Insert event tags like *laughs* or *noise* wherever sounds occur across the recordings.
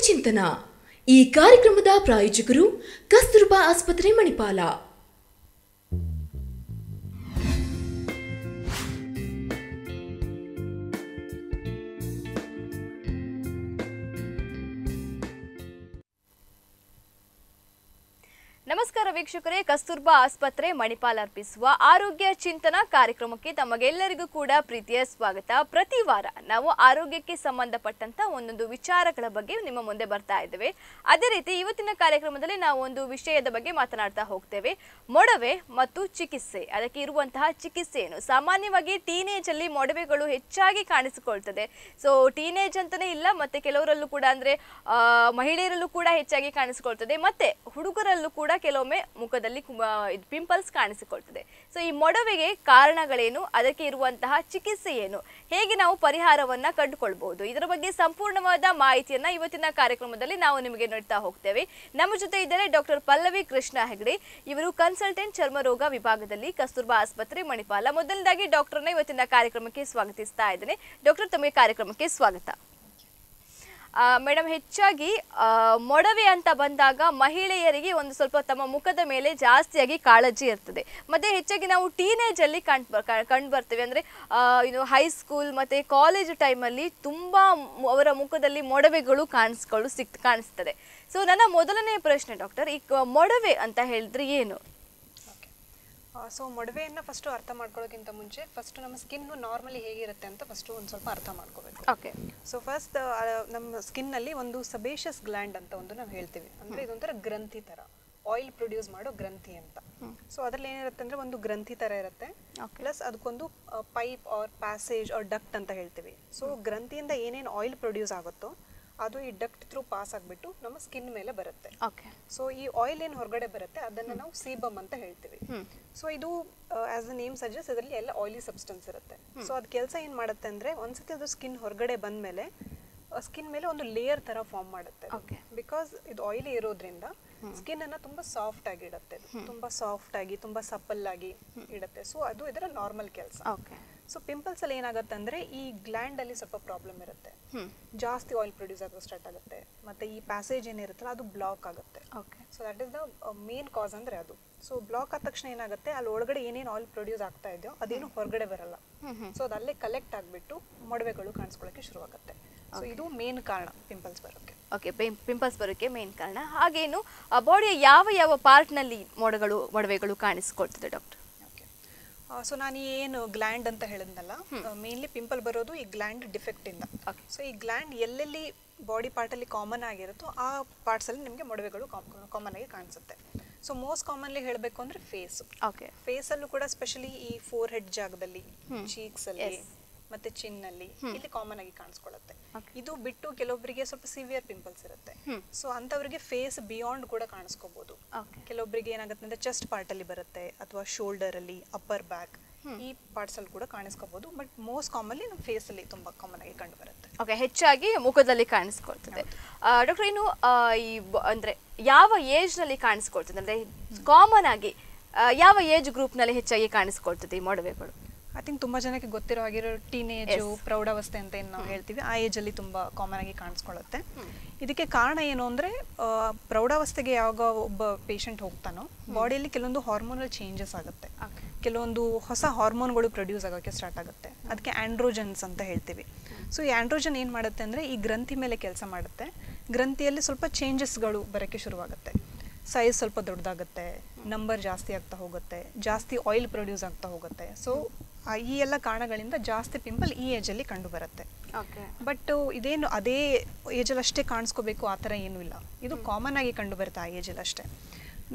ಚಿಂತನ. ಈ ಕಾರ್ಯಕ್ರಮದ ಪ್ರಾಯೋಜಕರು ಕಸ್ತೂರ್ಬಾ ಆಸ್ಪತ್ರೆ ಮಣಿಪಾಲ. ನಮಸ್ಕಾರ ವೀಕ್ಷಕರೇ. ಕಸ್ತೂರ್ಬಾ ಆಸ್ಪತ್ರೆ ಮಣಿಪಾಲ್ ಅರ್ಪಿಸುವ ಆರೋಗ್ಯ ಚಿಂತನ ಕಾರ್ಯಕ್ರಮಕ್ಕೆ ತಮಗೆಲ್ಲರಿಗೂ ಕೂಡ ಪ್ರೀತಿಯ ಸ್ವಾಗತ. ಪ್ರತಿ ವಾರ ನಾವು ಆರೋಗ್ಯಕ್ಕೆ ಸಂಬಂಧಪಟ್ಟಂತ ಒಂದೊಂದು ವಿಚಾರಗಳ ಬಗ್ಗೆ ನಿಮ್ಮ ಮುಂದೆ ಬರ್ತಾ ಇದ್ದೇವೆ. ಅದೇ ರೀತಿ ಇವತ್ತಿನ ಕಾರ್ಯಕ್ರಮದಲ್ಲಿ ನಾವು ಒಂದು ವಿಷಯದ ಬಗ್ಗೆ ಮಾತನಾಡ್ತಾ ಹೋಗ್ತೇವೆ. ಮೊಡವೆ ಮತ್ತು ಚಿಕಿತ್ಸೆ, ಅದಕ್ಕೆ ಇರುವಂತಹ ಚಿಕಿತ್ಸೆ ಏನು ಸಾಮಾನ್ಯವಾಗಿ ಟೀನೇಜ್ ಅಲ್ಲಿ ಮೊಡವೆಗಳು ಹೆಚ್ಚಾಗಿ ಕಾಣಿಸಿಕೊಳ್ತದೆ. ಸೊ ಟೀನೇಜ್ ಅಂತಾನೆ ಇಲ್ಲ, ಮತ್ತೆ ಕೆಲವರಲ್ಲೂ ಕೂಡ ಅಂದ್ರೆ ಮಹಿಳೆಯರಲ್ಲೂ ಕೂಡ ಹೆಚ್ಚಾಗಿ ಕಾಣಿಸಿಕೊಳ್ತದೆ. ಮತ್ತೆ ಹುಡುಗರಲ್ಲೂ ಕೂಡ ಕೆಲವೊಮ್ಮೆ ಮುಖದಲ್ಲಿ ಪಿಂಪಲ್ಸ್ ಕಾಣಿಸಿಕೊಳ್ತದೆ. ಸೊ ಈ ಮೊಡವೆಗೆ ಕಾರಣಗಳೇನು? ಅದಕ್ಕೆ ಇರುವಂತಹ ಚಿಕಿತ್ಸೆ ಏನು? ಹೇಗೆ ನಾವು ಪರಿಹಾರವನ್ನ ಕಂಡುಕೊಳ್ಬಹುದು? ಇದರ ಬಗ್ಗೆ ಸಂಪೂರ್ಣವಾದ ಮಾಹಿತಿಯನ್ನ ಇವತ್ತಿನ ಕಾರ್ಯಕ್ರಮದಲ್ಲಿ ನಾವು ನಿಮಗೆ ನೋಡ್ತಾ ಹೋಗ್ತೇವೆ. ನಮ್ಮ ಜೊತೆ ಇದ್ದಾರೆ ಡಾಕ್ಟರ್ ಪಲ್ಲವಿ ಕೃಷ್ಣ ಹೆಗಡೆ. ಇವರು ಕನ್ಸಲ್ಟೆಂಟ್ ಚರ್ಮರೋಗ ವಿಭಾಗದಲ್ಲಿ ಕಸ್ತೂರ್ಬಾ ಆಸ್ಪತ್ರೆ, ಮಣಿಪಾಲ. ಮೊದಲನೇದಾಗಿ ಡಾಕ್ಟರ್ನ ಇವತ್ತಿನ ಕಾರ್ಯಕ್ರಮಕ್ಕೆ ಸ್ವಾಗತಿಸ್ತಾ ಇದ್ದೇನೆ. ಡಾಕ್ಟರ್, ತಮಗೆ ಕಾರ್ಯಕ್ರಮಕ್ಕೆ ಸ್ವಾಗತ. ಮೇಡಮ್ ಹೆಚ್ಚಾಗಿ ಮೊಡವೆ ಅಂತ ಬಂದಾಗ ಮಹಿಳೆಯರಿಗೆ ಒಂದು ಸ್ವಲ್ಪ ತಮ್ಮ ಮುಖದ ಮೇಲೆ ಜಾಸ್ತಿಯಾಗಿ ಕಾಳಜಿ ಇರ್ತದೆ. ಮತ್ತೆ ಹೆಚ್ಚಾಗಿ ನಾವು ಟೀನೇಜ್ ಅಲ್ಲಿ ಕಂಡು ಬರ್ತೇವೆ. ಅಂದ್ರೆ ಇದು ಹೈಸ್ಕೂಲ್ ಮತ್ತೆ ಕಾಲೇಜ್ ಟೈಮಲ್ಲಿ ತುಂಬಾ ಅವರ ಮುಖದಲ್ಲಿ ಮೊಡವೆಗಳು ಕಾಣಿಸ್ಕೊಳ್ಳು ಸಿಕ್ ಕಾಣಿಸ್ತದೆ. ಸೊ ನನ್ನ ಮೊದಲನೇ ಪ್ರಶ್ನೆ ಡಾಕ್ಟರ್, ಈ ಮೊಡವೆ ಅಂತ ಹೇಳಿದ್ರೆ ಏನು? ಸೊ ಮೊಡವೆಯನ್ನು ಫಸ್ಟು ಅರ್ಥ ಮಾಡ್ಕೊಳ್ಳೋಕ್ಕಿಂತ ಮುಂಚೆ ಫಸ್ಟ್ ನಮ್ಮ ಸ್ಕಿನ್ ನಾರ್ಮಲಿ ಹೇಗಿರುತ್ತೆ ಅಂತ ಫಸ್ಟು ಒಂದು ಸ್ವಲ್ಪ ಅರ್ಥ ಮಾಡ್ಕೋಬೇಕು. ಓಕೆ ಸೊ ಫಸ್ಟ್ ನಮ್ಮ ಸ್ಕಿನ್ನಲ್ಲಿ ಒಂದು ಸಬೇಷಸ್ ಗ್ಲ್ಯಾಂಡ್ ಅಂತ ಒಂದು ನಾವು ಹೇಳ್ತೀವಿ. ಅಂದರೆ ಇದೊಂಥರ ಗ್ರಂಥಿ ಥರ ಆಯಿಲ್ ಪ್ರೊಡ್ಯೂಸ್ ಮಾಡೋ ಗ್ರಂಥಿ ಅಂತ. ಸೊ ಅದರಲ್ಲಿ ಏನಿರುತ್ತೆ ಅಂದರೆ ಒಂದು ಗ್ರಂಥಿ ಥರ ಇರುತ್ತೆ. ಪ್ಲಸ್ ಅದಕ್ಕೊಂದು pipe or passage or duct ಅಂತ ಹೇಳ್ತೀವಿ. ಸೊ ಗ್ರಂಥಿಯಿಂದ ಏನೇನು ಆಯಿಲ್ ಪ್ರೊಡ್ಯೂಸ್ ಆಗುತ್ತೋ ಅದು ಈ ಡಕ್ಟ್ ಥ್ರೂ ಪಾಸ್ ಆಗಿಬಿಟ್ಟು ನಮ್ಮ ಸ್ಕಿನ್ ಮೇಲೆ ಬರುತ್ತೆ. ಓಕೆ ಸೊ ಈ ಆಯಿಲ್ ಏನು ಹೊರಗಡೆ ಬರುತ್ತೆ ಅದನ್ನ ನಾವು ಸೀಬಮ್ ಅಂತ ಹೇಳ್ತೀವಿ. ಸೊ ಇದು ಆಸ್ ಅ ನೇಮ್ ಸಜೆಸ್ಟ್ ಇದರಲ್ಲಿ ಎಲ್ಲ ಆಯಿಲಿ ಸಬ್ಸ್ಟೆನ್ಸ್ ಇರುತ್ತೆ. ಸೊ ಅದು ಕೆಲಸ ಏನು ಮಾಡುತ್ತೆ ಅಂದ್ರೆ ಒಂದ್ಸತಿ ಅದು ಸ್ಕಿನ್ ಹೊರಗಡೆ ಬಂದ ಮೇಲೆ ಸ್ಕಿನ್ ಮೇಲೆ ಒಂದು ಲೇಯರ್ ಥರ ಫಾರ್ಮ್ ಮಾಡುತ್ತೆ. ಬಿಕಾಸ್ ಇದು ಆಯಿಲಿ ಇರೋದ್ರಿಂದ ಸ್ಕಿನ್ ಅನ್ನ ತುಂಬಾ ಸಾಫ್ಟ್ ಆಗಿ ಇಡುತ್ತೆ. ತುಂಬಾ ಸಾಫ್ಟ್ ಆಗಿ ತುಂಬಾ ಸಪ್ಪಲ್ ಆಗಿ ಇಡುತ್ತೆ. ಸೊ ಅದು ಇದರ ನಾರ್ಮಲ್ ಕೆಲಸ. ಓಕೆ ಸೊ ಪಿಂಪಲ್ಸ್ ಅಲ್ಲಿ ಏನಾಗುತ್ತೆ ಅಂದ್ರೆ ಈ ಗ್ಲ್ಯಾಂಡ್ ಅಲ್ಲಿ ಸ್ವಲ್ಪ ಪ್ರಾಬ್ಲಮ್ ಇರುತ್ತೆ. ಜಾಸ್ತಿ ಆಯಿಲ್ ಪ್ರೊಡ್ಯೂಸ್ ಆಗೋ ಸ್ಟಾರ್ಟ್ ಆಗುತ್ತೆ. ಮತ್ತೆ ಈ ಪ್ಯಾಸೇಜ್ ಏನಿರುತ್ತಲ್ಲ ಅದು ಬ್ಲಾಕ್ ಆಗುತ್ತೆ. Okay so that is the main cause ಅಂದ್ರೆ ಅದು. ಸೊ ಬ್ಲಾಕ್ ಆದ ತಕ್ಷಣ ಏನಾಗುತ್ತೆ ಅಲ್ಲಿ ಒಳಗಡೆ ಏನೇನು ಆಯಿಲ್ ಪ್ರೊಡ್ಯೂಸ್ ಆಗ್ತಾ ಇದೆಯೋ ಅದೇನು ಹೊರಗಡೆ ಬರಲ್ಲ. ಸೊ ಅದಲ್ಲೇ ಕಲೆಕ್ಟ್ ಆಗಿಬಿಟ್ಟು ಮೊಡವೆಗಳು ಕಾಣಿಸ್ಕೊಳ್ಳೋಕೆ ಶುರುವಾಗುತ್ತೆ. ಸೊ ಇದು ಮೇನ್ ಕಾರಣ ಪಿಂಪಲ್ಸ್ ಬರೋಕ್ಕೆ ಓಕೆ ಪಿಂಪಲ್ಸ್ ಬರೋಕ್ಕೆ ಮೇನ್ ಕಾರಣ. ಹಾಗೇನು ಬಾಡಿಯ ಯಾವ ಯಾವ ಪಾರ್ಟ್ನಲ್ಲಿ ಮೊಡಗಳು ಮೊಡವೆಗಳು ಕಾಣಿಸ್ಕೊಳ್ತದೆ ಡಾಕ್ಟರ್ ಸೊ ನಾನು ಏನು ಗ್ಲ್ಯಾಂಡ್ ಅಂತ ಹೇಳಿದ್ನಲ್ಲ ಮೇನ್ಲಿ ಪಿಂಪಲ್ ಬರೋದು ಈ ಗ್ಲ್ಯಾಂಡ್ ಡಿಫೆಕ್ಟ್ ಇಂದ. ಸೊ ಈ ಗ್ಲ್ಯಾಂಡ್ ಎಲ್ಲೆಲ್ಲಿ ಬಾಡಿ ಪಾರ್ಟಲ್ಲಿ ಕಾಮನ್ ಆಗಿರುತ್ತೋ ಆ ಪಾರ್ಟ್ಸಲ್ಲಿ ನಿಮಗೆ ಮೊಡವೆಗಳು ಕಾಮನ್ ಆಗಿ ಕಾಣಿಸುತ್ತೆ. ಸೊ ಮೋಸ್ಟ್ ಕಾಮನ್ಲಿ ಹೇಳಬೇಕು ಅಂದ್ರೆ ಫೇಸ್ ಓಕೆ ಫೇಸ್ ಅಲ್ಲೂ ಕೂಡ ಸ್ಪೆಷಲಿ ಈ ಫೋರ್ ಹೆಡ್ ಜಾಗದಲ್ಲಿ ಚೀಕ್ಸ್ ಅಲ್ಲಿ ಮತ್ತೆ ಚಿನ್ನಲ್ಲಿ ಇಲ್ಲಿ ಕಾಮನ್ ಆಗಿ ಕಾಣಿಸ್ಕೊಳ್ಳುತ್ತೆ ಇದು ಬಿಟ್ಟು ಕೆಲವೊಬ್ಬರಿಗೆ ಸ್ವಲ್ಪ ಸಿವಿಯರ್ ಪಿಂಪಲ್ಸ್ ಇರುತ್ತೆ. ಸೊ ಅಂತವರಿಗೆ ಫೇಸ್ ಬಿಯಾಂಡ್ ಕೂಡ ಕಾಣಿಸ್ಕೋಬಹುದು ಕೆಲವೊಬ್ಬರಿಗೆ ಏನಾಗುತ್ತೆ ಅಂದ್ರೆ ಚೆಸ್ಟ್ ಪಾರ್ಟ್ ಅಲ್ಲಿ ಬರುತ್ತೆ ಅಥವಾ ಶೋಲ್ಡರ್ ಅಲ್ಲಿ ಅಪ್ಪರ್ ಬ್ಯಾಕ್ ಈ ಪಾರ್ಟ್ಸ್ ಅಲ್ಲಿ ಕೂಡ ಕಾಣಿಸ್ಕೋಬಹುದು ಬಟ್ ಮೋಸ್ಟ್ ಕಾಮನ್ಲಿ ನಮ್ಮ ಫೇಸ್ ಅಲ್ಲಿ ತುಂಬಾ ಕಾಮನ್ ಆಗಿ ಕಂಡು ಬರುತ್ತೆ. ಓಕೆ ಹೆಚ್ಚಾಗಿ ಮುಖದಲ್ಲಿ ಕಾಣಿಸ್ಕೊಳ್ತದೆ. ಡಾಕ್ಟರ್ ಇನ್ನು ಈ ಅಂದ್ರೆ ಯಾವ ಏಜ್ನಲ್ಲಿ ಕಾಣಿಸ್ಕೊಳ್ತದೆ? ಅಂದ್ರೆ ಕಾಮನ್ ಆಗಿ ಯಾವ ಏಜ್ ಗ್ರೂಪ್ನಲ್ಲಿ ಹೆಚ್ಚಾಗಿ ಕಾಣಿಸ್ಕೊಳ್ತದೆ ಈ ಮೊಡವೆಗಳು? ಐ ಥಿಂಕ್ ತುಂಬಾ ಜನಕ್ಕೆ ಗೊತ್ತಿರೋ ಹಾಗಿರೋ ಟೀನೇಜು ಪ್ರೌಢಾವಸ್ಥೆ ಅಂತ ಏನು ನಾವು ಹೇಳ್ತೀವಿ. ಆ ಏಜ್ ಅಲ್ಲಿ ತುಂಬಾ ಕಾಮನ್ ಆಗಿ ಕಾಣಿಸ್ಕೊಳ್ಳುತ್ತೆ. ಇದಕ್ಕೆ ಕಾರಣ ಏನು ಅಂದ್ರೆ ಪ್ರೌಢಾವಸ್ಥೆಗೆ ಯಾವಾಗ ಒಬ್ಬ ಪೇಷಂಟ್ ಹೋಗ್ತಾನೋ ಬಾಡಿಯಲ್ಲಿ ಕೆಲವೊಂದು ಹಾರ್ಮೋನಲ್ ಚೇಂಜಸ್ ಆಗುತ್ತೆ. ಕೆಲವೊಂದು ಹೊಸ ಹಾರ್ಮೋನ್ಗಳು ಪ್ರೊಡ್ಯೂಸ್ ಆಗೋಕ್ಕೆ ಸ್ಟಾರ್ಟ್ ಆಗುತ್ತೆ. ಅದಕ್ಕೆ ಆಂಡ್ರೋಜನ್ಸ್ ಅಂತ ಹೇಳ್ತೀವಿ. ಸೊ ಈ ಆಂಡ್ರೋಜನ್ ಏನು ಮಾಡುತ್ತೆ ಅಂದರೆ ಈ ಗ್ರಂಥಿ ಮೇಲೆ ಕೆಲಸ ಮಾಡುತ್ತೆ. ಗ್ರಂಥಿಯಲ್ಲಿ ಸ್ವಲ್ಪ ಚೇಂಜಸ್ಗಳು ಬರೋಕ್ಕೆ ಶುರುವಾಗುತ್ತೆ. ಸೈಜ್ ಸ್ವಲ್ಪ ದೊಡ್ಡದಾಗುತ್ತೆ ನಂಬರ್ ಜಾಸ್ತಿ ಆಗ್ತಾ ಹೋಗುತ್ತೆ ಜಾಸ್ತಿ ಆಯಿಲ್ ಪ್ರೊಡ್ಯೂಸ್ ಆಗ್ತಾ ಹೋಗುತ್ತೆ. ಸೊ ಈ ಎಲ್ಲ ಕಾರಣಗಳಿಂದ ಜಾಸ್ತಿ ಪಿಂಪಲ್ ಈ ಏಜಲ್ಲಿ ಕಂಡು ಬರುತ್ತೆ ಬಟ್ ಇದೇನು ಅದೇ ಏಜಲ್ಲಿ ಅಷ್ಟೇ ಕಾಣಿಸ್ಕೋಬೇಕು ಆ ಥರ ಏನೂ ಇಲ್ಲ. ಇದು ಕಾಮನ್ ಆಗಿ ಕಂಡು ಬರುತ್ತೆ ಆ ಏಜಲ್ಲಿ ಅಷ್ಟೇ.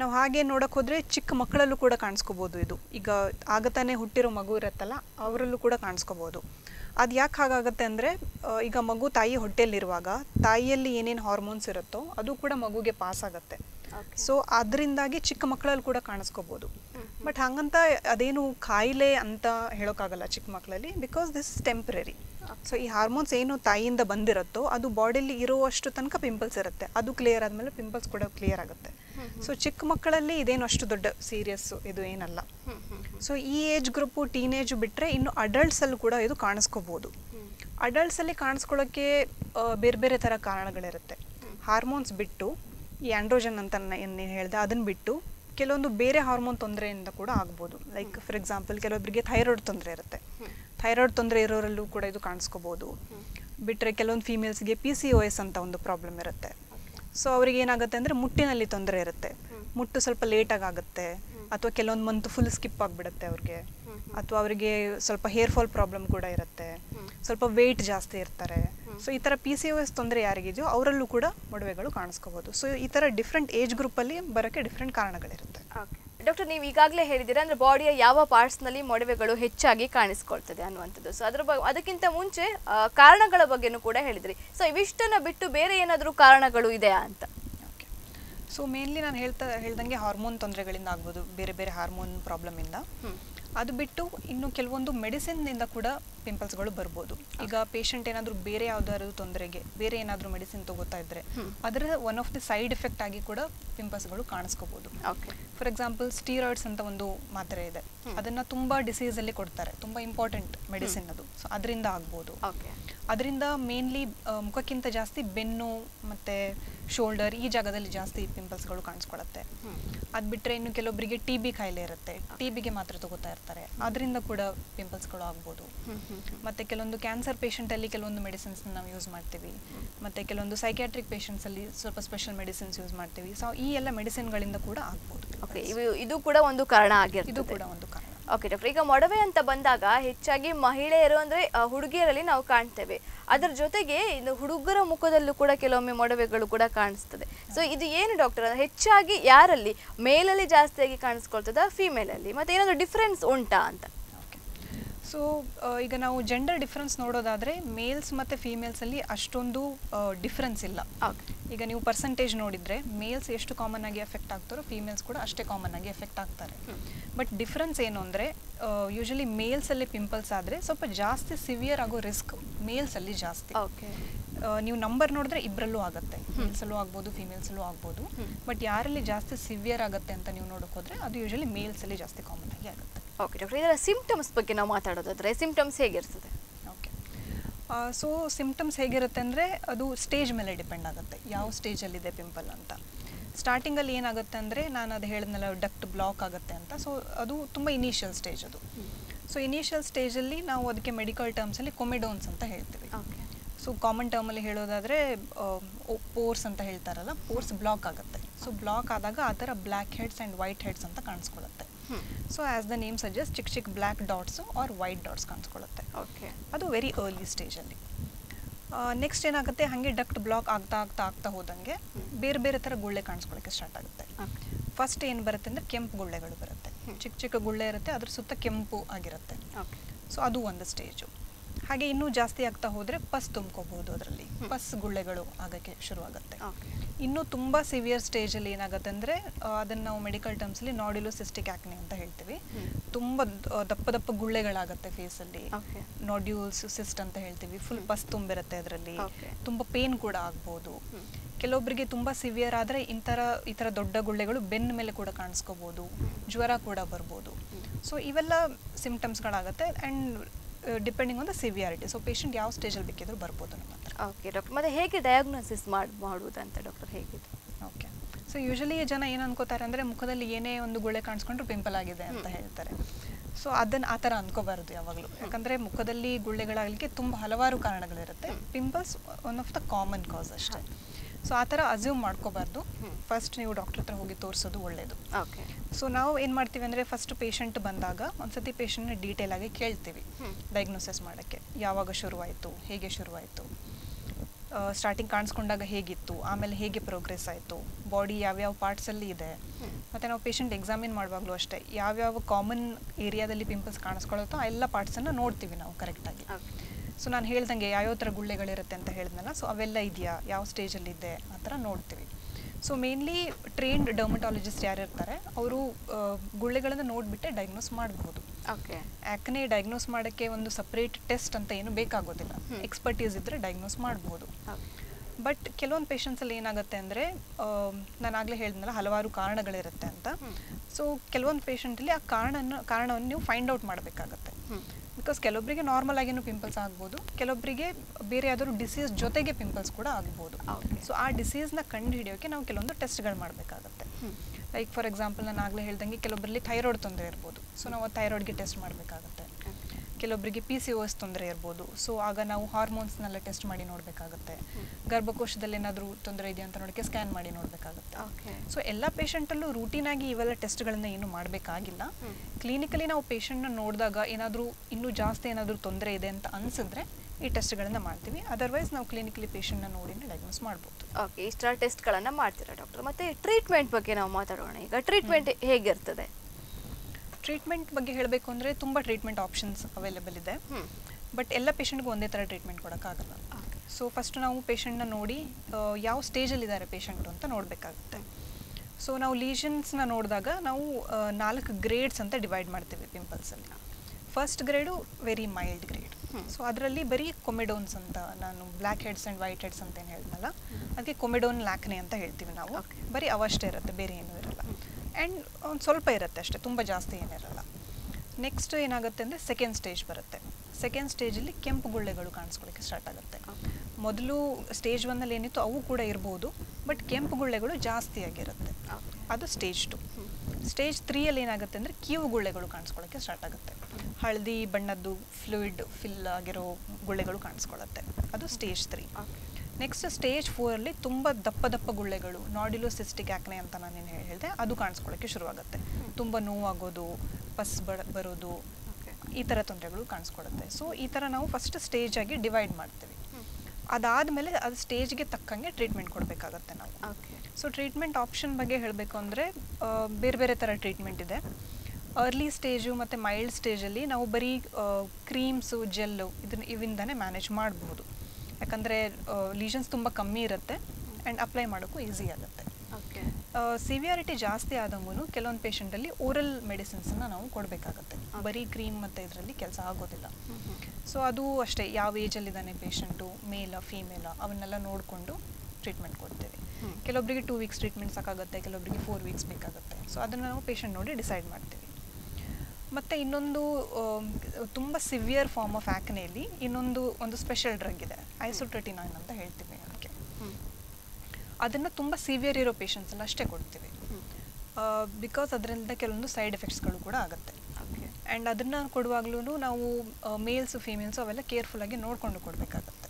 ನಾವು ಹಾಗೆ ನೋಡಕ್ ಹೋದ್ರೆ ಚಿಕ್ಕ ಮಕ್ಕಳಲ್ಲೂ ಕೂಡ ಕಾಣಿಸ್ಕೋಬೋದು ಇದು. ಈಗ ಆಗತಾನೆ ಹುಟ್ಟಿರೋ ಮಗು ಇರುತ್ತಲ್ಲ ಅವರಲ್ಲೂ ಕೂಡ ಕಾಣಿಸ್ಕೋಬೋದು. ಅದು ಯಾಕೆ ಹಾಗಾಗತ್ತೆ ಅಂದರೆ ಈಗ ಮಗು ತಾಯಿ ಹೊಟ್ಟೆಯಲ್ಲಿರುವಾಗ ತಾಯಿಯಲ್ಲಿ ಏನೇನು ಹಾರ್ಮೋನ್ಸ್ ಇರುತ್ತೋ ಅದು ಕೂಡ ಮಗುಗೆ ಪಾಸ್ ಆಗುತ್ತೆ. ಸೊ ಅದರಿಂದಾಗಿ ಚಿಕ್ಕ ಮಕ್ಕಳಲ್ಲಿ ಕೂಡ ಕಾಣಿಸ್ಕೋಬೋದು. ಬಟ್ ಹಂಗಂತ ಅದೇನು ಕಾಯಿಲೆ ಅಂತ ಹೇಳೋಕ್ಕಾಗಲ್ಲ ಚಿಕ್ಕ ಮಕ್ಕಳಲ್ಲಿ because this is temporary so ಈ ಹಾರ್ಮೋನ್ಸ್ ಏನು ತಾಯಿಯಿಂದ ಬಂದಿರುತ್ತೋ ಅದು ಬಾಡಿಲಿ ಇರುವಷ್ಟು ತನಕ ಪಿಂಪಲ್ಸ್ ಇರುತ್ತೆ. ಅದು ಕ್ಲಿಯರ್ ಆದಮೇಲೆ ಪಿಂಪಲ್ಸ್ ಕೂಡ ಕ್ಲಿಯರ್ ಆಗುತ್ತೆ. ಸೊ ಚಿಕ್ಕ ಮಕ್ಕಳಲ್ಲಿ ಇದೇನು ಅಷ್ಟು ದೊಡ್ಡ ಸೀರಿಯಸ್ ಇದು ಏನಲ್ಲ. ಸೊ ಈ ಏಜ್ ಗ್ರೂಪು ಟೀನೇಜ್ ಬಿಟ್ಟರೆ ಇನ್ನು ಅಡಲ್ಟ್ಸಲ್ಲೂ ಕೂಡ ಇದು ಕಾಣಿಸ್ಕೋಬೋದು. ಅಡಲ್ಟ್ಸಲ್ಲಿ ಕಾಣಿಸ್ಕೊಳ್ಳೋಕ್ಕೆ ಬೇರೆ ಬೇರೆ ಥರ ಕಾರಣಗಳಿರುತ್ತೆ. ಹಾರ್ಮೋನ್ಸ್ ಬಿಟ್ಟು ಈ ಆ್ಯಂಡ್ರೋಜನ್ ಅಂತ ಏನು ಹೇಳಿದೆ ಅದನ್ನು ಬಿಟ್ಟು ಕೆಲವೊಂದು ಬೇರೆ ಹಾರ್ಮೋನ್ ತೊಂದರೆಯಿಂದ ಕೂಡ ಆಗ್ಬೋದು. ಲೈಕ್ ಫಾರ್ ಎಕ್ಸಾಂಪಲ್ ಕೆಲವೊಬ್ಬರಿಗೆ ಥೈರಾಯ್ಡ್ ತೊಂದರೆ ಇರುತ್ತೆ. ಥೈರಾಯ್ಡ್ ತೊಂದರೆ ಇರೋರಲ್ಲೂ ಕೂಡ ಇದು ಕಾಣಿಸ್ಕೋಬೋದು. ಬಿಟ್ಟರೆ ಕೆಲವೊಂದು ಫೀಮೇಲ್ಸ್ಗೆ ಪಿ ಸಿ ಒ ಎಸ್ ಅಂತ ಒಂದು ಪ್ರಾಬ್ಲಮ್ ಇರುತ್ತೆ. ಸೊ ಅವ್ರಿಗೆ ಏನಾಗುತ್ತೆ ಅಂದರೆ ಮುಟ್ಟಿನಲ್ಲಿ ತೊಂದರೆ ಇರುತ್ತೆ. ಮುಟ್ಟು ಸ್ವಲ್ಪ ಲೇಟಾಗಿ ಆಗುತ್ತೆ ಅಥವಾ ಕೆಲವೊಂದು ಮಂತ್ ಫುಲ್ ಸ್ಕಿಪ್ ಆಗಿಬಿಡುತ್ತೆ ಅವ್ರಿಗೆ. ಅಥವಾ ಅವರಿಗೆ ಸ್ವಲ್ಪ ಹೇರ್ ಫಾಲ್ ಪ್ರಾಬ್ಲಮ್ ಕೂಡ ಇರುತ್ತೆ. ಸ್ವಲ್ಪ ವೆಯ್ಟ್ ಜಾಸ್ತಿ ಇರ್ತಾರೆ. ಸೊ ಈ ಥರ ಪಿ ಸಿ ಒ ಎಸ್ ತೊಂದರೆ ಯಾರಿಗಿದೆಯೋ ಅವರಲ್ಲೂ ಕೂಡ ಮೊಡವೆಗಳು ಕಾಣಿಸ್ಕೋಬೋದು. ಸೊ ಈ ಥರ ಡಿಫ್ರೆಂಟ್ ಏಜ್ ಗ್ರೂಪಲ್ಲಿ ಬರೋಕ್ಕೆ ಡಿಫ್ರೆಂಟ್ ಕಾರಣಗಳಿರುತ್ತೆ. ಡಾಕ್ಟರ್ ನೀವು ಈಗಾಗಲೇ ಹೇಳಿದ್ದೀರಾ ಅಂದ್ರೆ ಬಾಡಿಯ ಯಾವ ಪಾರ್ಟ್ಸ್ನಲ್ಲಿ ನಲ್ಲಿ ಮೊಡವೆಗಳು ಹೆಚ್ಚಾಗಿ ಕಾಣಿಸ್ಕೊಳ್ತದೆ ಅನ್ನುವಂಥದ್ದು. ಸೊ ಅದ್ರ ಬಗ್ಗೆ ಅದಕ್ಕಿಂತ ಮುಂಚೆ ಕಾರಣಗಳ ಬಗ್ಗೆನೂ ಕೂಡ ಹೇಳಿದ್ರಿ. ಸೊ ಇವಿಷ್ಟನ್ನು ಬಿಟ್ಟು ಬೇರೆ ಏನಾದರೂ ಕಾರಣಗಳು ಇದೆಯಾ ಅಂತ? ಓಕೆ ಸೊ ಮೇನ್ಲಿ ನಾನು ಹೇಳ್ತಾ ಹೇಳ್ದಂಗೆ ಹಾರ್ಮೋನ್ ತೊಂದರೆಗಳಿಂದ ಆಗ್ಬೋದು ಬೇರೆ ಬೇರೆ ಹಾರ್ಮೋನ್ ಪ್ರಾಬ್ಲಮಿಂದ ಅದು ಬಿಟ್ಟು ಇನ್ನು ಕೆಲವೊಂದು ಮೆಡಿಸಿನ್ನಿಂದ ಕೂಡ ಪಿಂಪಲ್ಸ್ಗಳು ಬರ್ಬೋದು. ಈಗ ಪೇಷಂಟ್ ಏನಾದರೂ ಬೇರೆ ಯಾವ್ದಾದ್ರು ತೊಂದರೆಗೆ ಬೇರೆ ಏನಾದರೂ ಮೆಡಿಸಿನ್ ತಗೋತಾ ಇದ್ರೆ ಅದರ one of the side effect ಆಗಿ ಕೂಡ ಪಿಂಪಲ್ಸ್ಗಳು ಕಾಣಿಸ್ಕೋಬೋದು. ಓಕೆ ಫಾರ್ ಎಕ್ಸಾಂಪಲ್ ಸ್ಟೀರಾಯ್ಡ್ಸ್ ಅಂತ ಒಂದು ಮಾತ್ರೆ ಇದೆ. ಅದನ್ನ ತುಂಬಾ ಡಿಸೀಸ್ ಅಲ್ಲಿ ಕೊಡ್ತಾರೆ. ತುಂಬಾ ಇಂಪಾರ್ಟೆಂಟ್ ಮೆಡಿಸಿನ್ ಅದು. ಸೊ ಅದರಿಂದ ಆಗ್ಬೋದು. ಅದರಿಂದ ಮೇನ್ಲಿ ಮುಖಕ್ಕಿಂತ ಜಾಸ್ತಿ ಬೆನ್ನು ಮತ್ತೆ ಶೋಲ್ಡರ್ ಈ ಜಾಗದಲ್ಲಿ ಜಾಸ್ತಿ ಪಿಂಪಲ್ಸ್ಗಳು ಕಾಣಿಸ್ಕೊಳತ್ತೆ. ಅದ್ ಬಿಟ್ರೆ ಇನ್ನು ಕೆಲವೊಬ್ಬರಿಗೆ ಟಿ ಬಿ ಕಾಯಿಲೆ ಇರುತ್ತೆ. ಟಿ ಬಿಗೆ ಮಾತ್ರ ತಗೋತಾ ಇರ್ತಾರೆ. ಅದರಿಂದ ಕೂಡ ಪಿಂಪಲ್ಸ್ಗಳು ಆಗ್ಬೋದು. ಮತ್ತೆ ಕೆಲವೊಂದು ಕ್ಯಾನ್ಸರ್ ಪೇಷಂಟಲ್ಲಿ ಕೆಲವೊಂದು ಮೆಡಿಸಿನ್ಸ್ ನಾವು ಯೂಸ್ ಮಾಡ್ತೀವಿ. ಮತ್ತೆ ಕೆಲವೊಂದು ಸೈಕ್ಯಾಟ್ರಿಕ್ ಪೇಷಂಟ್ಸಲ್ಲಿ ಸ್ವಲ್ಪ ಸ್ಪೆಷಲ್ ಮೆಡಿಸಿನ್ಸ್ ಯೂಸ್ ಮಾಡ್ತೀವಿ. ಸೊ ಈ ಎಲ್ಲ ಮೆಡಿಸಿನ್ಗಳಿಂದ ಕೂಡ ಆಗ್ಬೋದು. ಓಕೆ ಇವು ಇದು ಕೂಡ ಒಂದು ಕಾರಣ ಇದು ಕೂಡ ಒಂದು ಕಾರಣ. ಓಕೆ ಡಾಕ್ಟರ್ ಈಗ ಮೊಡವೆ ಅಂತ ಬಂದಾಗ ಹೆಚ್ಚಾಗಿ ಮಹಿಳೆಯರು ಅಂದ್ರೆ ಹುಡುಗಿಯರಲ್ಲಿ ನಾವು ಕಾಣ್ತೇವೆ. ಅದರ ಜೊತೆಗೆ ಇದು ಹುಡುಗರ ಮುಖದಲ್ಲೂ ಕೂಡ ಕೆಲವೊಮ್ಮೆ ಮೊಡವೆಗಳು ಕೂಡ ಕಾಣಿಸ್ತದೆ. ಸೊ ಇದು ಏನು ಡಾಕ್ಟರ್ ಹೆಚ್ಚಾಗಿ ಯಾರಲ್ಲಿ? ಮೇಲಲ್ಲಿ ಜಾಸ್ತಿಯಾಗಿ ಕಾಣಿಸ್ಕೊಳ್ತದ ಫಿಮೇಲಲ್ಲಿ ಮತ್ತೆ ಏನಾದರೂ ಡಿಫ್ರೆನ್ಸ್ ಉಂಟಾ ಅಂತ? ಸೊ ಈಗ ನಾವು ಜೆಂಡರ್ ಡಿಫ್ರೆನ್ಸ್ ನೋಡೋದಾದ್ರೆ ಮೇಲ್ಸ್ ಮತ್ತು ಫೀಮೇಲ್ಸಲ್ಲಿ ಅಷ್ಟೊಂದು ಡಿಫ್ರೆನ್ಸ್ ಇಲ್ಲ. ಈಗ ನೀವು ಪರ್ಸೆಂಟೇಜ್ ನೋಡಿದರೆ ಮೇಲ್ಸ್ ಎಷ್ಟು ಕಾಮನ್ ಆಗಿ ಎಫೆಕ್ಟ್ ಆಗ್ತಾರೋ ಫೀಮೇಲ್ಸ್ ಕೂಡ ಅಷ್ಟೇ ಕಾಮನ್ ಆಗಿ ಎಫೆಕ್ಟ್ ಆಗ್ತಾರೆ. ಬಟ್ ಡಿಫ್ರೆನ್ಸ್ ಏನು ಅಂದರೆ ಯೂಶಲಿ ಮೇಲ್ಸಲ್ಲಿ ಪಿಂಪಲ್ಸ್ ಆದರೆ ಸ್ವಲ್ಪ ಜಾಸ್ತಿ ಸಿವಿಯರ್ ಆಗೋ ರಿಸ್ಕ್ ಮೇಲ್ಸಲ್ಲಿ ಜಾಸ್ತಿ. ಓಕೆ ನೀವು ನಂಬರ್ ನೋಡಿದ್ರೆ ಇಬ್ಬರಲ್ಲೂ ಆಗುತ್ತೆ. ಮೇಲ್ಸಲ್ಲೂ ಆಗ್ಬೋದು ಫೀಮೇಲ್ಸಲ್ಲೂ ಆಗ್ಬೋದು. ಬಟ್ ಯಾರಲ್ಲಿ ಜಾಸ್ತಿ ಸಿವಿಯರ್ ಆಗುತ್ತೆ ಅಂತ ನೀವು ನೋಡೋಕೆ ಹೋದರೆ ಅದು ಯೂಶಲಿ ಮೇಲ್ಸಲ್ಲಿ ಜಾಸ್ತಿ ಕಾಮನ್ ಆಗಿ ಆಗುತ್ತೆ. ಓಕೆ ಡಾಕ್ಟರ್ ಇದರ ಸಿಂಪ್ಟಮ್ಸ್ ಬಗ್ಗೆ ನಾವು ಮಾತಾಡೋದಾದರೆ ಸಿಂಪ್ಟಮ್ಸ್ ಹೇಗಿರ್ತದೆ? ಓಕೆ ಸೊ ಸಿಂಪ್ಟಮ್ಸ್ ಹೇಗಿರುತ್ತೆ ಅಂದರೆ ಅದು ಸ್ಟೇಜ್ ಮೇಲೆ ಡಿಪೆಂಡ್ ಆಗುತ್ತೆ. ಯಾವ ಸ್ಟೇಜಲ್ಲಿದೆ ಪಿಂಪಲ್ ಅಂತ. ಸ್ಟಾರ್ಟಿಂಗಲ್ಲಿ ಏನಾಗುತ್ತೆ ಅಂದರೆ ನಾನು ಅದು ಹೇಳಿದ್ನಲ್ಲ ಡಕ್ಟ್ ಬ್ಲಾಕ್ ಆಗುತ್ತೆ ಅಂತ. ಸೊ ಅದು ತುಂಬ ಇನಿಷಿಯಲ್ ಸ್ಟೇಜ್ ಅದು. ಸೊ ಇನಿಷಿಯಲ್ ಸ್ಟೇಜಲ್ಲಿ ನಾವು ಅದಕ್ಕೆ ಮೆಡಿಕಲ್ ಟರ್ಮ್ಸಲ್ಲಿ ಕೊಮಿಡೋನ್ಸ್ ಅಂತ ಹೇಳ್ತೀವಿ. ಓಕೆ ಸೊ ಕಾಮನ್ ಟರ್ಮಲ್ಲಿ ಹೇಳೋದಾದರೆ ಪೋರ್ಸ್ ಅಂತ ಹೇಳ್ತಾರಲ್ಲ ಪೋರ್ಸ್ ಬ್ಲಾಕ್ ಆಗುತ್ತೆ. ಸೊ ಬ್ಲಾಕ್ ಆದಾಗ ಆ ಥರ black heads and white heads ಅಂತ ಕಾಣಿಸ್ಕೊಳ್ಳುತ್ತೆ. So as the name suggest ಚಿಕ್ಕ ಚಿಕ್ಕ black dots or white dots ಕಾಣಿಸ್ಕೊಳ್ಳುತ್ತೆ. Okay ಅದು ವೆರಿ ಅರ್ಲಿ ಸ್ಟೇಜಲ್ಲಿ ನೆಕ್ಸ್ಟ್ ಏನಾಗುತ್ತೆ? ಹಾಗೆ ಡಕ್ಟ್ ಬ್ಲಾಕ್ ಆಗ್ತಾ ಆಗ್ತಾ ಆಗ್ತಾ ಹೋದಂಗೆ ಬೇರೆ ಬೇರೆ ಥರ ಗುಳ್ಳೆ ಕಾಣಿಸ್ಕೊಳ್ಳೋಕ್ಕೆ ಸ್ಟಾರ್ಟ್ ಆಗುತ್ತೆ. ಫಸ್ಟ್ ಏನು ಬರುತ್ತೆ ಅಂದರೆ ಕೆಂಪು ಗುಳ್ಳೆಗಳು ಬರುತ್ತೆ. ಚಿಕ್ಕ ಚಿಕ್ಕ ಗುಳ್ಳೆ ಇರುತ್ತೆ ಅದ್ರ ಸುತ್ತ ಕೆಂಪು ಆಗಿರುತ್ತೆ. ಸೊ ಅದು ಒಂದು ಸ್ಟೇಜು ಹಾಗೆ ಇನ್ನೂ ಜಾಸ್ತಿ ಆಗ್ತಾ ಹೋದರೆ ಪಸ್ ತುಂಬ್ಕೋಬಹುದು ಅದರಲ್ಲಿ. ಪಸ್ ಗುಳ್ಳೆಗಳು ಆಗೋಕ್ಕೆ ಶುರುವಾಗುತ್ತೆ. ಇನ್ನು ತುಂಬ ಸಿವಿಯರ್ ಸ್ಟೇಜಲ್ಲಿ ಏನಾಗುತ್ತೆ ಅಂದರೆ ಅದನ್ನು ನಾವು ಮೆಡಿಕಲ್ ಟರ್ಮ್ಸಲ್ಲಿ ನಾಡಿಲು ಸಿಸ್ಟಿಕ್ ಆಕ್ನೆ ಅಂತ ಹೇಳ್ತೀವಿ. ತುಂಬ ದಪ್ಪ ದಪ್ಪ ಗುಳ್ಳೆಗಳಾಗುತ್ತೆ ಫೇಸಲ್ಲಿ ನಾಡ್ಯೂಲ್ಸ್ ಸಿಸ್ಟ್ ಅಂತ ಹೇಳ್ತೀವಿ. ಫುಲ್ ಪಸ್ ತುಂಬಿರುತ್ತೆ ಅದರಲ್ಲಿ. ತುಂಬ ಪೇನ್ ಕೂಡ ಆಗ್ಬೋದು. ಕೆಲವೊಬ್ಬರಿಗೆ ತುಂಬ ಸಿವಿಯರ್ ಆದರೆ ಇಂಥರ ಈ ಥರ ದೊಡ್ಡ ಗುಳ್ಳೆಗಳು ಬೆನ್ನ ಮೇಲೆ ಕೂಡ ಕಾಣಿಸ್ಕೋಬೋದು. ಜ್ವರ ಕೂಡ ಬರ್ಬೋದು. ಸೊ ಇವೆಲ್ಲ ಸಿಮ್ಟಮ್ಸ್ಗಳಾಗುತ್ತೆ and depending on the severity so patient ಯಾವ ಸ್ಟೇಜಲ್ಲಿ ಬೇಕಿದ್ರು ಬರ್ಬೋದು ನಮ್ಮ ಓಕೆ ಡಾಕ್ಟರ್ ಮತ್ತೆ ಹೇಗೆ ಡಯಾಗ್ನೋಸಿಸ್ ಮಾಡಿ ಮಾಡುವುದಂತ ಡಾಕ್ಟರ್ ಹೇಗಿದೆ? ಓಕೆ ಸೊ ಯೂಶಲಿ ಜನ ಏನು ಅನ್ಕೋತಾರೆ ಅಂದರೆ ಮುಖದಲ್ಲಿ ಏನೇ ಒಂದು ಗುಳೆ ಕಾಣಿಸ್ಕೊಂಡ್ರು ಪಿಂಪಲ್ ಆಗಿದೆ ಅಂತ ಹೇಳ್ತಾರೆ. ಸೊ ಅದನ್ನು ಆ ಥರ ಅನ್ಕೋಬಾರ್ದು ಯಾವಾಗಲೂ. ಯಾಕಂದರೆ ಮುಖದಲ್ಲಿ ಗುಳ್ಳೆಗಳಾಗಲಿಕ್ಕೆ ತುಂಬ ಹಲವಾರು ಕಾರಣಗಳಿರುತ್ತೆ. Pimples one of the common cause ಅಷ್ಟೇ. ಸೊ ಆ ಥರ ಅಸ್ಯೂಮ್ ಮಾಡ್ಕೋಬಾರ್ದು. ಫಸ್ಟ್ ನೀವು ಡಾಕ್ಟರ್ ಹತ್ರ ಹೋಗಿ ತೋರಿಸೋದು ಒಳ್ಳೆಯದು ಓಕೆ ಸೊ ನಾವು ಏನು ಮಾಡ್ತೀವಿ ಅಂದರೆ ಫಸ್ಟ್ ಪೇಷಂಟ್ ಬಂದಾಗ ಒಂದ್ಸತಿ ಪೇಷಂಟ್ನ ಡೀಟೇಲ್ ಆಗಿ ಕೇಳ್ತೀವಿ. ಡಯಾಗ್ನೋಸಿಸ್ ಮಾಡೋಕ್ಕೆ. ಯಾವಾಗ ಶುರುವಾಯಿತು? ಹೇಗೆ ಶುರುವಾಯಿತು? ಸ್ಟಾರ್ಟಿಂಗ್ ಕಾಣಿಸ್ಕೊಂಡಾಗ ಹೇಗಿತ್ತು? ಆಮೇಲೆ ಹೇಗೆ ಪ್ರೋಗ್ರೆಸ್ ಆಯಿತು? ಬಾಡಿ ಯಾವ್ಯಾವ ಪಾರ್ಟ್ಸಲ್ಲಿ ಇದೆ? ಮತ್ತು ನಾವು ಪೇಷಂಟ್ ಎಕ್ಸಾಮಿನ್ ಮಾಡುವಾಗಲೂ ಅಷ್ಟೇ ಯಾವ್ಯಾವ ಕಾಮನ್ ಏರಿಯಾದಲ್ಲಿ ಪಿಂಪಲ್ಸ್ ಕಾಣಿಸ್ಕೊಳ್ಳುತ್ತೋ ಆ ಎಲ್ಲ ಪಾರ್ಟ್ಸನ್ನು ನೋಡ್ತೀವಿ ನಾವು ಕರೆಕ್ಟಾಗಿ ಸೊ ನಾನು ಹೇಳ್ದಂಗೆ ಯಾವ್ಯಾವ ಥರ ಗುಳ್ಳೆಗಳಿರುತ್ತೆ ಅಂತ ಹೇಳಿದ್ನಲ್ಲ ಸೊ ಅವೆಲ್ಲ ಇದೆಯಾ? ಯಾವ ಸ್ಟೇಜಲ್ಲಿದೆ ಆ ಥರ ನೋಡ್ತೀವಿ. ಸೊ ಮೇನ್ಲಿ ಟ್ರೈನ್ಡ್ ಡರ್ಮಟಾಲಜಿಸ್ಟ್ ಯಾರು ಇರ್ತಾರೆ ಅವರು ಗುಳ್ಳೆಗಳನ್ನು ನೋಡಿಬಿಟ್ಟೆ ಡಯಾಗ್ನೋಸ್ ಮಾಡಬಹುದು ಓಕೆ ಡಯಾಗ್ನೋಸ್ ಮಾಡೋಕ್ಕೆ ಒಂದು ಸಪ್ರೇಟ್ ಟೆಸ್ಟ್ ಅಂತ ಏನು ಬೇಕಾಗೋದಿಲ್ಲ. ಎಕ್ಸ್ಪರ್ಟೀಸ್ ಇದ್ದರೆ ಡಯಾಗ್ನೋಸ್ ಮಾಡ್ಬೋದು. ಬಟ್ ಕೆಲವೊಂದು ಪೇಷಂಟ್ಸಲ್ಲಿ ಏನಾಗುತ್ತೆ ಅಂದರೆ ನಾನು ಆಗಲೇ ಹೇಳಿದ್ನಲ್ಲ ಹಲವಾರು ಕಾರಣಗಳಿರುತ್ತೆ ಅಂತ. ಸೊ ಕೆಲವೊಂದು ಪೇಷಂಟಲ್ಲಿ ಆ ಕಾರಣನ ಕಾರಣವನ್ನು ನೀವು ಫೈಂಡ್ ಔಟ್ ಮಾಡಬೇಕಾಗತ್ತೆ. ಬಿಕಾಸ್ ಕೆಲವೊಬ್ಬರಿಗೆ ನಾರ್ಮಲ್ ಆಗಿನೂ ಪಿಂಪಲ್ಸ್ ಆಗ್ಬೋದು. ಕೆಲವೊಬ್ಬರಿಗೆ ಬೇರೆ ಯಾವ್ದಾದ್ರು ಡಿಸೀಸ್ ಜೊತೆಗೆ ಪಿಂಪಲ್ಸ್ ಕೂಡ ಆಗ್ಬೋದು. ಸೊ ಆ ಡಿಸೀಸ್ನ ಕಂಡು ಹಿಡಿಯೋಕೆ ನಾವು ಕೆಲವೊಂದು ಟೆಸ್ಟ್ಗಳು ಮಾಡಬೇಕಾಗತ್ತೆ. ಲೈಕ್ ಫಾರ್ ಎಕ್ಸಾಂಪಲ್ ನಾನು ಆಗಲೇ ಹೇಳ್ದಂಗೆ ಕೆಲವೊಬ್ಬರಲ್ಲಿ ಥೈರಾಯ್ಡ್ ತೊಂದರೆ ಇರ್ಬೋದು. ಸೊ ನಾವು ಥೈರಾಯ್ಡ್ಗೆ ಟೆಸ್ಟ್ ಮಾಡಬೇಕಾಗುತ್ತೆ. ಕೆಲವೊಬ್ಬರಿಗೆ ಪಿ ಸಿ ಓ ಎಸ್ ತೊಂದರೆ ಇರ್ಬೋದು. ಸೊ ಆಗ ನಾವು ಹಾರ್ಮೋನ್ಸ್ನೆಲ್ಲ ಟೆಸ್ಟ್ ಮಾಡಿ ನೋಡಬೇಕಾಗುತ್ತೆ. ಗರ್ಭಕೋಶದಲ್ಲಿ ಏನಾದರೂ ತೊಂದರೆ ಇದೆಯಾ ಅಂತ ನೋಡೋಕ್ಕೆ ಸ್ಕ್ಯಾನ್ ಮಾಡಿ ನೋಡಬೇಕಾಗುತ್ತೆ. ಸೊ ಎಲ್ಲ ಪೇಷಂಟಲ್ಲೂ ರೂಟೀನಾಗಿ ಇವೆಲ್ಲ ಟೆಸ್ಟ್ಗಳನ್ನ ಏನು ಮಾಡಬೇಕಾಗಿಲ್ಲ. ಕ್ಲಿನಿಕಲಿ ನಾವು ಪೇಷಂಟ್ನ ನೋಡಿದಾಗ ಏನಾದರೂ ಇನ್ನೂ ಜಾಸ್ತಿ ಏನಾದರೂ ತೊಂದರೆ ಇದೆ ಅಂತ ಅನಿಸಿದ್ರೆ ಈ ಟೆಸ್ಟ್ಗಳನ್ನು ಮಾಡ್ತೀವಿ. ಅದರ್ವೈಸ್ ನಾವು ಕ್ಲಿನಿಕಲಿ ಪೇಷಂಟ್ನ ನೋಡಿ ಡಯಾಗ್ನೋಸ್ ಮಾಡ್ಬೋದು. ಓಕೆ ಇಷ್ಟರ ಟೆಸ್ಟ್ಗಳನ್ನು ಮಾಡ್ತೀರಾ ಡಾಕ್ಟರ್ ಮತ್ತೆ ಟ್ರೀಟ್ಮೆಂಟ್ ಬಗ್ಗೆ ನಾವು ಮಾತಾಡೋಣ. ಈಗ ಟ್ರೀಟ್ಮೆಂಟ್ ಹೇಗಿರ್ತದೆ? ಟ್ರೀಟ್ಮೆಂಟ್ ಬಗ್ಗೆ ಹೇಳಬೇಕು ಅಂದರೆ ತುಂಬ ಟ್ರೀಟ್ಮೆಂಟ್ ಆಪ್ಷನ್ಸ್ ಅವೈಲೇಬಲ್ ಇದೆ. ಬಟ್ ಎಲ್ಲ ಪೇಷಂಟ್ಗೂ ಒಂದೇ ಥರ ಟ್ರೀಟ್ಮೆಂಟ್ ಕೊಡೋಕ್ಕಾಗಲ್ಲ. ಸೊ ಫಸ್ಟ್ ನಾವು ಪೇಷಂಟ್ನ ನೋಡಿ ಯಾವ ಸ್ಟೇಜಲ್ಲಿದ್ದಾರೆ ಪೇಷಂಟು ಅಂತ ನೋಡಬೇಕಾಗುತ್ತೆ. ಸೊ ನಾವು ಲೀಷನ್ಸ್ನ ನೋಡಿದಾಗ ನಾವು ನಾಲ್ಕು ಗ್ರೇಡ್ಸ್ ಅಂತ ಡಿವೈಡ್ ಮಾಡ್ತೀವಿ ಪಿಂಪಲ್ಸಲ್ಲಿ first grade very mild grade so ಅದರಲ್ಲಿ ಬರೀ ಕೊಮೆಡೋನ್ಸ್ ಅಂತ ನಾನು black heads and white heads ಅಂತ ಏನು ಹೇಳಿದ್ನಲ್ಲ ಅದಕ್ಕೆ ಕೊಮೆಡೋನ್ ಲ್ಯಾಕ್ನೆ ಅಂತ ಹೇಳ್ತೀವಿ ನಾವು. ಬರೀ ಅವಷ್ಟೇ ಇರುತ್ತೆ ಬೇರೆ ಏನೂ ಇರಲ್ಲ. ಆ್ಯಂಡ್ ಒಂದು ಸ್ವಲ್ಪ ಇರುತ್ತೆ ಅಷ್ಟೇ ತುಂಬ ಜಾಸ್ತಿ ಏನಿರಲ್ಲ ನೆಕ್ಸ್ಟ್ ಏನಾಗುತ್ತೆ ಅಂದರೆ ಸೆಕೆಂಡ್ ಸ್ಟೇಜ್ ಬರುತ್ತೆ. ಸೆಕೆಂಡ್ ಸ್ಟೇಜಲ್ಲಿ ಕೆಂಪು ಗುಳ್ಳೆಗಳು ಕಾಣಿಸ್ಕೊಳ್ಳೋಕ್ಕೆ ಸ್ಟಾರ್ಟ್ ಆಗುತ್ತೆ. ಮೊದಲು ಸ್ಟೇಜ್ ಒನ್ನಲ್ಲಿ ಏನಿತ್ತು ಅವು ಕೂಡ ಇರ್ಬೋದು ಬಟ್ ಕೆಂಪು ಗುಳ್ಳೆಗಳು ಜಾಸ್ತಿ ಆಗಿರುತ್ತೆ. ಅದು ಸ್ಟೇಜ್ ಟು ಸ್ಟೇಜ್ ತ್ರೀಯಲ್ಲಿ ಏನಾಗುತ್ತೆ ಅಂದರೆ ಕೀವು ಗುಳ್ಳೆಗಳು ಕಾಣಿಸ್ಕೊಳ್ಳೋಕ್ಕೆ ಸ್ಟಾರ್ಟ್ ಆಗುತ್ತೆ. ಹಳದಿ ಬಣ್ಣದ್ದು ಫ್ಲೂಯಿಡ್ ಫಿಲ್ ಆಗಿರೋ ಗುಳ್ಳೆಗಳು ಕಾಣಿಸ್ಕೊಳ್ಳುತ್ತೆ. ಅದು ಸ್ಟೇಜ್ ತ್ರೀ ನೆಕ್ಸ್ಟ್ ಸ್ಟೇಜ್ ಫೋರಲ್ಲಿ ತುಂಬ ದಪ್ಪ ದಪ್ಪ ಗುಳ್ಳೆಗಳು ನಾಡಿಲೋ ಸಿಸ್ಟಿಕ್ ಆ್ಯಕ್ನೆ ಅಂತ ನಾನೇನು ಹೇಳಿದೆ ಅದು ಕಾಣಿಸ್ಕೊಳ್ಳೋಕ್ಕೆ ಶುರುವಾಗುತ್ತೆ. ತುಂಬ ನೋವಾಗೋದು ಪಸ್ ಬರೋದು ಈ ಥರ ತೊಂದರೆಗಳು ಕಾಣಿಸ್ಕೊಳ್ಳುತ್ತೆ. ಸೊ ಈ ಥರ ನಾವು ಫಸ್ಟ್ ಸ್ಟೇಜ್ ಆಗಿ ಡಿವೈಡ್ ಮಾಡ್ತೀವಿ. ಅದಾದಮೇಲೆ ಅದು ಸ್ಟೇಜ್ಗೆ ತಕ್ಕಂಗೆ ಟ್ರೀಟ್ಮೆಂಟ್ ಕೊಡಬೇಕಾಗತ್ತೆ ನಾವು. ಸೊ ಟ್ರೀಟ್ಮೆಂಟ್ ಆಪ್ಷನ್ ಬಗ್ಗೆ ಹೇಳಬೇಕು ಅಂದರೆ ಬೇರೆ ಬೇರೆ ಥರ ಟ್ರೀಟ್ಮೆಂಟ್ ಇದೆ. ಅರ್ಲಿ ಸ್ಟೇಜು ಮತ್ತು ಮೈಲ್ಡ್ ಸ್ಟೇಜಲ್ಲಿ ನಾವು ಬರೀ ಕ್ರೀಮ್ಸು ಜೆಲ್ಲು ಇದನ್ನು ಇವಿಂದನೇ ಮ್ಯಾನೇಜ್ ಮಾಡಬಹುದು ಯಾಕಂದರೆ ಲೀಷನ್ಸ್ ತುಂಬ ಕಮ್ಮಿ ಇರುತ್ತೆ ಆ್ಯಂಡ್ ಅಪ್ಲೈ ಮಾಡೋಕ್ಕೂ ಈಸಿ ಆಗುತ್ತೆ. ಸಿವಿಯಾರಿಟಿ ಜಾಸ್ತಿ ಆದಂಗೂ ಕೆಲವೊಂದು ಪೇಷಂಟಲ್ಲಿ ಓರಲ್ ಮೆಡಿಸಿನ್ಸನ್ನು ನಾವು ಕೊಡಬೇಕಾಗತ್ತೆ. ಬರೀ ಕ್ರೀಮ್ ಮತ್ತು ಇದರಲ್ಲಿ ಕೆಲಸ ಆಗೋದಿಲ್ಲ. ಸೊ ಅದು ಅಷ್ಟೇ ಯಾವ ಏಜಲ್ಲಿದ್ದಾನೆ ಪೇಷಂಟು ಮೇಲ ಫೀಮೇಲ ಅವನ್ನೆಲ್ಲ ನೋಡಿಕೊಂಡು ಟ್ರೀಟ್ಮೆಂಟ್ ಕೊಡ್ತೇವೆ. ಕೆಲವೊಬ್ಬರಿಗೆ ಟೂ ವೀಕ್ಸ್ ಟ್ರೀಟ್ಮೆಂಟ್ ಸಾಕಾಗುತ್ತೆ ಕೆಲವೊಬ್ಬರಿಗೆ ಫೋರ್ ವೀಕ್ಸ್ ಬೇಕಾಗುತ್ತೆ. ಸೊ ಅದನ್ನು ನಾವು ಪೇಷಂಟ್ ನೋಡಿ ಡಿಸೈಡ್ ಮಾಡ್ತೀವಿ. ಮತ್ತು ಇನ್ನೊಂದು ತುಂಬ ಸಿವಿಯರ್ ಫಾರ್ಮ್ ಆಫ್ ಆ್ಯಕ್ನೆಯಲ್ಲಿ ಇನ್ನೊಂದು ಒಂದು ಸ್ಪೆಷಲ್ ಡ್ರಗ್ ಇದೆ ಐಸೋಟ್ರೆಟಿನಾಯ್ನ್ ಅಂತ ಹೇಳ್ತೀವಿ ಅದಕ್ಕೆ. ಅದನ್ನು ತುಂಬ ಸಿವಿಯರ್ ಇರೋ ಪೇಷಂಟ್ಸನ್ನು ಅಷ್ಟೇ ಕೊಡ್ತೀವಿ. ಬಿಕಾಸ್ ಅದರಿಂದ ಕೆಲವೊಂದು ಸೈಡ್ ಎಫೆಕ್ಟ್ಸ್ಗಳು ಕೂಡ ಆಗುತ್ತೆ. ಓಕೆ ಆ್ಯಂಡ್ ಅದನ್ನು ಕೊಡುವಾಗ್ಲೂ ನಾವು ಮೇಲ್ಸು ಫೀಮೇಲ್ಸು ಅವೆಲ್ಲ ಕೇರ್ಫುಲ್ಲಾಗಿ ನೋಡಿಕೊಂಡು ಕೊಡಬೇಕಾಗತ್ತೆ.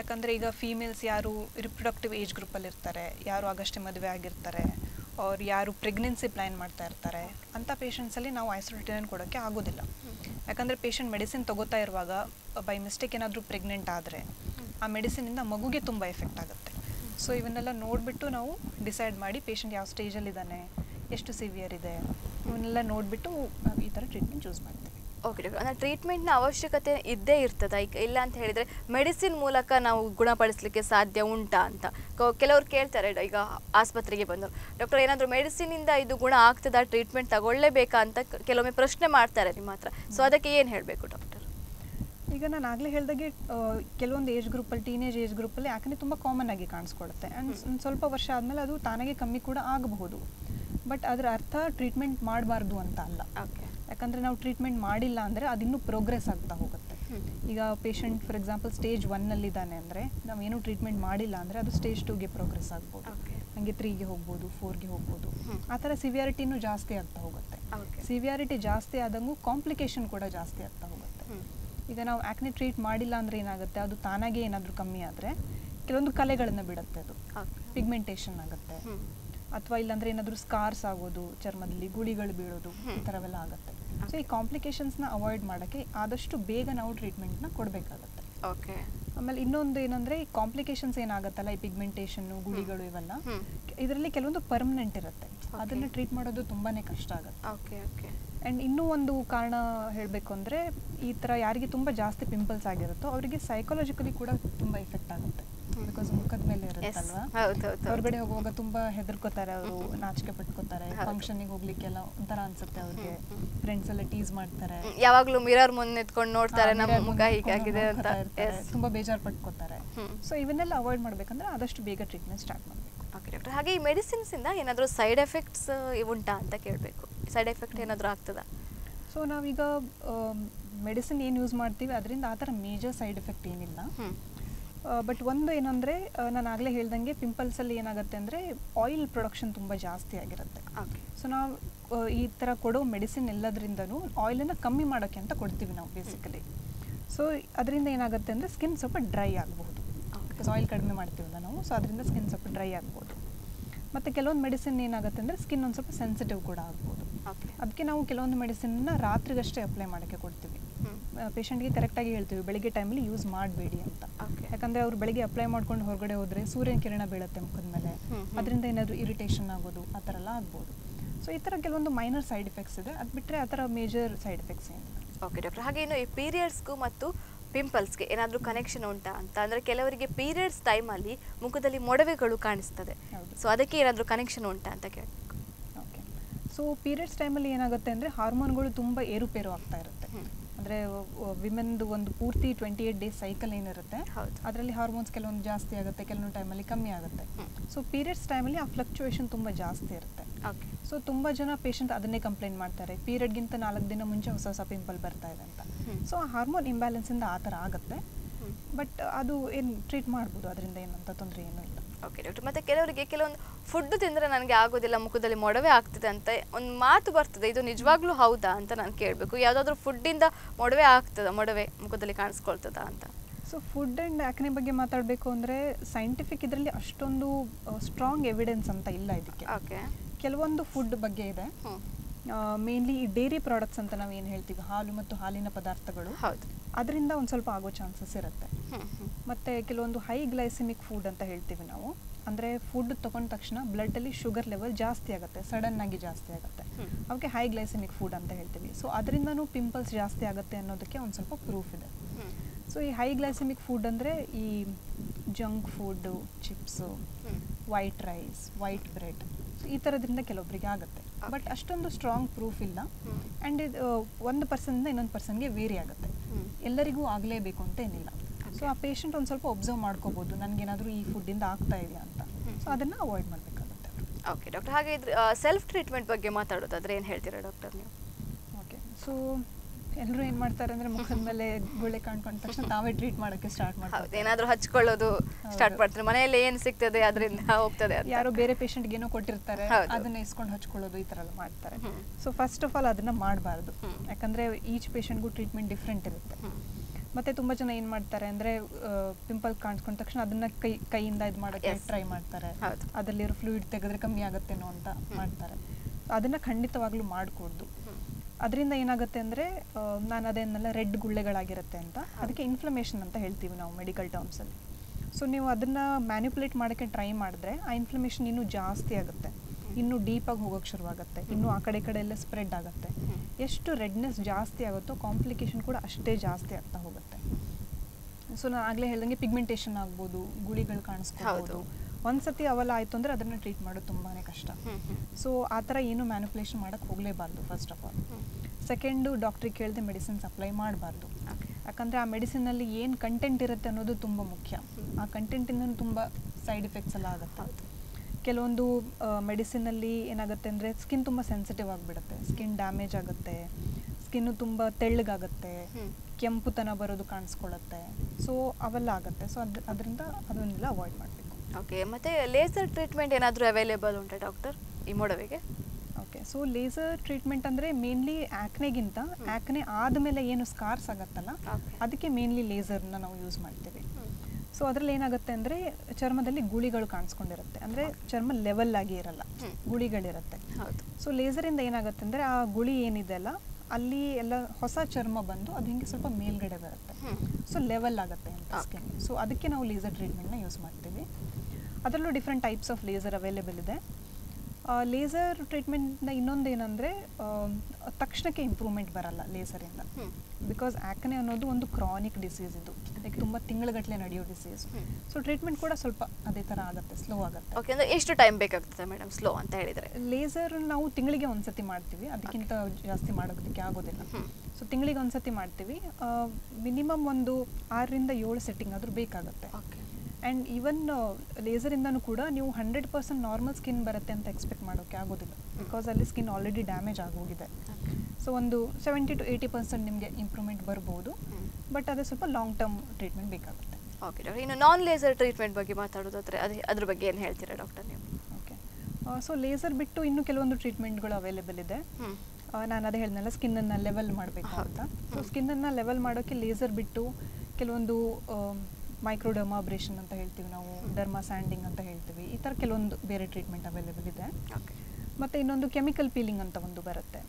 ಯಾಕಂದರೆ ಈಗ ಫೀಮೇಲ್ಸ್ ಯಾರು ರಿಪ್ರೊಡಕ್ಟಿವ್ ಏಜ್ ಗ್ರೂಪಲ್ಲಿ ಇರ್ತಾರೆ ಯಾರು ಆಗಷ್ಟೇ ಮದುವೆ ಆಗಿರ್ತಾರೆ ಅವ್ರು ಯಾರು ಪ್ರೆಗ್ನೆನ್ಸಿ ಪ್ಲ್ಯಾನ್ ಮಾಡ್ತಾ ಇರ್ತಾರೆ, ಅಂಥ ಪೇಷಂಟ್ಸಲ್ಲಿ ನಾವು ಐಸೋಲೇಟನ್ ಕೊಡೋಕ್ಕೆ ಆಗೋದಿಲ್ಲ. ಯಾಕಂದರೆ ಪೇಷಂಟ್ ಮೆಡಿಸಿನ್ ತಗೋತಾ ಇರುವಾಗ ಬೈ ಮಿಸ್ಟೇಕ್ ಏನಾದರೂ ಪ್ರೆಗ್ನೆಂಟ್ ಆದರೆ, ಆ ಮೆಡಿಸಿನಿಂದ ಮಗುಗೆ ತುಂಬ ಎಫೆಕ್ಟ್ ಆಗುತ್ತೆ. ಸೊ ಇವನ್ನೆಲ್ಲ ನೋಡಿಬಿಟ್ಟು ನಾವು ಡಿಸೈಡ್ ಮಾಡಿ ಪೇಷಂಟ್ ಯಾವ ಸ್ಟೇಜಲ್ಲಿದ್ದಾನೆ ಎಷ್ಟು ಸಿವಿಯರ್ ಇದೆ, ಇವನ್ನೆಲ್ಲ ನೋಡಿಬಿಟ್ಟು ಈ ಥರ ಟ್ರೀಟ್ಮೆಂಟ್ ಚೂಸ್ ಮಾಡ್ತೀವಿ. ಓಕೆ ಡಾಕ್ಟರ್ ಅಂದರೆ ಟ್ರೀಟ್ಮೆಂಟ್ನ ಅವಶ್ಯಕತೆ ಇದ್ದೇ ಇರ್ತದೆ. ಈಗ ಇಲ್ಲ ಅಂತ ಹೇಳಿದರೆ ಮೆಡಿಸಿನ್ ಮೂಲಕ ನಾವು ಗುಣಪಡಿಸಲಿಕ್ಕೆ ಸಾಧ್ಯ ಉಂಟಾ ಅಂತ. ಕೆಲವರು ಕೇಳ್ತಾರೆ ಈಗ ಆಸ್ಪತ್ರೆಗೆ ಬಂದು. ಡಾಕ್ಟರ್ ಏನಾದರೂ ಮೆಡಿಸಿನಿಂದ ಇದು ಗುಣ ಆಗ್ತದಾ ಟ್ರೀಟ್ಮೆಂಟ್ ತಗೊಳ್ಳೇಬೇಕಾ ಅಂತ ಕೆಲವೊಮ್ಮೆ ಪ್ರಶ್ನೆ ಮಾಡ್ತಾರೆ ನಿಮ್ಮ ಹತ್ರ. ಸೊ ಅದಕ್ಕೆ ಏನು ಹೇಳಬೇಕು ಡಾಕ್ಟರ್ ಈಗ ನಾನು ಆಗಲೇ ಹೇಳಿದಾಗೆ ಕೆಲವೊಂದು ಏಜ್ ಗ್ರೂಪಲ್ಲಿ ಟೀನೇಜ್ ಏಜ್ ಗ್ರೂಪಲ್ಲಿ ಯಾಕಂದರೆ ತುಂಬ ಕಾಮನ್ ಆಗಿ ಕಾಣಿಸ್ಕೊಡುತ್ತೆ. ಆ್ಯಂಡ್ ಸ್ವಲ್ಪ ವರ್ಷ ಆದಮೇಲೆ ಅದು ತಾನಾಗೆ ಕಮ್ಮಿ ಕೂಡ ಆಗಬಹುದು. ಬಟ್ ಅದರ ಅರ್ಥ ಟ್ರೀಟ್ಮೆಂಟ್ ಮಾಡಬಾರ್ದು ಅಂತ ಅಲ್ಲ. ಓಕೆ ಯಾಕಂದರೆ ನಾವು ಟ್ರೀಟ್ಮೆಂಟ್ ಮಾಡಿಲ್ಲ ಅಂದರೆ ಅದಿನ್ನೂ ಪ್ರೋಗ್ರೆಸ್ ಆಗ್ತಾ ಹೋಗುತ್ತೆ. ಈಗ ಪೇಷಂಟ್ ಫಾರ್ ಎಕ್ಸಾಂಪಲ್ ಸ್ಟೇಜ್ ಒನ್ನಲ್ಲಿದ್ದಾನೆ ಅಂದರೆ ನಾವೇನು ಟ್ರೀಟ್ಮೆಂಟ್ ಮಾಡಿಲ್ಲ ಅಂದರೆ ಅದು ಸ್ಟೇಜ್ ಟೂಗೆ ಪ್ರೋಗ್ರೆಸ್ ಆಗ್ಬೋದು. ಹಂಗೆ ತ್ರೀಗೆ ಹೋಗ್ಬೋದು ಫೋರ್ಗೆ ಹೋಗ್ಬೋದು. ಆ ಥರ ಸಿವಿಯಾರಿಟಿನೂ ಜಾಸ್ತಿ ಆಗ್ತಾ ಹೋಗುತ್ತೆ. ಸಿವಿಯಾರಿಟಿ ಜಾಸ್ತಿ ಆದಂಗೂ ಕಾಂಪ್ಲಿಕೇಶನ್ ಕೂಡ ಜಾಸ್ತಿ ಆಗ್ತಾ ಹೋಗುತ್ತೆ. ಈಗ ನಾವು ಆ್ಯಕ್ನೆ ಟ್ರೀಟ್ ಮಾಡಿಲ್ಲ ಅಂದರೆ ಏನಾಗುತ್ತೆ? ಅದು ತಾನಾಗೆ ಏನಾದರೂ ಕಮ್ಮಿ ಆದರೆ ಕೆಲವೊಂದು ಕಲೆಗಳನ್ನು ಬಿಡುತ್ತೆ ಅದು. ಪಿಗ್ಮೆಂಟೇಷನ್ ಆಗುತ್ತೆ. ಅಥವಾ ಇಲ್ಲಾಂದ್ರೆ ಏನಾದರೂ ಸ್ಕಾರ್ಸ್ ಆಗೋದು ಚರ್ಮದಲ್ಲಿ ಗುಳಿಗಳು ಬೀಳೋದು ಈ ಥರವೆಲ್ಲ ಆಗುತ್ತೆ. ಸೊ ಈ ಕಾಂಪ್ಲಿಕೇಶನ್ಸ್ನ ಅವಾಯ್ಡ್ ಮಾಡೋಕ್ಕೆ ಆದಷ್ಟು ಬೇಗ ನಾವು ಟ್ರೀಟ್ಮೆಂಟ್ನ ಕೊಡಬೇಕಾಗತ್ತೆ. ಓಕೆ ಆಮೇಲೆ ಇನ್ನೊಂದು ಏನಂದರೆ ಈ ಕಾಂಪ್ಲಿಕೇಶನ್ಸ್ ಏನಾಗುತ್ತಲ್ಲ ಈ ಪಿಗ್ಮೆಂಟೇಷನ್ನು ಗುಳಿಗಳು ಇವೆಲ್ಲ. ಇದರಲ್ಲಿ ಕೆಲವೊಂದು ಪರ್ಮನೆಂಟ್ ಇರುತ್ತೆ. ಅದನ್ನು ಟ್ರೀಟ್ ಮಾಡೋದು ತುಂಬಾ ಕಷ್ಟ ಆಗುತ್ತೆ. ಓಕೆ ಓಕೆ ಆ್ಯಂಡ್ ಇನ್ನೂ ಒಂದು ಕಾರಣ ಹೇಳಬೇಕು ಅಂದರೆ ಈ ಥರ ಯಾರಿಗೆ ತುಂಬ ಜಾಸ್ತಿ ಪಿಂಪಲ್ಸ್ ಆಗಿರುತ್ತೋ ಅವರಿಗೆ ಸೈಕಾಲಜಿಕಲಿ ಕೂಡ ತುಂಬ ಎಫೆಕ್ಟ್ ಆಗುತ್ತೆ ಬಿಕಾಸ್ ಮುಖದ ಮೇಲೆ ಇರುತ್ತಲ್ವಾ? ಹೊರಗಡೆ ಹೋಗುವಾಗ ತುಂಬಾ ಹೆದರ್ಕೋತಾರೆ ಅವರು ನಾಚಿಕೆ ಪಟ್ಕೋತಾರೆ ಫಂಕ್ಷನ್ ಫಂಕ್ಷನಿಗೆ ಹೋಗ್ಲಿಕ್ಕೆಲ್ಲ ಒಂಥರ ಅನ್ಸುತ್ತೆ ಅವ್ರಿಗೆ. ಫ್ರೆಂಡ್ಸ್ ಎಲ್ಲ ಟೀಸ್ ಮಾಡ್ತಾರೆ. ಯಾವಾಗ್ಲೂ ಮಿರರ್ ಮುಂದೆ ನಿಂತ್ಕೊಂಡು ನೋಡ್ತಾರೆ ನಮ್ಮ ಮುಖ ಹೀಗಾಗಿದೆ ಅಂತ. ತುಂಬಾ ಬೇಜಾರು ಪಟ್ಕೋತಾರೆ. ಸೊ ಇವನ್ನೆಲ್ಲ ಅವಾಯ್ಡ್ ಮಾಡ್ಬೇಕಂದ್ರೆ ಆದಷ್ಟು ಬೇಗ ಟ್ರೀಟ್ಮೆಂಟ್ ಸ್ಟಾರ್ಟ್ ಮಾಡಬೇಕು. ಓಕೆ ಡಾಕ್ಟರ್ ಹಾಗೆ ಈ ಮೆಡಿಸಿನ್ಸ್ ಇಂದ ಏನಾದರೂ ಸೈಡ್ ಎಫೆಕ್ಟ್ಸ್ ಉಂಟಾ ಅಂತ ಕೇಳಬೇಕು. ಸೈಡ್ ಎಫೆಕ್ಟ್ ಏನಾದರೂ ಆಗ್ತದಾ? ಸೊ ನಾವೀಗ ಮೆಡಿಸಿನ್ ಏನು ಯೂಸ್ ಮಾಡ್ತೀವಿ ಅದರಿಂದ ಆ ಥರ ಮೇಜರ್ ಸೈಡ್ ಎಫೆಕ್ಟ್ ಏನಿಲ್ಲ. ಬಟ್ ಒಂದು ಏನಂದರೆ ನಾನು ಆಗಲೇ ಹೇಳ್ದಂಗೆ ಪಿಂಪಲ್ಸಲ್ಲಿ ಏನಾಗುತ್ತೆ ಅಂದರೆ ಆಯಿಲ್ ಪ್ರೊಡಕ್ಷನ್ ತುಂಬ ಜಾಸ್ತಿ ಆಗಿರುತ್ತೆ. ಸೊ ನಾವು ಈ ಥರ ಕೊಡೋ ಮೆಡಿಸಿನ್ ಎಲ್ಲದರಿಂದನೂ ಆಯಿಲನ್ನು ಕಮ್ಮಿ ಮಾಡೋಕ್ಕೆ ಅಂತ ಕೊಡ್ತೀವಿ ನಾವು ಬೇಸಿಕಲಿ ಸೊ ಅದರಿಂದ ಏನಾಗುತ್ತೆ ಅಂದರೆ ಸ್ಕಿನ್ ಸ್ವಲ್ಪ ಡ್ರೈ ಆಗಬಹುದು. ಬಿಕಾಸ್ ಆಯಿಲ್ ಕಡಿಮೆ ಮಾಡ್ತೀವಲ್ಲ ನಾವು ಸೊ ಅದರಿಂದ ಸ್ಕಿನ್ ಸ್ವಲ್ಪ ಡ್ರೈ ಆಗ್ಬೋದು ಮತ್ತು ಕೆಲವೊಂದು ಮೆಡಿಸಿನ್ ಏನಾಗುತ್ತೆ ಅಂದರೆ ಸ್ಕಿನ್ ಒಂದು ಸ್ವಲ್ಪ ಸೆನ್ಸಿಟಿವ್ ಕೂಡ ಆಗ್ಬೋದು ಅದಕ್ಕೆ ನಾವು ಕೆಲವೊಂದು ಮೆಡಿಸಿನ್ನ ರಾತ್ರಿಗಷ್ಟೇ ಅಪ್ಲೈ ಮಾಡೋಕ್ಕೆ ಕೊಡ್ತೀವಿ. ಪೇಷಂಟ್ಗೆ ಕರೆಕ್ಟಾಗಿ ಹೇಳ್ತೀವಿ ಬೆಳಿಗ್ಗೆ ಟೈಮಲ್ಲಿ ಯೂಸ್ ಮಾಡಬೇಡಿ ಅಂತ. ಯಾಕಂದರೆ ಅವ್ರು ಬೆಳಿಗ್ಗೆ ಅಪ್ಲೈ ಮಾಡ್ಕೊಂಡು ಹೊರಗಡೆ ಹೋದರೆ ಸೂರ್ಯನ ಕಿರಣ ಬೀಳುತ್ತೆ ಮುಖದ ಮೇಲೆ. ಅದರಿಂದ ಏನಾದರೂ ಇರಿಟೇಷನ್ ಆಗೋದು ಆ ಥರ ಎಲ್ಲ ಆಗ್ಬೋದು. ಸೊ ಈ ಥರ ಕೆಲವೊಂದು ಮೈನರ್ ಸೈಡ್ ಎಫೆಕ್ಟ್ಸ್ ಇದೆ. ಅದು ಬಿಟ್ಟರೆ ಆ ಥರ ಮೇಜರ್ ಸೈಡ್ ಎಫೆಕ್ಟ್ಸ್ ಏನು ಓಕೆ ಡಾಕ್ಟರ್ ಹಾಗೆ ಇನ್ನು ಈ ಪೀರಿಯಡ್ಸ್ಗೂ ಮತ್ತು ಪಿಂಪಲ್ಸ್ಗೆ ಏನಾದರೂ ಕನೆಕ್ಷನ್ ಉಂಟಾ ಅಂತ ಅಂದರೆ ಕೆಲವರಿಗೆ ಪೀರಿಯಡ್ಸ್ ಟೈಮಲ್ಲಿ ಮುಖದಲ್ಲಿ ಮೊಡವೆಗಳು ಕಾಣಿಸ್ತದೆ. ಸೊ ಅದಕ್ಕೆ ಏನಾದರೂ ಕನೆಕ್ಷನ್ ಉಂಟಾ ಅಂತ ಕೇಳಬೇಕು. ಓಕೆ ಸೊ ಪೀರಿಯಡ್ಸ್ ಟೈಮಲ್ಲಿ ಏನಾಗುತ್ತೆ ಅಂದರೆ ಹಾರ್ಮೋನ್ಗಳು ತುಂಬ ಏರುಪೇರು ಆಗ್ತಾ ಇರುತ್ತೆ. ಅಂದರೆ ವಿಮೆನ್ದು ಒಂದು ಪೂರ್ತಿ ಟ್ವೆಂಟಿ ಏಟ್ ಡೇಸ್ ಸೈಕಲ್ ಏನಿರುತ್ತೆ. ಅದರಲ್ಲಿ ಹಾರ್ಮೋನ್ಸ್ ಕೆಲವೊಂದು ಜಾಸ್ತಿ ಆಗುತ್ತೆ ಕೆಲವೊಂದು ಟೈಮಲ್ಲಿ ಕಮ್ಮಿ ಆಗುತ್ತೆ. ಸೊ ಪೀರಿಯಡ್ಸ್ ಟೈಮಲ್ಲಿ ಆ ಫ್ಲಕ್ಚುಯೇಷನ್ ತುಂಬ ಜಾಸ್ತಿ ಇರುತ್ತೆ. ಸೊ ತುಂಬ ಜನ ಪೇಷಂಟ್ ಅದನ್ನೇ ಕಂಪ್ಲೇಂಟ್ ಮಾಡ್ತಾರೆ. ಪೀರಿಯಡ್ಗಿಂತ ನಾಲ್ಕು ದಿನ ಮುಂಚೆ ಹೊಸ ಹೊಸ ಪಿಂಪಲ್ ಬರ್ತಾ ಇದೆ ಅಂತ. ಸೊ ಆ ಹಾರ್ಮೋನ್ ಇಂಬ್ಯಾಲೆನ್ಸಿಂದ ಆ ಥರ ಆಗುತ್ತೆ. ಬಟ್ ಅದು ಏನು ಟ್ರೀಟ್ ಮಾಡ್ಬೋದು ಅದರಿಂದ ಏನಂತ ತೊಂದರೆ ಏನೂ ಇಲ್ಲ. ಓಕೆ ಡಾಕ್ಟರ್ ಮತ್ತೆ ಕೆಲವರಿಗೆ ಕೆಲವೊಂದು ಫುಡ್ ತಿಂದರೆ ನನಗೆ ಆಗೋದಿಲ್ಲ ಮುಖದಲ್ಲಿ ಮೊಡವೆ ಆಗ್ತದೆ ಅಂತ ಒಂದು ಮಾತು ಬರ್ತದೆ. ಇದು ನಿಜವಾಗ್ಲೂ ಹೌದಾ ಅಂತ ನಾನು ಕೇಳಬೇಕು. ಯಾವುದಾದ್ರೂ ಫುಡ್ಡಿಂದ ಮೊಡವೆ ಆಗ್ತದ ಮೊಡವೆ ಮುಖದಲ್ಲಿ ಕಾಣಿಸ್ಕೊಳ್ತದಾ ಅಂತ? ಸೊ ಫುಡ್ ಆ್ಯಂಡ್ ಆ್ಯಕ್ನೆ ಬಗ್ಗೆ ಮಾತಾಡಬೇಕು ಅಂದರೆ ಸೈಂಟಿಫಿಕ್ ಇದರಲ್ಲಿ ಅಷ್ಟೊಂದು ಸ್ಟ್ರಾಂಗ್ ಎವಿಡೆನ್ಸ್ ಅಂತ ಇಲ್ಲ ಇದಕ್ಕೆ. ಓಕೆ ಕೆಲವೊಂದು ಫುಡ್ ಬಗ್ಗೆ ಇದೆ. ಮೇನ್ಲಿ ಈ ಡೈರಿ ಪ್ರಾಡಕ್ಟ್ಸ್ ಅಂತ ನಾವು ಏನು ಹೇಳ್ತೀವಿ? ಹಾಲು ಮತ್ತು ಹಾಲಿನ ಪದಾರ್ಥಗಳು. ಹೌದು. ಅದರಿಂದ ಒಂದು ಸ್ವಲ್ಪ ಆಗೋ ಚಾನ್ಸಸ್ ಇರುತ್ತೆ. ಮತ್ತು ಕೆಲವೊಂದು ಹೈ ಗ್ಲೈಸಿಮಿಕ್ ಫುಡ್ ಅಂತ ಹೇಳ್ತೀವಿ ನಾವು. ಅಂದರೆ ಫುಡ್ ತೊಗೊಂಡ ತಕ್ಷಣ ಬ್ಲಡ್ಡಲ್ಲಿ ಶುಗರ್ ಲೆವೆಲ್ ಜಾಸ್ತಿ ಆಗುತ್ತೆ ಸಡನ್ ಆಗಿ ಜಾಸ್ತಿ ಆಗುತ್ತೆ. ಅವಕ್ಕೆ ಹೈ ಗ್ಲೈಸಿಮಿಕ್ ಫುಡ್ ಅಂತ ಹೇಳ್ತೀವಿ. ಸೊ ಅದರಿಂದನೂ ಪಿಂಪಲ್ಸ್ ಜಾಸ್ತಿ ಆಗುತ್ತೆ ಅನ್ನೋದಕ್ಕೆ ಒಂದು ಸ್ವಲ್ಪ ಪ್ರೂಫ್ ಇದೆ. ಸೊ ಈ ಹೈ ಗ್ಲೈಸಿಮಿಕ್ ಫುಡ್ ಅಂದರೆ ಈ junk food chips white rice white bread ಈ ಥರದ್ರಿಂದ ಕೆಲವೊಬ್ಬರಿಗೆ ಆಗುತ್ತೆ. ಬಟ್ ಅಷ್ಟೊಂದು ಸ್ಟ್ರಾಂಗ್ ಪ್ರೂಫ್ ಇಲ್ಲ. ಆ್ಯಂಡ್ ಇದು ಒಂದು ಪರ್ಸನ್ನಿಂದ ಇನ್ನೊಂದು ಪರ್ಸನ್ಗೆ ವೇರಿ ಆಗುತ್ತೆ. ಎಲ್ಲರಿಗೂ ಆಗಲೇಬೇಕು ಅಂತ ಏನಿಲ್ಲ. ಸೊ ಆ ಪೇಷಂಟ್ ಒಂದು ಸ್ವಲ್ಪ ಒಬ್ಸರ್ವ್ ಮಾಡ್ಕೋಬೋದು. ನನಗೇನಾದರೂ ಈ ಫುಡ್ಡಿಂದ ಆಗ್ತಾ ಇಲ್ಲ ಅಂತ. ಸೊ ಅದನ್ನು ಅವಾಯ್ಡ್ ಮಾಡಬೇಕಾಗುತ್ತೆ. ಓಕೆ ಡಾಕ್ಟರ್ ಹಾಗೆ ಇದ್ರ ಸೆಲ್ಫ್ ಟ್ರೀಟ್ಮೆಂಟ್ ಬಗ್ಗೆ ಮಾತಾಡೋದಾದ್ರೆ ಏನು ಹೇಳ್ತೀರಾ ಡಾಕ್ಟರ್ ನೀವು? ಓಕೆ ಸೊ ಎಲ್ಲರೂ ಏನು ಮಾಡ್ತಾರೆ ಅಂದರೆ ಮುಖದ ಮೇಲೆ ಗುಳ್ಳೆ ಕಾಣ್ಕೊಂಡ ತಕ್ಷಣ ತಾವೇ ಟ್ರೀಟ್ ಮಾಡೋಕ್ಕೆ ಸ್ಟಾರ್ಟ್ ಮಾಡ್ತಾರೆ ಏನಾದರೂ ಹಚ್ಕೊಳ್ಳೋದು ಸ್ಟಾರ್ಟ್ ಮಾಡ್ತಾರೆ. ಮನೆಯಲ್ಲಿ ಏನು ಸಿಗ್ತದೆ ಅದರಿಂದ ಹೋಗ್ತದೆ ಯಾರೋ ಬೇರೆ ಪೇಷಂಟ್ಗೆ ಏನೋ ಕೊಟ್ಟಿರ್ತಾರೆ ಅದನ್ನ ಇಸ್ಕೊಂಡು ಹಚ್ಕೊಳ್ಳೋದು ಈ ಥರ ಎಲ್ಲ ಮಾಡ್ತಾರೆ. ಸೊ ಫಸ್ಟ್ ಆಫ್ ಆಲ್ ಅದನ್ನ ಮಾಡಬಾರ್ದು. ಯಾಕಂದರೆ ಈಚ್ ಪೇಷಂಟ್ಗೂ ಟ್ರೀಟ್ಮೆಂಟ್ ಡಿಫ್ರೆಂಟ್ ಇರುತ್ತೆ. ಮತ್ತೆ ತುಂಬಾ ಜನ ಏನ್ ಮಾಡ್ತಾರೆ ಅಂದ್ರೆ ಪಿಂಪಲ್ ಕಾಣಿಸ್ಕೊಂಡ ತಕ್ಷಣ ಅದನ್ನ ಕೈ ಕೈಯಿಂದ ಇದು ಮಾಡಕ್ಕೆ ಟ್ರೈ ಮಾಡ್ತಾರೆ. ಅದರಲ್ಲಿರೋ ಫ್ಲೂಯಿಡ್ ತೆಗೆದ್ರೆ ಕಮ್ಮಿ ಆಗುತ್ತೇನೋ ಅಂತ ಮಾಡ್ತಾರೆ. ಅದನ್ನ ಖಂಡಿತವಾಗ್ಲೂ ಮಾಡಕೂಡ್ದು. ಅದರಿಂದ ಏನಾಗುತ್ತೆ ಅಂದರೆ ನಾನು ಅದೇನೆಲ್ಲ ರೆಡ್ ಗುಳ್ಳೆಗಳಾಗಿರುತ್ತೆ ಅಂತ. ಅದಕ್ಕೆ ಇನ್ಫ್ಲಮೇಷನ್ ಅಂತ ಹೇಳ್ತೀವಿ ನಾವು ಮೆಡಿಕಲ್ ಟರ್ಮ್ಸಲ್ಲಿ ಸೊ ನೀವು ಅದನ್ನು ಮ್ಯಾನ್ಯುಪುಲೇಟ್ ಮಾಡೋಕ್ಕೆ ಟ್ರೈ ಮಾಡಿದ್ರೆ ಆ ಇನ್ಫ್ಲಮೇಷನ್ ಇನ್ನೂ ಜಾಸ್ತಿ ಆಗುತ್ತೆ. ಇನ್ನೂ ಡೀಪಾಗಿ ಹೋಗೋಕ್ಕೆ ಶುರುವಾಗುತ್ತೆ. ಇನ್ನೂ ಆ ಕಡೆ ಕಡೆ ಎಲ್ಲ ಸ್ಪ್ರೆಡ್ ಆಗುತ್ತೆ. ಎಷ್ಟು ರೆಡ್ನೆಸ್ ಜಾಸ್ತಿ ಆಗುತ್ತೋ ಕಾಂಪ್ಲಿಕೇಶನ್ ಕೂಡ ಅಷ್ಟೇ ಜಾಸ್ತಿ ಆಗ್ತಾ ಹೋಗುತ್ತೆ. ಸೊ ನಾನು ಆಗಲೇ ಹೇಳ್ದಂಗೆ ಪಿಗ್ಮೆಂಟೇಷನ್ ಆಗ್ಬೋದು ಗುಳಿಗಳು ಕಾಣಿಸ್ಕೋಬಹುದು ಒಂದ್ಸತಿ ಅವೆಲ್ಲ ಆಯಿತು ಅಂದರೆ ಅದನ್ನು ಟ್ರೀಟ್ ಮಾಡೋದು ತುಂಬಾ ಕಷ್ಟ. ಸೊ ಆ ಥರ ಏನು ಮ್ಯಾನುಪುಲೇಷನ್ ಮಾಡೋಕ್ಕೆ ಹೋಗಲೇಬಾರ್ದು ಫಸ್ಟ್ ಆಫ್ ಆಲ್. ಸೆಕೆಂಡು ಡಾಕ್ಟ್ರಿಗೆ ಕೇಳದೆ ಮೆಡಿಸಿನ್ ಅಪ್ಲೈ ಮಾಡಬಾರ್ದು. ಯಾಕಂದರೆ ಆ ಮೆಡಿಸಿನಲ್ಲಿ ಏನು ಕಂಟೆಂಟ್ ಇರುತ್ತೆ ಅನ್ನೋದು ತುಂಬ ಮುಖ್ಯ. ಆ ಕಂಟೆಂಟಿಂದ ತುಂಬ ಸೈಡ್ ಎಫೆಕ್ಟ್ಸ್ ಎಲ್ಲ ಆಗುತ್ತೆ. ಕೆಲವೊಂದು ಮೆಡಿಸಿನಲ್ಲಿ ಏನಾಗುತ್ತೆ ಅಂದರೆ ಸ್ಕಿನ್ ತುಂಬ ಸೆನ್ಸಿಟಿವ್ ಆಗಿಬಿಡುತ್ತೆ. ಸ್ಕಿನ್ ಡ್ಯಾಮೇಜ್ ಆಗುತ್ತೆ. ಸ್ಕಿನ್ನು ತುಂಬ ತೆಳ್ಳಗಾಗತ್ತೆ. ಕೆಂಪುತನ ಬರೋದು ಕಾಣಿಸ್ಕೊಳ್ಳುತ್ತೆ. ಸೊ ಅವೆಲ್ಲ ಆಗುತ್ತೆ. ಸೊ ಅದ್ ಅದರಿಂದ ಅದನ್ನೆಲ್ಲ ಅವಾಯ್ಡ್ ಮಾಡಬೇಕು. ಓಕೆ ಮತ್ತೆ ಲೇಸರ್ ಟ್ರೀಟ್ಮೆಂಟ್ ಏನಾದರೂ ಅವೈಲೇಬಲ್ ಉಂಟಾ ಡಾಕ್ಟರ್ ಈ ಮೊಡವೆಗೆ? ಓಕೆ ಸೊ ಲೇಸರ್ ಟ್ರೀಟ್ಮೆಂಟ್ ಅಂದರೆ ಮೇನ್ಲಿ ಆ್ಯಕ್ನೆಗಿಂತ ಆ್ಯಕ್ನೆ ಆದಮೇಲೆ ಏನು ಸ್ಕಾರ್ಸ್ ಆಗುತ್ತಲ್ಲ ಅದಕ್ಕೆ ಮೇನ್ಲಿ ಲೇಸರ್ನ ನಾವು ಯೂಸ್ ಮಾಡ್ತೀವಿ. ಸೊ ಅದರಲ್ಲಿ ಏನಾಗುತ್ತೆ ಅಂದರೆ ಚರ್ಮದಲ್ಲಿ ಗುಳಿಗಳು ಕಾಣಿಸ್ಕೊಂಡಿರುತ್ತೆ. ಅಂದರೆ ಚರ್ಮ ಲೆವೆಲ್ ಆಗಿ ಇರಲ್ಲ. ಗುಳಿಗಳಿರುತ್ತೆ. ಸೊ ಲೇಸರಿಂದ ಏನಾಗುತ್ತೆ ಅಂದರೆ ಆ ಗುಳಿ ಏನಿದೆ ಅಲ್ಲ ಅಲ್ಲಿ ಎಲ್ಲ ಹೊಸ ಚರ್ಮ ಬಂದು ಅದು ಹಿಂಗೆ ಸ್ವಲ್ಪ ಮೇಲ್ಗಡೆ ಬರುತ್ತೆ. ಸೊ ಲೆವೆಲ್ ಆಗುತ್ತೆ ಅಂತ. ಸ್ಕಿನ್ ಸೊ ಅದಕ್ಕೆ ನಾವು ಲೇಸರ್ ಟ್ರೀಟ್ಮೆಂಟ್ನ ಯೂಸ್ ಮಾಡ್ತೀವಿ. ಅದರಲ್ಲೂ different types of laser available ಇದೆ. ಲೇಸರ್ ಟ್ರೀಟ್ಮೆಂಟ್ನ ಇನ್ನೊಂದು ಏನಂದರೆ ತಕ್ಷಣಕ್ಕೆ ಇಂಪ್ರೂವ್ಮೆಂಟ್ ಬರಲ್ಲ ಲೇಸರಿಂದ. ಬಿಕಾಸ್ ಆ್ಯಕ್ನೆ ಅನ್ನೋದು ಒಂದು ಕ್ರಾನಿಕ್ ಡಿಸೀಸ್ ಇದು. ಲೈಕ್ ತುಂಬ ತಿಂಗಳಗಟ್ಟಲೆ ನಡೆಯೋ ಡಿಸೀಸ್. ಸೊ ಟ್ರೀಟ್ಮೆಂಟ್ ಕೂಡ ಸ್ವಲ್ಪ ಅದೇ ಥರ ಆಗುತ್ತೆ ಸ್ಲೋ ಆಗುತ್ತೆ. ಓಕೆ ಅಂದ್ರೆ ಎಷ್ಟು ಟೈಮ್ ಬೇಕಾಗುತ್ತೆ ಮೇಡಮ್ ಸ್ಲೋ ಅಂತ ಹೇಳಿದರೆ? ಲೇಸರ್ ನಾವು ತಿಂಗಳಿಗೆ ಒಂದ್ಸತಿ ಮಾಡ್ತೀವಿ ಅದಕ್ಕಿಂತ ಜಾಸ್ತಿ ಮಾಡೋದಕ್ಕೆ ಆಗೋದಿಲ್ಲ. ಸೊ ತಿಂಗಳಿಗೆ ಒಂದ್ಸತಿ ಮಾಡ್ತೀವಿ. ಮಿನಿಮಮ್ ಒಂದು ಆರರಿಂದ ಏಳು ಸೆಟ್ಟಿಂಗ್ ಆದರೂ ಬೇಕಾಗುತ್ತೆ. ಓಕೆ ಆ್ಯಂಡ್ ಈವನ್ ಲೇಸರಿಂದನೂ ಕೂಡ ನೀವು ಹಂಡ್ರೆಡ್ ಪರ್ಸೆಂಟ್ ನಾರ್ಮಲ್ ಸ್ಕಿನ್ ಬರುತ್ತೆ ಅಂತ ಎಕ್ಸ್ಪೆಕ್ಟ್ ಮಾಡೋಕ್ಕೆ ಆಗೋದಿಲ್ಲ. ಬಿಕಾಸ್ ಅಲ್ಲಿ ಸ್ಕಿನ್ ಆಲ್ರೆಡಿ ಡ್ಯಾಮೇಜ್ ಆಗೋಗಿದೆ. ಸೊ ಒಂದು ಸೆವೆಂಟಿ ಟು ಏಯ್ಟಿ ಪರ್ಸೆಂಟ್ ನಿಮಗೆ ಇಂಪ್ರೂವ್ಮೆಂಟ್ ಬರ್ಬೋದು. ಬಟ್ ಅದೇ ಸ್ವಲ್ಪ ಲಾಂಗ್ ಟರ್ಮ್ ಟ್ರೀಟ್ಮೆಂಟ್ ಬೇಕಾಗುತ್ತೆ. ಓಕೆ ಡಾಕ್ಟರ್ ಇನ್ನು ನಾನ್ ಲೇಸರ್ ಟ್ರೀಟ್ಮೆಂಟ್ ಬಗ್ಗೆ ಮಾತಾಡೋದಾದರೆ ಅದೇ ಅದ್ರ ಬಗ್ಗೆ ಏನು ಹೇಳ್ತೀರಾ ಡಾಕ್ಟರ್ ನೀವು? ಓಕೆ ಸೊ ಲೇಸರ್ ಬಿಟ್ಟು ಇನ್ನೂ ಕೆಲವೊಂದು ಟ್ರೀಟ್ಮೆಂಟ್ಗಳು ಅವೈಲೇಬಲ್ ಇದೆ. ಆ, ನಾನು ಅದೇ ಹೇಳಿದ್ನಲ್ಲ ಸ್ಕಿನ್ನನ್ನು ಲೆವೆಲ್ ಮಾಡಬೇಕು ಅಂತ. ಸೊ ಸ್ಕಿನ್ನನ್ನು ಲೆವೆಲ್ ಮಾಡೋಕ್ಕೆ ಲೇಸರ್ ಬಿಟ್ಟು ಕೆಲವೊಂದು ಮೈಕ್ರೋಡರ್ಮಾಬ್ರೇಷನ್ ಅಂತ ಹೇಳ್ತೀವಿ ನಾವು ಡರ್ಮಾ ಸ್ಯಾಂಡಿಂಗ್ ಅಂತ ಹೇಳ್ತೀವಿ. ಈ ಥರ ಕೆಲವೊಂದು ಬೇರೆ ಟ್ರೀಟ್ಮೆಂಟ್ ಅವೈಲೇಬಲ್ ಇದೆ. ಓಕೆ ಮತ್ತು ಇನ್ನೊಂದು ಕೆಮಿಕಲ್ ಪೀಲಿಂಗ್ ಅಂತ ಒಂದು ಬರುತ್ತೆ.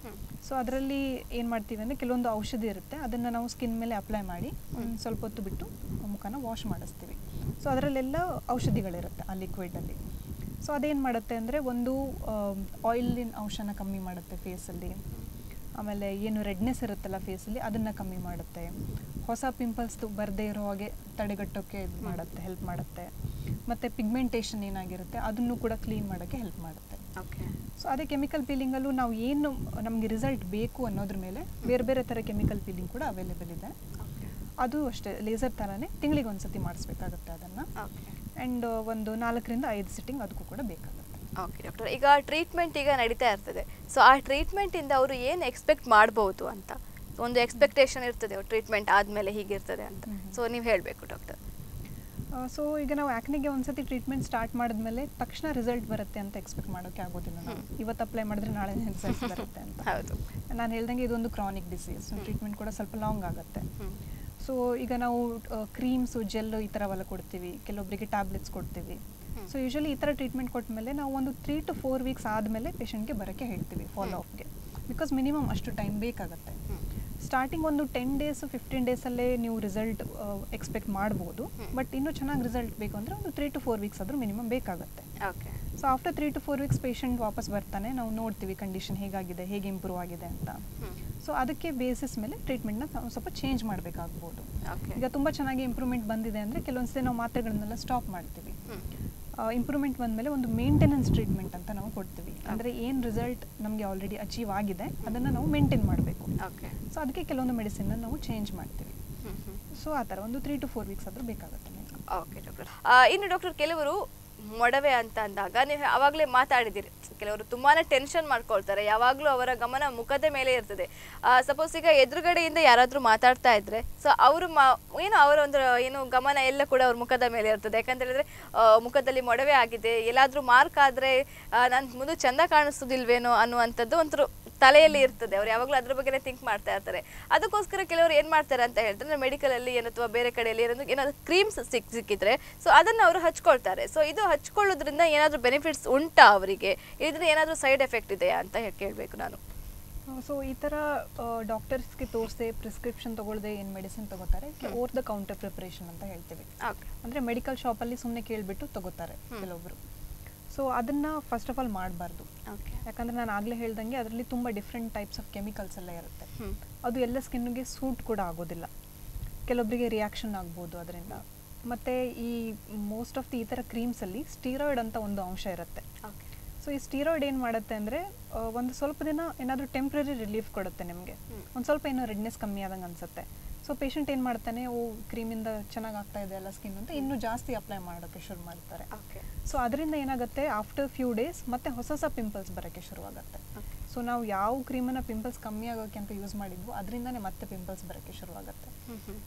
ಸೊ ಅದರಲ್ಲಿ ಏನು ಮಾಡ್ತೀವಿ ಅಂದರೆ ಕೆಲವೊಂದು ಔಷಧಿ ಇರುತ್ತೆ. ಅದನ್ನು ನಾವು ಸ್ಕಿನ್ ಮೇಲೆ ಅಪ್ಲೈ ಮಾಡಿ ಒಂದು ಸ್ವಲ್ಪ ಹೊತ್ತು ಬಿಟ್ಟು ಮುಖನ ವಾಶ್ ಮಾಡಿಸ್ತೀವಿ. ಸೊ ಅದರಲ್ಲೆಲ್ಲ ಔಷಧಿಗಳಿರುತ್ತೆ ಆ ಲಿಕ್ವಿಡಲ್ಲಿ ಸೊ ಅದೇನು ಮಾಡುತ್ತೆ ಅಂದರೆ ಒಂದು ಆಯಿಲಿನ ಅಂಶನ ಕಮ್ಮಿ ಮಾಡುತ್ತೆ ಫೇಸಲ್ಲಿ ಆಮೇಲೆ ಏನು ರೆಡ್ನೆಸ್ ಇರುತ್ತಲ್ಲ ಫೇಸಲ್ಲಿ ಅದನ್ನು ಕಮ್ಮಿ ಮಾಡುತ್ತೆ. ಹೊಸ ಪಿಂಪಲ್ಸ್ ಬರದೇ ಇರೋ ಹಾಗೆ ತಡೆಗಟ್ಟೋಕ್ಕೆ ಇದು ಮಾಡುತ್ತೆ ಹೆಲ್ಪ್ ಮಾಡುತ್ತೆ. ಮತ್ತು ಪಿಗ್ಮೆಂಟೇಷನ್ ಏನಾಗಿರುತ್ತೆ ಅದನ್ನು ಕೂಡ ಕ್ಲೀನ್ ಮಾಡೋಕ್ಕೆ ಹೆಲ್ಪ್ ಮಾಡುತ್ತೆ. ಓಕೆ ಸೊ ಅದೇ ಕೆಮಿಕಲ್ ಪೀಲಿಂಗಲ್ಲೂ ನಾವು ಏನು ನಮಗೆ ರಿಸಲ್ಟ್ ಬೇಕು ಅನ್ನೋದ್ರ ಮೇಲೆ ಬೇರೆ ಬೇರೆ ಥರ ಕೆಮಿಕಲ್ ಪೀಲಿಂಗ್ ಕೂಡ ಅವೈಲೇಬಲ್ ಇದೆ. ಅದು ಅಷ್ಟೇ ಲೇಸರ್ ಥರನೇ ತಿಂಗಳಿಗೆ ಒಂದು ಸತಿ ಮಾಡಿಸ್ಬೇಕಾಗುತ್ತೆ ಅದನ್ನು. ಓಕೆ ಆ್ಯಂಡ್ ಒಂದು ನಾಲ್ಕರಿಂದ ಐದು ಸಿಟ್ಟಿಂಗ್ ಅದಕ್ಕೂ ಕೂಡ ಬೇಕಾಗುತ್ತೆ. ಓಕೆ ಡಾಕ್ಟರ್ ಈಗ ಟ್ರೀಟ್ಮೆಂಟ್ ಈಗ ನಡೀತಾ ಇರ್ತದೆ. ಸೊ ಆ ಟ್ರೀಟ್ಮೆಂಟಿಂದ ಅವರು ಏನು ಎಕ್ಸ್ಪೆಕ್ಟ್ ಮಾಡ್ಬೋದು ಅಂತ? ಒಂದು ಎಕ್ಸ್ಪೆಕ್ಟೇಷನ್ ಇರ್ತದೆ ಟ್ರೀಟ್ಮೆಂಟ್ ಆದಮೇಲೆ ಹೀಗಿರ್ತದೆ ಅಂತ. ಸೊ ನೀವು ಹೇಳಬೇಕು ಡಾಕ್ಟರ್ ಸೊ ಈಗ ನಾವು ಆ್ಯಕ್ನಿಗೆ ಒಂದ್ಸತಿ ಟ್ರೀಟ್ಮೆಂಟ್ ಸ್ಟಾರ್ಟ್ ಮಾಡಿದ್ಮೇಲೆ ತಕ್ಷಣ ರಿಸಲ್ಟ್ ಬರುತ್ತೆ ಅಂತ ಎಕ್ಸ್ಪೆಕ್ಟ್ ಮಾಡೋಕ್ಕೆ ಆಗೋದಿಲ್ಲ ನಾವು. ಇವತ್ತು ಅಪ್ಲೈ ಮಾಡಿದ್ರೆ ನಾಳೆ ರಿಸಲ್ಟ್ ಬರುತ್ತೆ ಅಂತ. ಹೌದು. ನಾನು ಹೇಳ್ದಂಗೆ ಇದೊಂದು ಕ್ರಾನಿಕ್ ಡಿಸೀಸ್ ಟ್ರೀಟ್ಮೆಂಟ್ ಕೂಡ ಸ್ವಲ್ಪ ಲಾಂಗ್ ಆಗುತ್ತೆ. ಸೊ ಈಗ ನಾವು ಕ್ರೀಮ್ಸು ಜೆಲ್ ಈ ಥರವೆಲ್ಲ ಕೊಡ್ತೀವಿ. ಕೆಲವೊಬ್ಬರಿಗೆ ಟ್ಯಾಬ್ಲೆಟ್ಸ್ ಕೊಡ್ತೀವಿ. ಸೊ ಯೂಶಲಿ ಈ ಥರ ಟ್ರೀಟ್ಮೆಂಟ್ ಕೊಟ್ಟಮೇಲೆ ನಾವು ಒಂದು ತ್ರೀ ಟು ಫೋರ್ ವೀಕ್ಸ್ ಆದಮೇಲೆ ಪೇಷಂಟ್ಗೆ ಬರೋಕ್ಕೆ ಹೇಳ್ತೀವಿ ಫಾಲೋ ಅಪ್ಗೆ ಬಿಕಾಸ್ ಮಿನಿಮಮ್ ಅಷ್ಟು ಟೈಮ್ ಬೇಕಾಗುತ್ತೆ. ಸ್ಟಾರ್ಟಿಂಗ್ ಒಂದು ಟೆನ್ ಡೇಸ್ ಫಿಫ್ಟೀನ್ ಡೇಸಲ್ಲೇ ನೀವು ರಿಸಲ್ಟ್ ಎಕ್ಸ್ಪೆಕ್ಟ್ ಮಾಡ್ಬೋದು. ಬಟ್ ಇನ್ನೂ ಚೆನ್ನಾಗಿ ರಿಸಲ್ಟ್ ಬೇಕು ಅಂದರೆ ಒಂದು ತ್ರೀ ಟು ಫೋರ್ ವೀಕ್ಸ್ ಆದರೂ ಮಿನಿಮಮ್ ಬೇಕಾಗುತ್ತೆ. Okay so after three to four weeks patient ವಾಪಸ್ ಬರ್ತಾನೆ ನಾವು ನೋಡ್ತೀವಿ ಕಂಡೀಷನ್ ಹೇಗಾಗಿದೆ ಹೇಗೆ ಇಂಪ್ರೂವ್ ಆಗಿದೆ ಅಂತ. ಸೊ ಅದಕ್ಕೆ ಬೇಸಿಸ್ ಮೇಲೆ ಟ್ರೀಟ್ಮೆಂಟ್ನ ನಾವು ಸ್ವಲ್ಪ ಚೇಂಜ್ ಮಾಡಬೇಕಾಗ್ಬೋದು. ಓಕೆ ಈಗ ತುಂಬ ಚೆನ್ನಾಗಿ ಇಂಪ್ರೂವ್ಮೆಂಟ್ ಬಂದಿದೆ ಅಂದರೆ ಕೆಲವೊಂದ್ಸಲ ನಾವು ಮಾತ್ರೆಗಳನ್ನೆಲ್ಲ ಸ್ಟಾಪ್ ಮಾಡ್ತೀವಿ. ಇಂಪ್ರೂವ್ಮೆಂಟ್ ಬಂದಮೇಲೆ ಒಂದು ಮೇಂಟೆನೆನ್ಸ್ ಟ್ರೀಟ್ಮೆಂಟ್ ಅಂತ ನಾವು ಕೊಡ್ತೀವಿ. ಅಂದರೆ ಏನು ರಿಸಲ್ಟ್ ನಮಗೆ ಆಲ್ರೆಡಿ ಅಚೀವ್ ಆಗಿದೆ ಅದನ್ನು ನಾವು ಮೇಂಟೈನ್ ಮಾಡಬೇಕು. ಓಕೆ ಸೊ ಅದಕ್ಕೆ ಕೆಲವೊಂದು ಮೆಡಿಸಿನ್ನ ನಾವು ಚೇಂಜ್ ಮಾಡ್ತೀವಿ. ಸೊ ಆ ಥರ ಒಂದು ತ್ರೀ ಟು ಫೋರ್ ವೀಕ್ಸ್ ಆದರೂ ಬೇಕಾಗುತ್ತೆ ಓಕೆ ಡಾಕ್ಟರ್ ಇನ್ನು ಡಾಕ್ಟರ್ ಕೆಲವರು ಮೊಡವೆ ಅಂತ ಅಂದಾಗ, ನೀವು ಆವಾಗಲೇ ಮಾತಾಡಿದ್ದೀರಿ ಕೆಲವರು ತುಂಬಾ ಟೆನ್ಷನ್ ಮಾಡ್ಕೊಳ್ತಾರೆ. ಯಾವಾಗಲೂ ಅವರ ಗಮನ ಮುಖದ ಮೇಲೆ ಇರ್ತದೆ. ಸಪೋಸ್ ಈಗ ಎದುರುಗಡೆಯಿಂದ ಯಾರಾದರೂ ಮಾತಾಡ್ತಾ ಇದ್ರೆ ಸೊ ಅವರು ಮಾ, ಏನು ಅವರ ಒಂದು ಏನು ಗಮನ ಎಲ್ಲ ಕೂಡ ಅವ್ರ ಮುಖದ ಮೇಲೆ ಇರ್ತದೆ. ಯಾಕಂತ ಹೇಳಿದ್ರೆ ಮುಖದಲ್ಲಿ ಮೊಡವೆ ಆಗಿದೆ. ಎಲ್ಲಾದರೂ ಮಾರ್ಕ್ ಆದರೆ ನಾನು ಮುಂದೆ ಚೆಂದ ಕಾಣಿಸೋದಿಲ್ವೇನೋ ಅನ್ನುವಂಥದ್ದು ಒಂಥರ ತಲೆಯಲ್ಲಿ ಇರ್ತದೆ. ಅವ್ರು ಯಾವಾಗಲೂ ಅದ್ರ ಬಗ್ಗೆನೇ ಥಿಂಕ್ ಮಾಡ್ತಾ ಇರ್ತಾರೆ. ಅದಕ್ಕೋಸ್ಕರ ಕೆಲವರು ಏನು ಮಾಡ್ತಾರೆ ಅಂತ ಹೇಳಿದ್ರೆ ಮೆಡಿಕಲ್ ಅಲ್ಲಿ ಏನು ಅಥವಾ ಬೇರೆ ಕಡೆಯಲ್ಲಿ ಏನಾದ್ರು ಏನಾದರೂ ಕ್ರೀಮ್ಸ್ ಸಿಕ್ ಸಿಕ್ಕಿದ್ರೆ ಸೊ ಅದನ್ನು ಅವರು ಹಚ್ಕೊಳ್ತಾರೆ. ಸೊ ಇದು ಹಚ್ಕೊಳ್ಳೋದ್ರಿಂದ ಏನಾದರೂ ಬೆನಿಫಿಟ್ಸ್ ಉಂಟಾ ಅವರಿಗೆ? ಇದರಿಂದ ಏನಾದರೂ ಸೈಡ್ ಎಫೆಕ್ಟ್ ಇದೆಯಾ ಅಂತ ಕೇಳಬೇಕು ನಾನು. ಸೊ ಈ ಥರ ಡಾಕ್ಟರ್ಸ್ಗೆ ತೋರಿಸದೆ ಪ್ರಿಸ್ಕ್ರಿಪ್ಷನ್ ತೊಗೊಳ್ದೆ ಏನು ಮೆಡಿಸಿನ್ ತಗೋತಾರೆ? ಓವರ್ ದ ಕೌಂಟರ್ ಪ್ರಿಪ್ರೇಷನ್ ಅಂತ ಹೇಳ್ತೀವಿ. ಅಂದರೆ ಮೆಡಿಕಲ್ ಶಾಪಲ್ಲಿ ಸುಮ್ಮನೆ ಕೇಳಿಬಿಟ್ಟು ತಗೋತಾರೆ ಕೆಲವೊಬ್ಬರು ಸೊ ಅದನ್ನ ಫಸ್ಟ್ ಆಫ್ ಆಲ್ ಮಾಡಬಾರ್ದು. ಯಾಕಂದ್ರೆ ನಾನು ಆಗ್ಲೇ ಹೇಳ್ದಂಗೆ ಅದರಲ್ಲಿ ತುಂಬಾ ಡಿಫ್ರೆಂಟ್ ಟೈಪ್ಸ್ ಆಫ್ ಕೆಮಿಕಲ್ಸ್ ಎಲ್ಲ ಇರುತ್ತೆ. ಅದು ಎಲ್ಲ ಸ್ಕಿನ್ಗೆ ಸೂಟ್ ಕೂಡ ಆಗೋದಿಲ್ಲ. ಕೆಲವೊಬ್ಬರಿಗೆ ರಿಯಾಕ್ಷನ್ ಆಗ್ಬೋದು ಅದರಿಂದ. ಮತ್ತೆ ಈ ಮೋಸ್ಟ್ ಆಫ್ ದಿ ಈ ಥರ ಕ್ರೀಮ್ಸಲ್ಲಿ ಸ್ಟೀರಾಯ್ಡ್ ಅಂತ ಒಂದು ಅಂಶ ಇರುತ್ತೆ. ಸೊ ಈ ಸ್ಟೀರಾಯ್ಡ್ ಏನು ಮಾಡುತ್ತೆ ಅಂದರೆ ಒಂದು ಸ್ವಲ್ಪ ದಿನ ಏನಾದರೂ ಟೆಂಪ್ರರಿ ರಿಲೀಫ್ ಕೊಡುತ್ತೆ ನಿಮಗೆ. ಒಂದು ಸ್ವಲ್ಪ ಏನೋ ರೆಡ್ನೆಸ್ ಕಮ್ಮಿ ಆದಂಗೆ ಅನ್ಸುತ್ತೆ. ಸೊ ಪೇಷಂಟ್ ಏನು ಮಾಡ್ತಾನೆ ಓ ಕ್ರೀಮಿಂದ ಚೆನ್ನಾಗಿ ಆಗ್ತಾ ಇದೆ ಅಲ್ಲ ಸ್ಕಿನ್ ಅಂತ ಇನ್ನೂ ಜಾಸ್ತಿ ಅಪ್ಲೈ ಮಾಡೋಕ್ಕೆ ಶುರು ಮಾಡ್ತಾರೆ. ಓಕೆ ಸೊ ಅದರಿಂದ ಏನಾಗುತ್ತೆ ಆಫ್ಟರ್ ಫ್ಯೂ ಡೇಸ್ ಮತ್ತೆ ಹೊಸ ಹೊಸ ಪಿಂಪಲ್ಸ್ ಬರೋಕ್ಕೆ ಶುರುವಾಗುತ್ತೆ. ಸೊ ನಾವು ಯಾವ ಕ್ರೀಮನ್ನು ಪಿಂಪಲ್ಸ್ ಕಮ್ಮಿ ಆಗೋಕ್ಕೆ ಅಂತ ಯೂಸ್ ಮಾಡಿದ್ವು ಅದರಿಂದನೇ ಮತ್ತೆ ಪಿಂಪಲ್ಸ್ ಬರೋಕ್ಕೆ ಶುರುವಾಗುತ್ತೆ.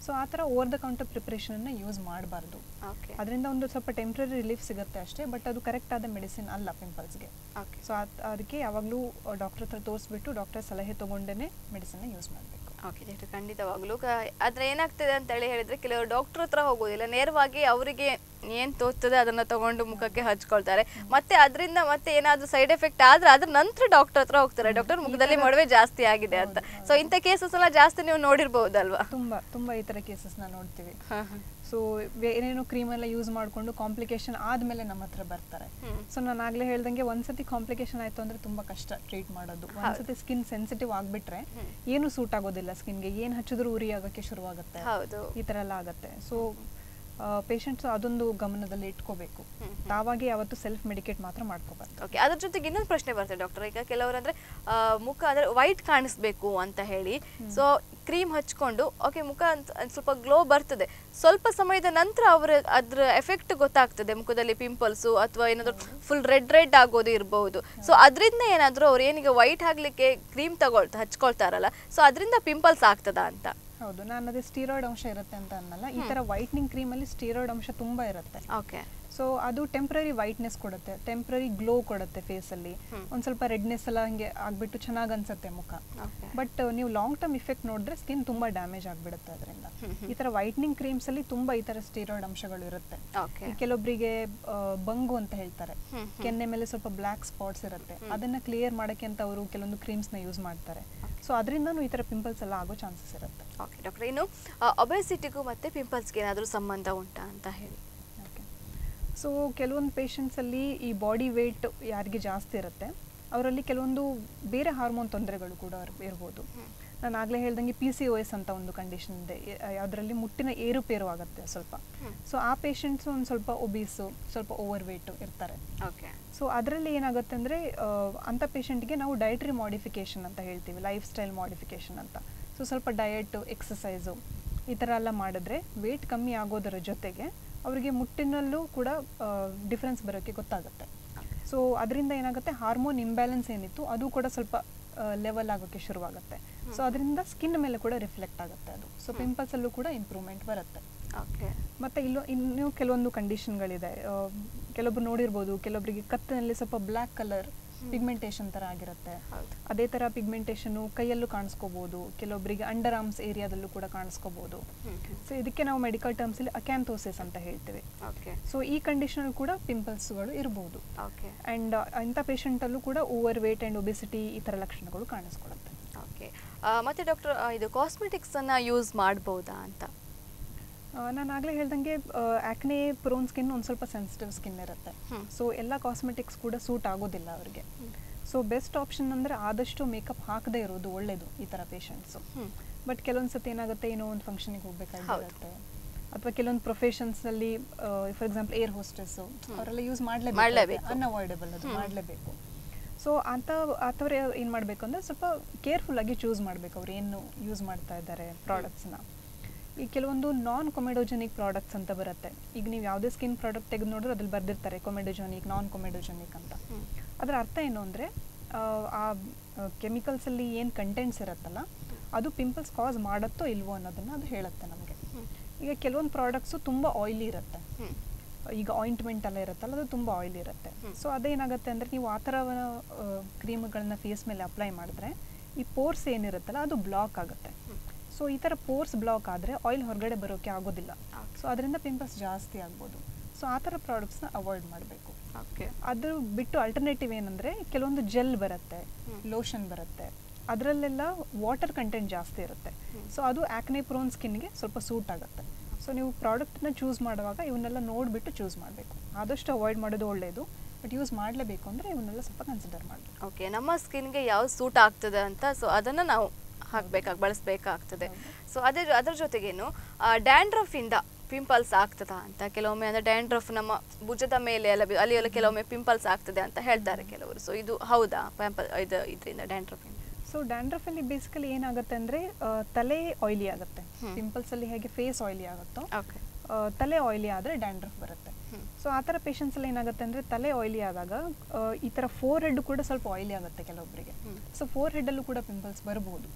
ಸೊ ಆ ಥರ ಓವರ್ ದ ಕೌಂಟರ್ ಪ್ರಿಪ್ರೇಷನ್ನ ಯೂಸ್ ಮಾಡಬಾರ್ದು. ಓಕೆ ಅದರಿಂದ ಒಂದು ಸ್ವಲ್ಪ ಟೆಂಪ್ರರಿ ರಿಲೀಫ್ ಸಿಗುತ್ತೆ ಅಷ್ಟೇ ಬಟ್ ಅದು ಕರೆಕ್ಟ್ ಆದ ಮೆಡಿಸಿನ್ ಅಲ್ಲ ಪಿಂಪಲ್ಸ್ಗೆ ಓಕೆ ಸೊ ಅದಕ್ಕೆ ಯಾವಾಗಲೂ ಡಾಕ್ಟರ್ ಹತ್ರ ತೋರಿಸ್ಬಿಟ್ಟು ಡಾಕ್ಟರ್ ಸಲಹೆ ತೊಗೊಂಡೇ ಮೆಡಿಸಿನ್ನ ಯೂಸ್ ಮಾಡಬೇಕು. ಓಕೆ ಡಾಕ್ಟರ್ ಖಂಡಿತವಾಗ್ಲೂ ಆದರೆ ಏನಾಗ್ತದೆ ಅಂತ ಹೇಳಿ ಹೇಳಿದ್ರೆ ಕೆಲವರು ಡಾಕ್ಟರ್ ಹತ್ರ ಹೋಗೋದಿಲ್ಲ. ನೇರವಾಗಿ ಅವರಿಗೆ ಏನ್ ತೋರ್ತದೆ ಅದನ್ನ ತಗೊಂಡು ಮುಖಕ್ಕೆ ಹಚ್ಕೊಳ್ತಾರೆ. ಮತ್ತೆ ಅದರಿಂದ ಮತ್ತೆ ಏನಾದ್ರು ಸೈಡ್ ಎಫೆಕ್ಟ್ ಆದ್ರೆ ಅದ್ರ ನಂತರ ಡಾಕ್ಟರ್ ಹತ್ರ ಹೋಗ್ತಾರೆ. ಡಾಕ್ಟರ್ ಮುಖದಲ್ಲಿ ಮೊಡವೆ ಜಾಸ್ತಿ ಆಗಿದೆ ಅಂತ. ಸೊ ಇಂಥ ಕೇಸಸ್ ಎಲ್ಲ ಜಾಸ್ತಿ ನೀವು ನೋಡಿರ್ಬಹುದಲ್ವಾ ತುಂಬ ತುಂಬ ಈ ಥರ ಕೇಸಸ್ನ ನೋಡ್ತೀವಿ. ಹಾ, ಹಾ. ಸೊ ಏನೇನೋ ಕ್ರೀಮೆಲ್ಲ ಯೂಸ್ ಮಾಡಿಕೊಂಡು ಕಾಂಪ್ಲಿಕೇಶನ್ ಆದಮೇಲೆ ನಮ್ಮ ಹತ್ರ ಬರ್ತಾರೆ. ಸೊ ನಾನು ಆಗಲೇ ಹೇಳ್ದಂಗೆ ಒಂದ್ಸತಿ ಕಾಂಪ್ಲಿಕೇಶನ್ ಆಯಿತು ಅಂದರೆ ತುಂಬ ಕಷ್ಟ ಟ್ರೀಟ್ ಮಾಡೋದು. ಒಂದ್ಸತಿ ಸ್ಕಿನ್ ಸೆನ್ಸಿಟಿವ್ ಆಗಿಬಿಟ್ರೆ ಏನು ಸೂಟ್ ಆಗೋದಿಲ್ಲ ಸ್ಕಿನ್ಗೆ ಏನು ಹಚ್ಚಿದ್ರು ಉರಿ ಆಗೋಕ್ಕೆ ಶುರುವಾಗುತ್ತೆ. ಈ ಥರ ಎಲ್ಲ ಆಗುತ್ತೆ. ಸೊ ಪೇಷಂಟ್ಸ್ ಅದೊಂದು ಗಮನದಲ್ಲಿ ಇಟ್ಕೋಬೇಕು. ತಾವಾಗಿ ಅವತ್ತು ಸೆಲ್ಫ್ ಮೆಡಿಕೇಟ್ ಮಾತ್ರ ಮಾಡ್ಕೋಬಾರ್ದು. ಓಕೆ ಅದ್ರ ಜೊತೆಗೆ ಇನ್ನೊಂದು ಪ್ರಶ್ನೆ ಬರ್ತದೆ ಡಾಕ್ಟರ್ ಈಗ ಕೆಲವರು ಅಂದ್ರೆ ಮುಖ ಅಂದ್ರೆ ವೈಟ್ ಕಾಣಿಸ್ಬೇಕು ಅಂತ ಹೇಳಿ. ಸೊ ಕ್ರೀಮ್ ಹಚ್ಕೊಂಡು ಓಕೆ ಮುಖ ಅಂತ ಸ್ವಲ್ಪ ಗ್ಲೋ ಬರ್ತದೆ. ಸ್ವಲ್ಪ ಸಮಯದ ನಂತರ ಅವರ ಅದ್ರ ಎಫೆಕ್ಟ್ ಗೊತ್ತಾಗ್ತದೆ. ಮುಖದಲ್ಲಿ ಪಿಂಪಲ್ಸು ಅಥವಾ ಏನಾದ್ರು ಫುಲ್ ರೆಡ್ ರೆಡ್ ಆಗೋದು ಇರಬಹುದು. ಸೊ ಅದರಿಂದ ಏನಾದ್ರು ಅವ್ರು ಏನೀಗ ವೈಟ್ ಆಗ್ಲಿಕ್ಕೆ ಕ್ರೀಮ್ ತಗೊಳ್ತಾ ಹಚ್ಕೊಳ್ತಾರಲ್ಲ. ಸೊ ಅದರಿಂದ ಪಿಂಪಲ್ಸ್ ಆಗ್ತದಾ ಅಂತ. ಹೌದು. ನಾನು ಅದೇ ಸ್ಟೀರಾಯ್ಡ್ ಅಂಶ ಇರುತ್ತೆ ಅಂತ ಅನ್ನಲ್ಲ ಈ ತರ ವೈಟ್ನಿಂಗ್ ಕ್ರೀಮ್ ಅಲ್ಲಿ ಸ್ಟೀರಾಯ್ಡ್ ಅಂಶ ತುಂಬಾ ಇರುತ್ತೆ. ಓಕೆ ಸೊ ಅದು ಟೆಂಪ್ರರಿ ವೈಟ್ನೆಸ್ ಕೊಡುತ್ತೆ. ಟೆಂಪ್ರರಿ ಗ್ಲೋ ಕೊಡುತ್ತೆ ಫೇಸಲ್ಲಿ ಒಂದು ಸ್ವಲ್ಪ ರೆಡ್ನೆಸ್ ಎಲ್ಲ ಹಂಗೆ ಆಗ್ಬಿಟ್ಟು ಚೆನ್ನಾಗಿ ಅನ್ಸುತ್ತೆ ಮುಖ. ಬಟ್ ನೀವು ಲಾಂಗ್ ಟರ್ಮ್ ಇಫೆಕ್ಟ್ ನೋಡಿದ್ರೆ ಸ್ಕಿನ್ ತುಂಬಾ ಡ್ಯಾಮೇಜ್ ಆಗಿಬಿಡುತ್ತೆ ಅದರಿಂದ. ಈ ತರ ವೈಟ್ನಿಂಗ್ ಕ್ರೀಮ್ಸ್ ಅಲ್ಲಿ ತುಂಬಾ ಈ ತರ ಸ್ಟೀರಾಯ್ಡ್ ಅಂಶಗಳು ಇರುತ್ತೆ. ಕೆಲವೊಬ್ಬರಿಗೆ ಬಂಗು ಅಂತ ಹೇಳ್ತಾರೆ. ಕೆನ್ನೆ ಮೇಲೆ ಸ್ವಲ್ಪ ಬ್ಲ್ಯಾಕ್ ಸ್ಪಾಟ್ಸ್ ಇರುತ್ತೆ. ಅದನ್ನ ಕ್ಲಿಯರ್ ಮಾಡಕ್ಕೆ ಅಂತ ಅವರು ಕೆಲವೊಂದು ಕ್ರೀಮ್ಸ್ನ ಯೂಸ್ ಮಾಡ್ತಾರೆ. ಸೊ ಅದರಿಂದನೂ ಈ ತರ ಪಿಂಪಲ್ಸ್ ಎಲ್ಲ ಆಗೋ ಚಾನ್ಸಸ್ ಇರುತ್ತೆ. ಓಕೆ ಡಾಕ್ಟರ್ ಇನ್ನು ಒಬೆಸಿಟಿಗೂ ಮತ್ತೆ ಪಿಂಪಲ್ಸ್ಗೆ ಏನಾದರೂ ಸಂಬಂಧ ಉಂಟಾ ಅಂತ ಹೇಳಿ. ಸೊ ಕೆಲವೊಂದು ಪೇಷಂಟ್ಸಲ್ಲಿ ಈ ಬಾಡಿ ವೆಯ್ಟ್ ಯಾರಿಗೆ ಜಾಸ್ತಿ ಇರುತ್ತೆ ಅವರಲ್ಲಿ ಕೆಲವೊಂದು ಬೇರೆ ಹಾರ್ಮೋನ್ ತೊಂದರೆಗಳು ಕೂಡ ಇರ್- ಇರ್ಬೋದು. ನಾನು ಆಗಲೇ ಹೇಳ್ದಂಗೆ ಪಿ ಸಿ ಒ ಎಸ್ ಅಂತ ಒಂದು ಕಂಡೀಷನ್ ಇದೆ. ಅದರಲ್ಲಿ ಮುಟ್ಟಿನ ಏರುಪೇರು ಆಗುತ್ತೆ ಸ್ವಲ್ಪ. ಸೊ ಆ ಪೇಷಂಟ್ಸು ಒಂದು ಸ್ವಲ್ಪ ಒಬೀಸು ಸ್ವಲ್ಪ ಓವರ್ ವೇಟು ಇರ್ತಾರೆ. ಓಕೆ. ಸೊ ಅದರಲ್ಲಿ ಏನಾಗುತ್ತೆ ಅಂದರೆ ಅಂಥ ಪೇಷಂಟ್ಗೆ ನಾವು ಡಯಟ್ರಿ ಮಾಡಿಫಿಕೇಷನ್ ಅಂತ ಹೇಳ್ತೀವಿ ಲೈಫ್ ಸ್ಟೈಲ್ ಮಾಡಿಫಿಕೇಷನ್ ಅಂತ. ಸೊ ಸ್ವಲ್ಪ ಡಯಟು ಎಕ್ಸಸೈಸು ಈ ಥರ ಎಲ್ಲ ಮಾಡಿದ್ರೆ ವೆಯ್ಟ್ ಕಮ್ಮಿ ಆಗೋದರ ಜೊತೆಗೆ ಅವರಿಗೆ ಮುಟ್ಟಿನಲ್ಲೂ ಕೂಡ ಡಿಫ್ರೆನ್ಸ್ ಬರೋಕ್ಕೆ ಗೊತ್ತಾಗುತ್ತೆ. ಸೊ ಅದರಿಂದ ಏನಾಗುತ್ತೆ? ಹಾರ್ಮೋನ್ ಇಂಬ್ಯಾಲೆನ್ಸ್ ಏನಿತ್ತು ಅದು ಕೂಡ ಸ್ವಲ್ಪ ಲೆವೆಲ್ ಆಗೋಕ್ಕೆ ಶುರುವಾಗುತ್ತೆ. ಸೊ ಅದರಿಂದ ಸ್ಕಿನ್ ಮೇಲೆ ಕೂಡ ರಿಫ್ಲೆಕ್ಟ್ ಆಗುತ್ತೆ ಅದು. ಸೊ ಪಿಂಪಲ್ಸಲ್ಲೂ ಕೂಡ ಇಂಪ್ರೂವ್ಮೆಂಟ್ ಬರುತ್ತೆ. ಓಕೆ ಮತ್ತೆ ಇಲ್ಲೂ ಇನ್ನೂ ಕೆಲವೊಂದು ಕಂಡೀಷನ್ಗಳಿದೆ ಕೆಲವೊಬ್ರು ನೋಡಿರ್ಬೋದು ಕೆಲವೊಬ್ಬರಿಗೆ ಕತ್ತಿನಲ್ಲಿ ಸ್ವಲ್ಪ ಬ್ಲ್ಯಾಕ್ ಕಲರ್ ಪಿಗ್ಮೆಂಟೇಷನ್ ಥರ ಆಗಿರುತ್ತೆ. ಅದೇ ಥರ ಪಿಗ್ಮೆಂಟೇಷನ್ನು ಕೈಯಲ್ಲೂ ಕಾಣಿಸ್ಕೋಬೋದು. ಕೆಲವೊಬ್ಬರಿಗೆ ಅಂಡರ್ ಆರ್ಮ್ಸ್ ಏರಿಯಾದಲ್ಲೂ ಕೂಡ ಕಾಣಿಸ್ಕೋಬೋದು. ಸೊ ಇದಕ್ಕೆ ನಾವು ಮೆಡಿಕಲ್ ಟರ್ಮ್ಸಲ್ಲಿ ಅಕ್ಯಾಂಥೋಸಿಸ್ ಅಂತ ಹೇಳ್ತೇವೆ. ಓಕೆ ಸೊ ಈ ಕಂಡೀಷನಲ್ಲಿ ಕೂಡ ಪಿಂಪಲ್ಸ್ಗಳು ಇರ್ಬೋದು. ಓಕೆ ಆ್ಯಂಡ್ ಇಂಥ ಪೇಷಂಟಲ್ಲೂ ಕೂಡ ಓವರ್ ವೇಟ್ ಆ್ಯಂಡ್ ಒಬೆಸಿಟಿ ಈ ಥರ ಲಕ್ಷಣಗಳು ಕಾಣಿಸ್ಕೊಳ್ಳುತ್ತೆ ಓಕೆ ಮತ್ತೆ ಡಾಕ್ಟರ್ ಇದು ಕಾಸ್ಮೆಟಿಕ್ಸ್ ಅನ್ನ ಯೂಸ್ ಮಾಡ್ಬೋದಾ ಅಂತ? ನಾನು ಆಗಲೇ ಹೇಳ್ದಂಗೆ ಆ್ಯಕ್ನೆ ಪ್ರೋನ್ ಸ್ಕಿನ್ ಒಂದು ಸ್ವಲ್ಪ ಸೆನ್ಸಿಟಿವ್ ಸ್ಕಿನ್ ಇರುತ್ತೆ. ಸೊ ಎಲ್ಲ ಕಾಸ್ಮೆಟಿಕ್ಸ್ ಕೂಡ ಸೂಟ್ ಆಗೋದಿಲ್ಲ ಅವರಿಗೆ. ಸೊ ಬೆಸ್ಟ್ ಆಪ್ಷನ್ ಅಂದರೆ ಆದಷ್ಟು ಮೇಕಪ್ ಹಾಕದೇ ಇರೋದು ಒಳ್ಳೆಯದು ಈ ಥರ ಪೇಷಂಟ್ಸು. ಬಟ್ ಕೆಲವೊಂದು ಸತಿ ಏನಾಗುತ್ತೆ ಏನೋ ಒಂದು ಫಂಕ್ಷನಿಗೆ ಹೋಗ್ಬೇಕಾಗಿರುತ್ತೆ. ಅಥವಾ ಕೆಲವೊಂದು ಪ್ರೊಫೆಷನ್ಸ್ನಲ್ಲಿ ಫಾರ್ ಎಕ್ಸಾಂಪಲ್ ಏರ್ ಹೋಸ್ಟೆಸ್ಸು ಅವರೆಲ್ಲ ಯೂಸ್ ಮಾಡಲೇಬೇಕು. ಅನ್ಅವಾಯ್ಡೇಬಲ್ ಅನ್ಅವಾಯ್ಡಬಲ್ ಅದು ಮಾಡಲೇಬೇಕು. ಸೊ ಅಂತ ಅಥವ್ರೆ ಏನು ಮಾಡಬೇಕು ಅಂದರೆ ಸ್ವಲ್ಪ ಕೇರ್ಫುಲ್ಲಾಗಿ ಚೂಸ್ ಮಾಡಬೇಕು ಅವ್ರು ಏನು ಯೂಸ್ ಮಾಡ್ತಾ ಇದ್ದಾರೆ ಪ್ರಾಡಕ್ಟ್ಸ್ನ ಈ ಕೆಲವೊಂದು ನಾನ್ ಕೊಮೆಡೋಜೆನಿಕ್ ಪ್ರಾಡಕ್ಟ್ಸ್ ಅಂತ ಬರುತ್ತೆ. ಈಗ ನೀವು ಯಾವುದೇ ಸ್ಕಿನ್ ಪ್ರಾಡಕ್ಟ್ ತೆಗೆದು ನೋಡಿದ್ರೆ ಅದ್ರಲ್ಲಿ ಬರ್ದಿರ್ತಾರೆ ಕೊಮೆಡೋಜೆನಿಕ್ ನಾನ್ ಕೊಮೆಡೋಜೆನಿಕ್ ಅಂತ. ಅದರ ಅರ್ಥ ಏನು ಅಂದರೆ, ಆ ಕೆಮಿಕಲ್ಸಲ್ಲಿ ಏನು ಕಂಟೆಂಟ್ಸ್ ಇರುತ್ತಲ್ಲ, ಅದು ಪಿಂಪಲ್ಸ್ ಕಾಸ್ ಮಾಡುತ್ತೋ ಇಲ್ವೋ ಅನ್ನೋದನ್ನು ಅದು ಹೇಳುತ್ತೆ ನಮಗೆ. ಈಗ ಕೆಲವೊಂದು ಪ್ರಾಡಕ್ಟ್ಸು ತುಂಬ ಆಯಿಲಿ ಇರುತ್ತೆ. ಈಗ ಆಯಿಂಟ್ಮೆಂಟ್ ಎಲ್ಲ ಇರುತ್ತಲ್ಲ, ಅದು ತುಂಬ ಆಯಿಲ್ ಇರುತ್ತೆ. ಸೊ ಅದೇನಾಗುತ್ತೆ ಅಂದರೆ ನೀವು ಆ ಥರ ಕ್ರೀಮ್ಗಳನ್ನ ಫೇಸ್ ಮೇಲೆ ಅಪ್ಲೈ ಮಾಡಿದ್ರೆ ಈ ಪೋರ್ಸ್ ಏನಿರುತ್ತಲ್ಲ, ಅದು ಬ್ಲಾಕ್ ಆಗುತ್ತೆ. ಸೊ ಈ ಥರ ಪೋರ್ಸ್ ಬ್ಲಾಕ್ ಆದರೆ ಆಯಿಲ್ ಹೊರಗಡೆ ಬರೋಕ್ಕೆ ಆಗೋದಿಲ್ಲ. ಸೊ ಅದರಿಂದ ಪಿಂಪಲ್ಸ್ ಜಾಸ್ತಿ ಆಗ್ಬೋದು. ಸೊ ಆ ಥರ ಪ್ರಾಡಕ್ಟ್ಸ್ನ ಅವಾಯ್ಡ್ ಮಾಡಬೇಕು. ಓಕೆ ಅದು ಬಿಟ್ಟು ಅಲ್ಟರ್ನೇಟಿವ್ ಏನಂದರೆ ಕೆಲವೊಂದು ಜೆಲ್ ಬರುತ್ತೆ ಲೋಷನ್ ಬರುತ್ತೆ. ಅದರಲ್ಲೆಲ್ಲ ವಾಟರ್ ಕಂಟೆಂಟ್ ಜಾಸ್ತಿ ಇರುತ್ತೆ. ಸೊ ಅದು ಆ್ಯಕ್ನೆ ಪ್ರೋನ್ ಸ್ಕಿನ್ಗೆ ಸ್ವಲ್ಪ ಸೂಟ್ ಆಗುತ್ತೆ. ಸೊ ನೀವು ಪ್ರಾಡಕ್ಟ್ನ ಚೂಸ್ ಮಾಡುವಾಗ ಇವನ್ನೆಲ್ಲ ನೋಡಿಬಿಟ್ಟು ಚೂಸ್ ಮಾಡಬೇಕು. ಆದಷ್ಟು ಅವಾಯ್ಡ್ ಮಾಡೋದು ಒಳ್ಳೆಯದು ಬಟ್ ಯೂಸ್ ಮಾಡಲೇಬೇಕು ಅಂದರೆ ಇವನ್ನೆಲ್ಲ ಸ್ವಲ್ಪ ಕನ್ಸಿಡರ್ ಮಾಡಬೇಕು. ಓಕೆ ನಮ್ಮ ಸ್ಕಿನ್ಗೆ ಯಾವ ಸೂಟ್ ಆಗ್ತದೆ ಅಂತ ಸೊ ಅದನ್ನು ನಾವು ಹಾಕ್ಬೇಕಾಗಿ ಬಳಸಬೇಕಾಗ್ತದೆ. ಸೊ ಅದೇ ಅದರ ಜೊತೆಗೇನು ಡ್ಯಾಂಡ್ರಫ್ ಇಂದ ಪಿಂಪಲ್ಸ್ ಆಗ್ತದಾ ಅಂತ ಕೆಲವೊಮ್ಮೆ ಅಂದ್ರೆ ಡ್ಯಾಂಡ್ರಫ್ ನಮ್ಮ ಭುಜದ ಮೇಲೆ ಎಲ್ಲ ಅಲ್ಲಿ ಎಲ್ಲ ಕೆಲವೊಮ್ಮೆ ಪಿಂಪಲ್ಸ್ ಆಗ್ತದೆ ಅಂತ ಹೇಳ್ತಾರೆ ಕೆಲವರು. ಸೊ ಇದು ಹೌದಾ? ಪಿಂಪಲ್ ಇದು ಇದರಿಂದ ಡ್ಯಾಂಡ್ರಫ್ ಇಂದ ಸೊ ಡ್ಯಾಂಡ್ರಫಲ್ಲಿ ಬೇಸಿಕಲಿ ಏನಾಗುತ್ತೆ ಅಂದರೆ ತಲೆ ಆಯಿಲಿ ಆಗುತ್ತೆ. ಪಿಂಪಲ್ಸಲ್ಲಿ ಹೇಗೆ ಫೇಸ್ ಆಯಿಲಿ ಆಗುತ್ತೋ ಓಕೆ ತಲೆ ಆಯಿಲಿ ಆದರೆ ಡ್ಯಾಂಡ್ರಫ್ ಬರುತ್ತೆ. ಸೊ ಆ ಥರ ಪೇಷಂಟ್ಸಲ್ಲಿ ಏನಾಗುತ್ತೆ ಅಂದರೆ ತಲೆ ಆಯಿಲಿ ಆದಾಗ ಈ ಥರ ಫೋರ್ ಹೆಡ್ ಕೂಡ ಸ್ವಲ್ಪ ಆಯಿಲಿ ಆಗುತ್ತೆ ಕೆಲವೊಬ್ಬರಿಗೆ ಸೊ ಫೋರ್ ಹೆಡ್ಡಲ್ಲೂ ಕೂಡ ಪಿಂಪಲ್ಸ್ ಬರಬಹುದು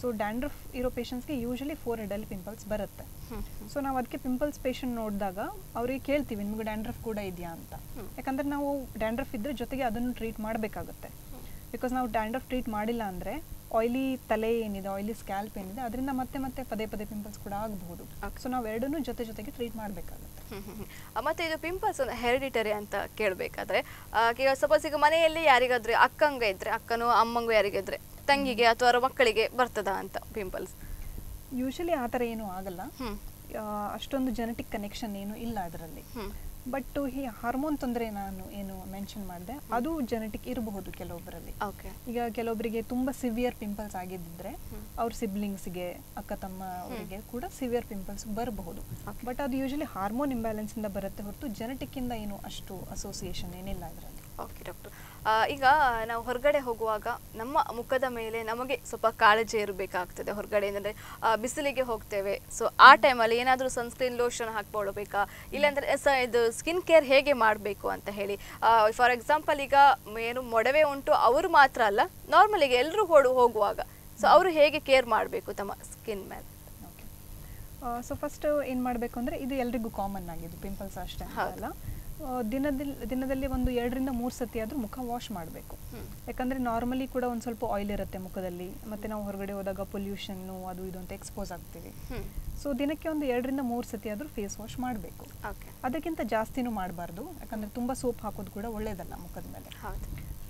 ಸೊ ಡ್ಯಾಂಡ್ರಫ್ ಇರೋ ಪೇಷಂಟ್ಸ್ಗೆ ಯೂಶಲಿ ಫೋರ್ ಹೆಡಲ್ಲಿ ಪಿಂಪಲ್ಸ್ ಬರುತ್ತೆ. ಸೊ ನಾವು ಅದಕ್ಕೆ ಪಿಂಪಲ್ಸ್ ಪೇಷಂಟ್ ನೋಡಿದಾಗ ಅವ್ರಿಗೆ ಕೇಳ್ತೀವಿ ನಿಮ್ಗೆ ಡ್ಯಾಂಡ್ರಫ್ ಕೂಡ ಇದೆಯಾ? ಅಂತ. ಯಾಕಂದ್ರೆ ನಾವು ಡ್ಯಾಂಡ್ರಫ್ ಇದ್ರೆ ಜೊತೆಗೆ ಅದನ್ನು ಟ್ರೀಟ್ ಮಾಡಬೇಕಾಗುತ್ತೆ. ಬಿಕಾಸ್ ನಾವು ಡ್ಯಾಂಡ್ರಫ್ ಟ್ರೀಟ್ ಮಾಡಿಲ್ಲ ಅಂದರೆ ಆಯಿಲಿ ತಲೆ ಏನಿದೆ ಆಯಿಲಿ ಸ್ಕ್ಯಾಲ್ಪ್ ಏನಿದೆ ಅದರಿಂದ ಮತ್ತೆ ಮತ್ತೆ ಪದೇ ಪದೇ ಪಿಂಪಲ್ಸ್ ಕೂಡ ಆಗಬಹುದು. ಸೊ ನಾವು ಎರಡನ್ನೂ ಜೊತೆ ಜೊತೆಗೆ ಟ್ರೀಟ್ ಮಾಡಬೇಕಾಗುತ್ತೆ. *laughs* ಮತ್ತೆ ಇದು ಪಿಂಪಲ್ಸ್ ಹೆರಿಡಿಟರಿ ಅಂತ ಕೇಳಬೇಕಾದ್ರೆ ಸಪೋಸ್ ಈಗ ಮನೆಯಲ್ಲಿ ಯಾರಿಗಾದ್ರೆ ಅಕ್ಕಂಗೆ ಇದ್ರೆ ಅಕ್ಕನೋ ಅಮ್ಮಂಗೂ ಯಾರಿಗಿದ್ರೆ ತಂಗಿಗೆ ಅಥವಾ ಅವರ ಮಕ್ಕಳಿಗೆ ಬರ್ತದ ಅಂತ ಪಿಂಪಲ್ಸ್ ಯೂಶಲಿ ಆ ಥರ ಏನೂ ಆಗಲ್ಲ. ಅಷ್ಟೊಂದು ಜೆನೆಟಿಕ್ ಕನೆಕ್ಷನ್ ಏನು ಇಲ್ಲ ಅದರಲ್ಲಿ. ಬಟ್ ಈ ಹಾರ್ಮೋನ್ ತೊಂದರೆ ನಾನು ಏನು ಮೆನ್ಷನ್ ಮಾಡಿದೆ ಅದು ಜೆನೆಟಿಕ್ ಇರಬಹುದು ಕೆಲವೊಬ್ಬರಲ್ಲಿ ಓಕೆ ಈಗ ಕೆಲವೊಬ್ಬರಿಗೆ ತುಂಬ ಸಿವಿಯರ್ ಪಿಂಪಲ್ಸ್ ಆಗಿದ್ದಿದ್ರೆ ಅವ್ರ ಸಿಬ್ಲಿಂಗ್ಸ್ಗೆ ಅಕ್ಕ ತಮ್ಮ ಅವರಿಗೆ ಕೂಡ ಸಿವಿಯರ್ ಪಿಂಪಲ್ಸ್ ಬರಬಹುದು. ಬಟ್ ಅದು ಯೂಶಲಿ ಹಾರ್ಮೋನ್ ಇಂಬ್ಯಾಲೆನ್ಸ್ ಇಂದ ಬರುತ್ತೆ ಹೊರತು ಜೆನೆಟಿಕ್ ಇಂದ ಏನು ಅಷ್ಟು ಅಸೋಸಿಯೇಷನ್ ಏನಿಲ್ಲ ಅದರಲ್ಲಿ. ಓಕೆ ಡಾಕ್ಟರ್ ಈಗ ನಾವು ಹೊರಗಡೆ ಹೋಗುವಾಗ ನಮ್ಮ ಮುಖದ ಮೇಲೆ ನಮಗೆ ಸ್ವಲ್ಪ ಕಾಳಜಿ ಇರಬೇಕಾಗ್ತದೆ ಹೊರಗಡೆ ಏನಂದರೆ ಬಿಸಿಲಿಗೆ ಹೋಗ್ತೇವೆ. ಸೊ ಆ ಟೈಮಲ್ಲಿ ಏನಾದರೂ ಸನ್ಸ್ಕ್ರೀನ್ ಲೋಷನ್ ಹಾಕ್ಕೊಳ್ಬೇಕಾ ಇಲ್ಲಾಂದರೆ ಸ ಇದು ಸ್ಕಿನ್ ಕೇರ್ ಹೇಗೆ ಮಾಡಬೇಕು ಅಂತ ಹೇಳಿ. ಫಾರ್ ಎಕ್ಸಾಂಪಲ್ ಈಗ ಏನು ಮೊಡವೆ ಉಂಟು ಅವರು ಮಾತ್ರ ಅಲ್ಲ ನಾರ್ಮಲಿಗೆ ಎಲ್ಲರೂ ಹೊಡು ಹೋಗುವಾಗ. ಸೊ ಅವರು ಹೇಗೆ ಕೇರ್ ಮಾಡಬೇಕು ತಮ್ಮ ಸ್ಕಿನ್ ಮೇಲೆ? ಸೊ ಫಸ್ಟ್ ಏನು ಮಾಡಬೇಕು ಅಂದರೆ ಇದು ಎಲ್ರಿಗೂ ಕಾಮನ್ ಆಗಿದೆ ಪಿಂಪಲ್ಸ್ ಅಷ್ಟೇ ಅಲ್ಲ. ದಿನದಲ್ಲಿ ದಿನದಲ್ಲಿ ಒಂದು ಎರಡರಿಂದ ಮೂರು ಸತಿ ಆದರೂ ಮುಖ ವಾಶ್ ಮಾಡಬೇಕು. ಯಾಕಂದರೆ ನಾರ್ಮಲಿ ಕೂಡ ಒಂದು ಸ್ವಲ್ಪ ಆಯಿಲ್ ಇರುತ್ತೆ ಮುಖದಲ್ಲಿ. ಮತ್ತು ನಾವು ಹೊರಗಡೆ ಹೋದಾಗ ಪೊಲ್ಯೂಷನ್ನು ಅದು ಇದು ಅಂತ ಎಕ್ಸ್ಪೋಸ್ ಆಗ್ತೀವಿ. ಸೊ ದಿನಕ್ಕೆ ಒಂದು ಎರಡರಿಂದ ಮೂರು ಸತಿ ಆದರೂ ಫೇಸ್ ವಾಶ್ ಮಾಡಬೇಕು. ಅದಕ್ಕಿಂತ ಜಾಸ್ತಿನೂ ಮಾಡಬಾರ್ದು. ಯಾಕಂದರೆ ತುಂಬ ಸೋಪ್ ಹಾಕೋದು ಕೂಡ ಒಳ್ಳೆಯದಲ್ಲ ಮುಖದ ಮೇಲೆ.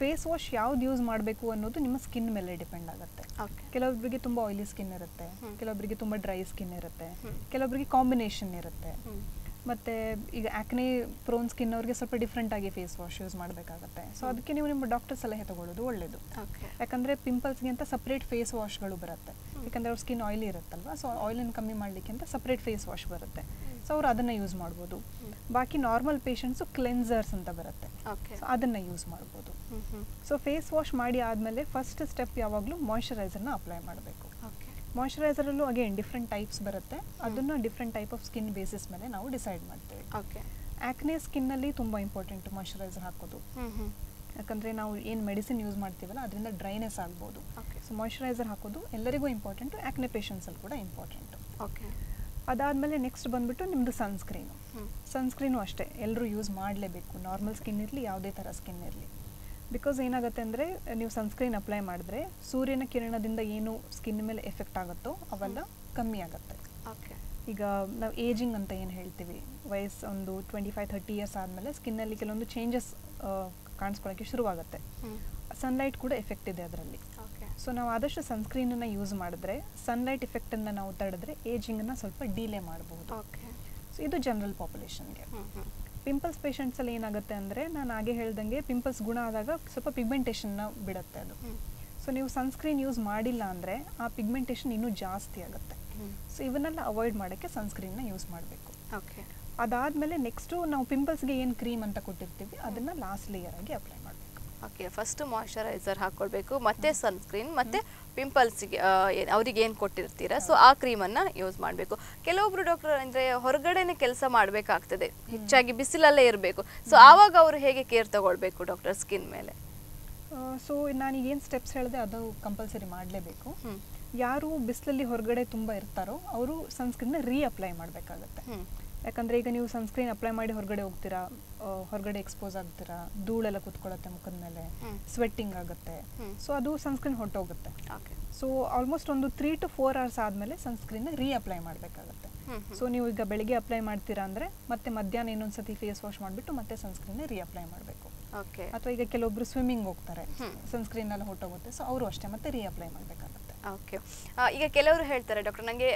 ಫೇಸ್ ವಾಶ್ ಯಾವ್ದು ಯೂಸ್ ಮಾಡಬೇಕು ಅನ್ನೋದು ನಿಮ್ಮ ಸ್ಕಿನ್ ಮೇಲೆ ಡಿಪೆಂಡ್ ಆಗುತ್ತೆ. ಕೆಲವೊಬ್ಬರಿಗೆ ತುಂಬ ಆಯಿಲಿ ಸ್ಕಿನ್ ಇರುತ್ತೆ. ಕೆಲವೊಬ್ಬರಿಗೆ ತುಂಬ ಡ್ರೈ ಸ್ಕಿನ್ ಇರುತ್ತೆ. ಕೆಲವೊಬ್ಬರಿಗೆ ಕಾಂಬಿನೇಷನ್ ಇರುತ್ತೆ. ಮತ್ತು ಈಗ ಆ್ಯಕ್ನೆ ಪ್ರೋನ್ ಸ್ಕಿನ್ ಅವ್ರಿಗೆ ಸ್ವಲ್ಪ ಡಿಫ್ರೆಂಟಾಗಿ ಫೇಸ್ ವಾಶ್ ಯೂಸ್ ಮಾಡಬೇಕಾಗತ್ತೆ. ಸೊ ಅದಕ್ಕೆ ನೀವು ನಿಮ್ಮ ಡಾಕ್ಟರ್ ಸಲಹೆ ತಗೊಳ್ಳೋದು ಒಳ್ಳೆಯದು ಯಾಕಂದರೆ ಪಿಂಪಲ್ಸ್ಗೆ ಅಂತ ಸಪ್ರೇಟ್ ಫೇಸ್ ವಾಶ್ಗಳು ಬರುತ್ತೆ. ಯಾಕಂದರೆ ಅವ್ರ ಸ್ಕಿನ್ ಆಯಿಲಿ ಇರುತ್ತಲ್ವ? ಸೊ ಆಯಿಲನ್ನು ಕಮ್ಮಿ ಮಾಡಲಿಕ್ಕೆ ಅಂತ ಸಪ್ರೇಟ್ ಫೇಸ್ ವಾಶ್ ಬರುತ್ತೆ. ಸೊ ಅವ್ರು ಅದನ್ನು ಯೂಸ್ ಮಾಡ್ಬೋದು. ಬಾಕಿ ನಾರ್ಮಲ್ ಪೇಷಂಟ್ಸು ಕ್ಲೆನ್ಸರ್ಸ್ ಅಂತ ಬರುತ್ತೆ. ಓಕೆ ಸೊ ಅದನ್ನು ಯೂಸ್ ಮಾಡ್ಬೋದು. ಸೊ ಫೇಸ್ ವಾಶ್ ಮಾಡಿ ಆದಮೇಲೆ ಫಸ್ಟ್ ಸ್ಟೆಪ್ ಯಾವಾಗಲೂ ಮಾಯಿಶ್ಚರೈಸರ್ನ ಅಪ್ಲೈ ಮಾಡಬೇಕು. ಮಾಯ್ಶ್ಚರೈಸರಲ್ಲೂ ಅಗೇನ್ ಡಿಫ್ರೆಂಟ್ ಟೈಪ್ಸ್ ಬರುತ್ತೆ. ಅದನ್ನು different type of skin basis ಮೇಲೆ ನಾವು ಡಿಸೈಡ್ ಮಾಡ್ತೇವೆ. ಓಕೆ ಆ್ಯಕ್ನೆ ಸ್ಕಿನ್ನಲ್ಲಿ ತುಂಬ ಇಂಪಾರ್ಟೆಂಟ್ ಮಾಯಶ್ಚರೈಸರ್ ಹಾಕೋದು. ಯಾಕಂದರೆ ನಾವು ಏನು ಮೆಡಿಸಿನ್ ಯೂಸ್ ಮಾಡ್ತೀವಲ್ಲ ಅದರಿಂದ ಡ್ರೈನೆಸ್ ಆಗ್ಬೋದು. ಓಕೆ ಸೊ ಮಾಯಶ್ಚರೈಸರ್ ಹಾಕೋದು ಎಲ್ಲರಿಗೂ ಇಂಪಾರ್ಟೆಂಟು ಆ್ಯಕ್ನೆ ಪೇಷಂಟ್ಸಲ್ಲಿ ಕೂಡ ಇಂಪಾರ್ಟೆಂಟು ಓಕೆ ಅದಾದಮೇಲೆ ನೆಕ್ಸ್ಟ್ ಬಂದುಬಿಟ್ಟು ನಿಮ್ಮದು ಸನ್ಸ್ಕ್ರೀನು ಸನ್ಸ್ಕ್ರೀನು ಅಷ್ಟೇ. ಎಲ್ಲರೂ ಯೂಸ್ ಮಾಡಲೇಬೇಕು. ನಾರ್ಮಲ್ ಸ್ಕಿನ್ ಇರಲಿ ಯಾವುದೇ ಥರ ಸ್ಕಿನ್ ಇರಲಿ. ಬಿಕಾಸ್ ಏನಾಗುತ್ತೆ ಅಂದರೆ ನೀವು ಸನ್ಸ್ಕ್ರೀನ್ ಅಪ್ಲೈ ಮಾಡಿದ್ರೆ ಸೂರ್ಯನ ಕಿರಣದಿಂದ ಏನು ಸ್ಕಿನ್ ಮೇಲೆ ಎಫೆಕ್ಟ್ ಆಗುತ್ತೋ ಅವೆಲ್ಲ ಕಮ್ಮಿ ಆಗುತ್ತೆ. ಓಕೆ ಈಗ ನಾವು ಏಜಿಂಗ್ ಅಂತ ಏನು ಹೇಳ್ತೀವಿ? ವಯಸ್ಸು ಒಂದು ಟ್ವೆಂಟಿ ಫೈವ್ ಥರ್ಟಿ ಇಯರ್ಸ್ ಆದಮೇಲೆ ಸ್ಕಿನ್ನಲ್ಲಿ ಕೆಲವೊಂದು ಚೇಂಜಸ್ ಕಾಣಿಸ್ಕೊಳ್ಳೋಕ್ಕೆ ಶುರುವಾಗುತ್ತೆ. ಸನ್ಲೈಟ್ ಕೂಡ ಎಫೆಕ್ಟ್ ಇದೆ ಅದರಲ್ಲಿ. ಸೊ ನಾವು ಆದಷ್ಟು ಸನ್ಸ್ಕ್ರೀನನ್ನು ಯೂಸ್ ಮಾಡಿದ್ರೆ ಸನ್ಲೈಟ್ ಎಫೆಕ್ಟನ್ನು ನಾವು ತಡೆದ್ರೆ ಏಜಿಂಗನ್ನು ಸ್ವಲ್ಪ ಡಿಲೇ ಮಾಡಬಹುದು ಸೊ ಇದು ಜನರಲ್ ಪಾಪ್ಯುಲೇಷನ್ಗೆ ಪಿಂಪಲ್ಸ್ ಪೇಷಂಟ್ಸಲ್ಲಿ ಏನಾಗುತ್ತೆ ಅಂದರೆ ನಾನು ಹಾಗೆ ಹೇಳ್ದಂಗೆ ಪಿಂಪಲ್ಸ್ ಗುಣ ಆದಾಗ ಸ್ವಲ್ಪ ಪಿಗ್ಮೆಂಟೇಷನ್ನ ಬಿಡುತ್ತೆ ಅದು. ಸೊ ನೀವು ಸನ್ಸ್ಕ್ರೀನ್ ಯೂಸ್ ಮಾಡಿಲ್ಲ ಅಂದರೆ ಆ ಪಿಗ್ಮೆಂಟೇಷನ್ ಇನ್ನೂ ಜಾಸ್ತಿ ಆಗುತ್ತೆ. ಸೊ ಇವನ್ನೆಲ್ಲ ಅವಾಯ್ಡ್ ಮಾಡೋಕ್ಕೆ ಸನ್ಸ್ಕ್ರೀನ್ನ ಯೂಸ್ ಮಾಡಬೇಕು. ಓಕೆ ಅದಾದಮೇಲೆ ನೆಕ್ಸ್ಟು ನಾವು ಪಿಂಪಲ್ಸ್ಗೆ ಏನು ಕ್ರೀಮ್ ಅಂತ ಕೊಟ್ಟಿರ್ತೀವಿ ಅದನ್ನು ಲಾಸ್ಟ್ ಲೇಯರ್ ಆಗಿ ಅಪ್ಲೈ ಓಕೆ ಫಸ್ಟ್ ಮಾಯಶ್ಚರೈಸರ್ ಹಾಕ್ಕೊಳ್ಬೇಕು ಮತ್ತೆ ಸನ್ಸ್ಕ್ರೀನ್ ಮತ್ತೆ ಪಿಂಪಲ್ಸ್ಗೆ ಅವ್ರಿಗೆ ಏನು ಕೊಟ್ಟಿರ್ತೀರಾ? ಸೊ ಆ ಕ್ರೀಮನ್ನು ಯೂಸ್ ಮಾಡಬೇಕು. ಕೆಲವೊಬ್ರು ಡಾಕ್ಟರ್ ಅಂದರೆ ಹೊರಗಡೆನೆ ಕೆಲಸ ಮಾಡಬೇಕಾಗ್ತದೆ. ಹೆಚ್ಚಾಗಿ ಬಿಸಿಲಲ್ಲೇ ಇರಬೇಕು. ಸೊ ಆವಾಗ ಅವರು ಹೇಗೆ ಕೇರ್ ತಗೊಳ್ಬೇಕು ಡಾಕ್ಟರ್ ಸ್ಕಿನ್ ಮೇಲೆ? ಸೊ ನಾನು ಏನು ಸ್ಟೆಪ್ಸ್ ಹೇಳಿದೆ ಅದು ಕಂಪಲ್ಸರಿ ಮಾಡಲೇಬೇಕು. ಯಾರು ಬಿಸಿಲಲ್ಲಿ ಹೊರಗಡೆ ತುಂಬ ಇರ್ತಾರೋ ಅವರು ಸನ್ಸ್ಕ್ರೀನ್ನ ರೀ ಅಪ್ಲೈ ಮಾಡಬೇಕಾಗತ್ತೆ ಯಾಕಂದರೆ ಈಗ ನೀವು ಸನ್ಸ್ಕ್ರೀನ್ ಅಪ್ಲೈ ಮಾಡಿ ಹೊರಗಡೆ ಹೋಗ್ತೀರಾ ಹೊರಗಡೆ ಎಕ್ಸ್ಪೋಸ್ ಆಗ್ತೀರಾ ಧೂಳೆಲ್ಲ ಕುತ್ಕೊಳ್ಳುತ್ತೆ ಮುಖದ ಮೇಲೆ. ಸ್ವೆಟ್ಟಿಂಗ್ ಆಗುತ್ತೆ. ಸೊ ಅದು ಸನ್ಸ್ಕ್ರೀನ್ ಹೊರಟೋಗುತ್ತೆ. ಓಕೆ ಸೊ ಆಲ್ಮೋಸ್ಟ್ ಒಂದು ತ್ರೀ ಟು ಫೋರ್ ಅವರ್ಸ್ ಆದಮೇಲೆ ಸನ್ಸ್ಕ್ರೀನ್ ರೀ ಅಪ್ಲೈ ಮಾಡಬೇಕಾಗುತ್ತೆ. ಸೊ ನೀವು ಈಗ ಬೆಳಿಗ್ಗೆ ಅಪ್ಲೈ ಮಾಡ್ತೀರಾ ಅಂದರೆ ಮತ್ತೆ ಮಧ್ಯಾಹ್ನ ಇನ್ನೊಂದು ಸತಿ ಫೇಸ್ ವಾಶ್ ಮಾಡಿಬಿಟ್ಟು ಮತ್ತೆ ಸನ್ಸ್ಕ್ರೀನ್ ರೀ ಅಪ್ಲೈ ಮಾಡಬೇಕು. ಅಥವಾ ಈಗ ಕೆಲವೊಬ್ರು ಸ್ವಿಮ್ಮಿಂಗ್ ಹೋಗ್ತಾರೆ. ಸನ್ಸ್ಕ್ರೀನ್ ಎಲ್ಲ ಹೊಟ್ಟೋಗುತ್ತೆ ಸೊ ಅವರು ಅಷ್ಟೇ ಮತ್ತೆ ರೀ ಅಪ್ಲೈ ಮಾಡಬೇಕಾಗತ್ತೆ. ಓಕೆ ಈಗ ಕೆಲವರು ಹೇಳ್ತಾರೆ ಡಾಕ್ಟರ್ ನನಗೆ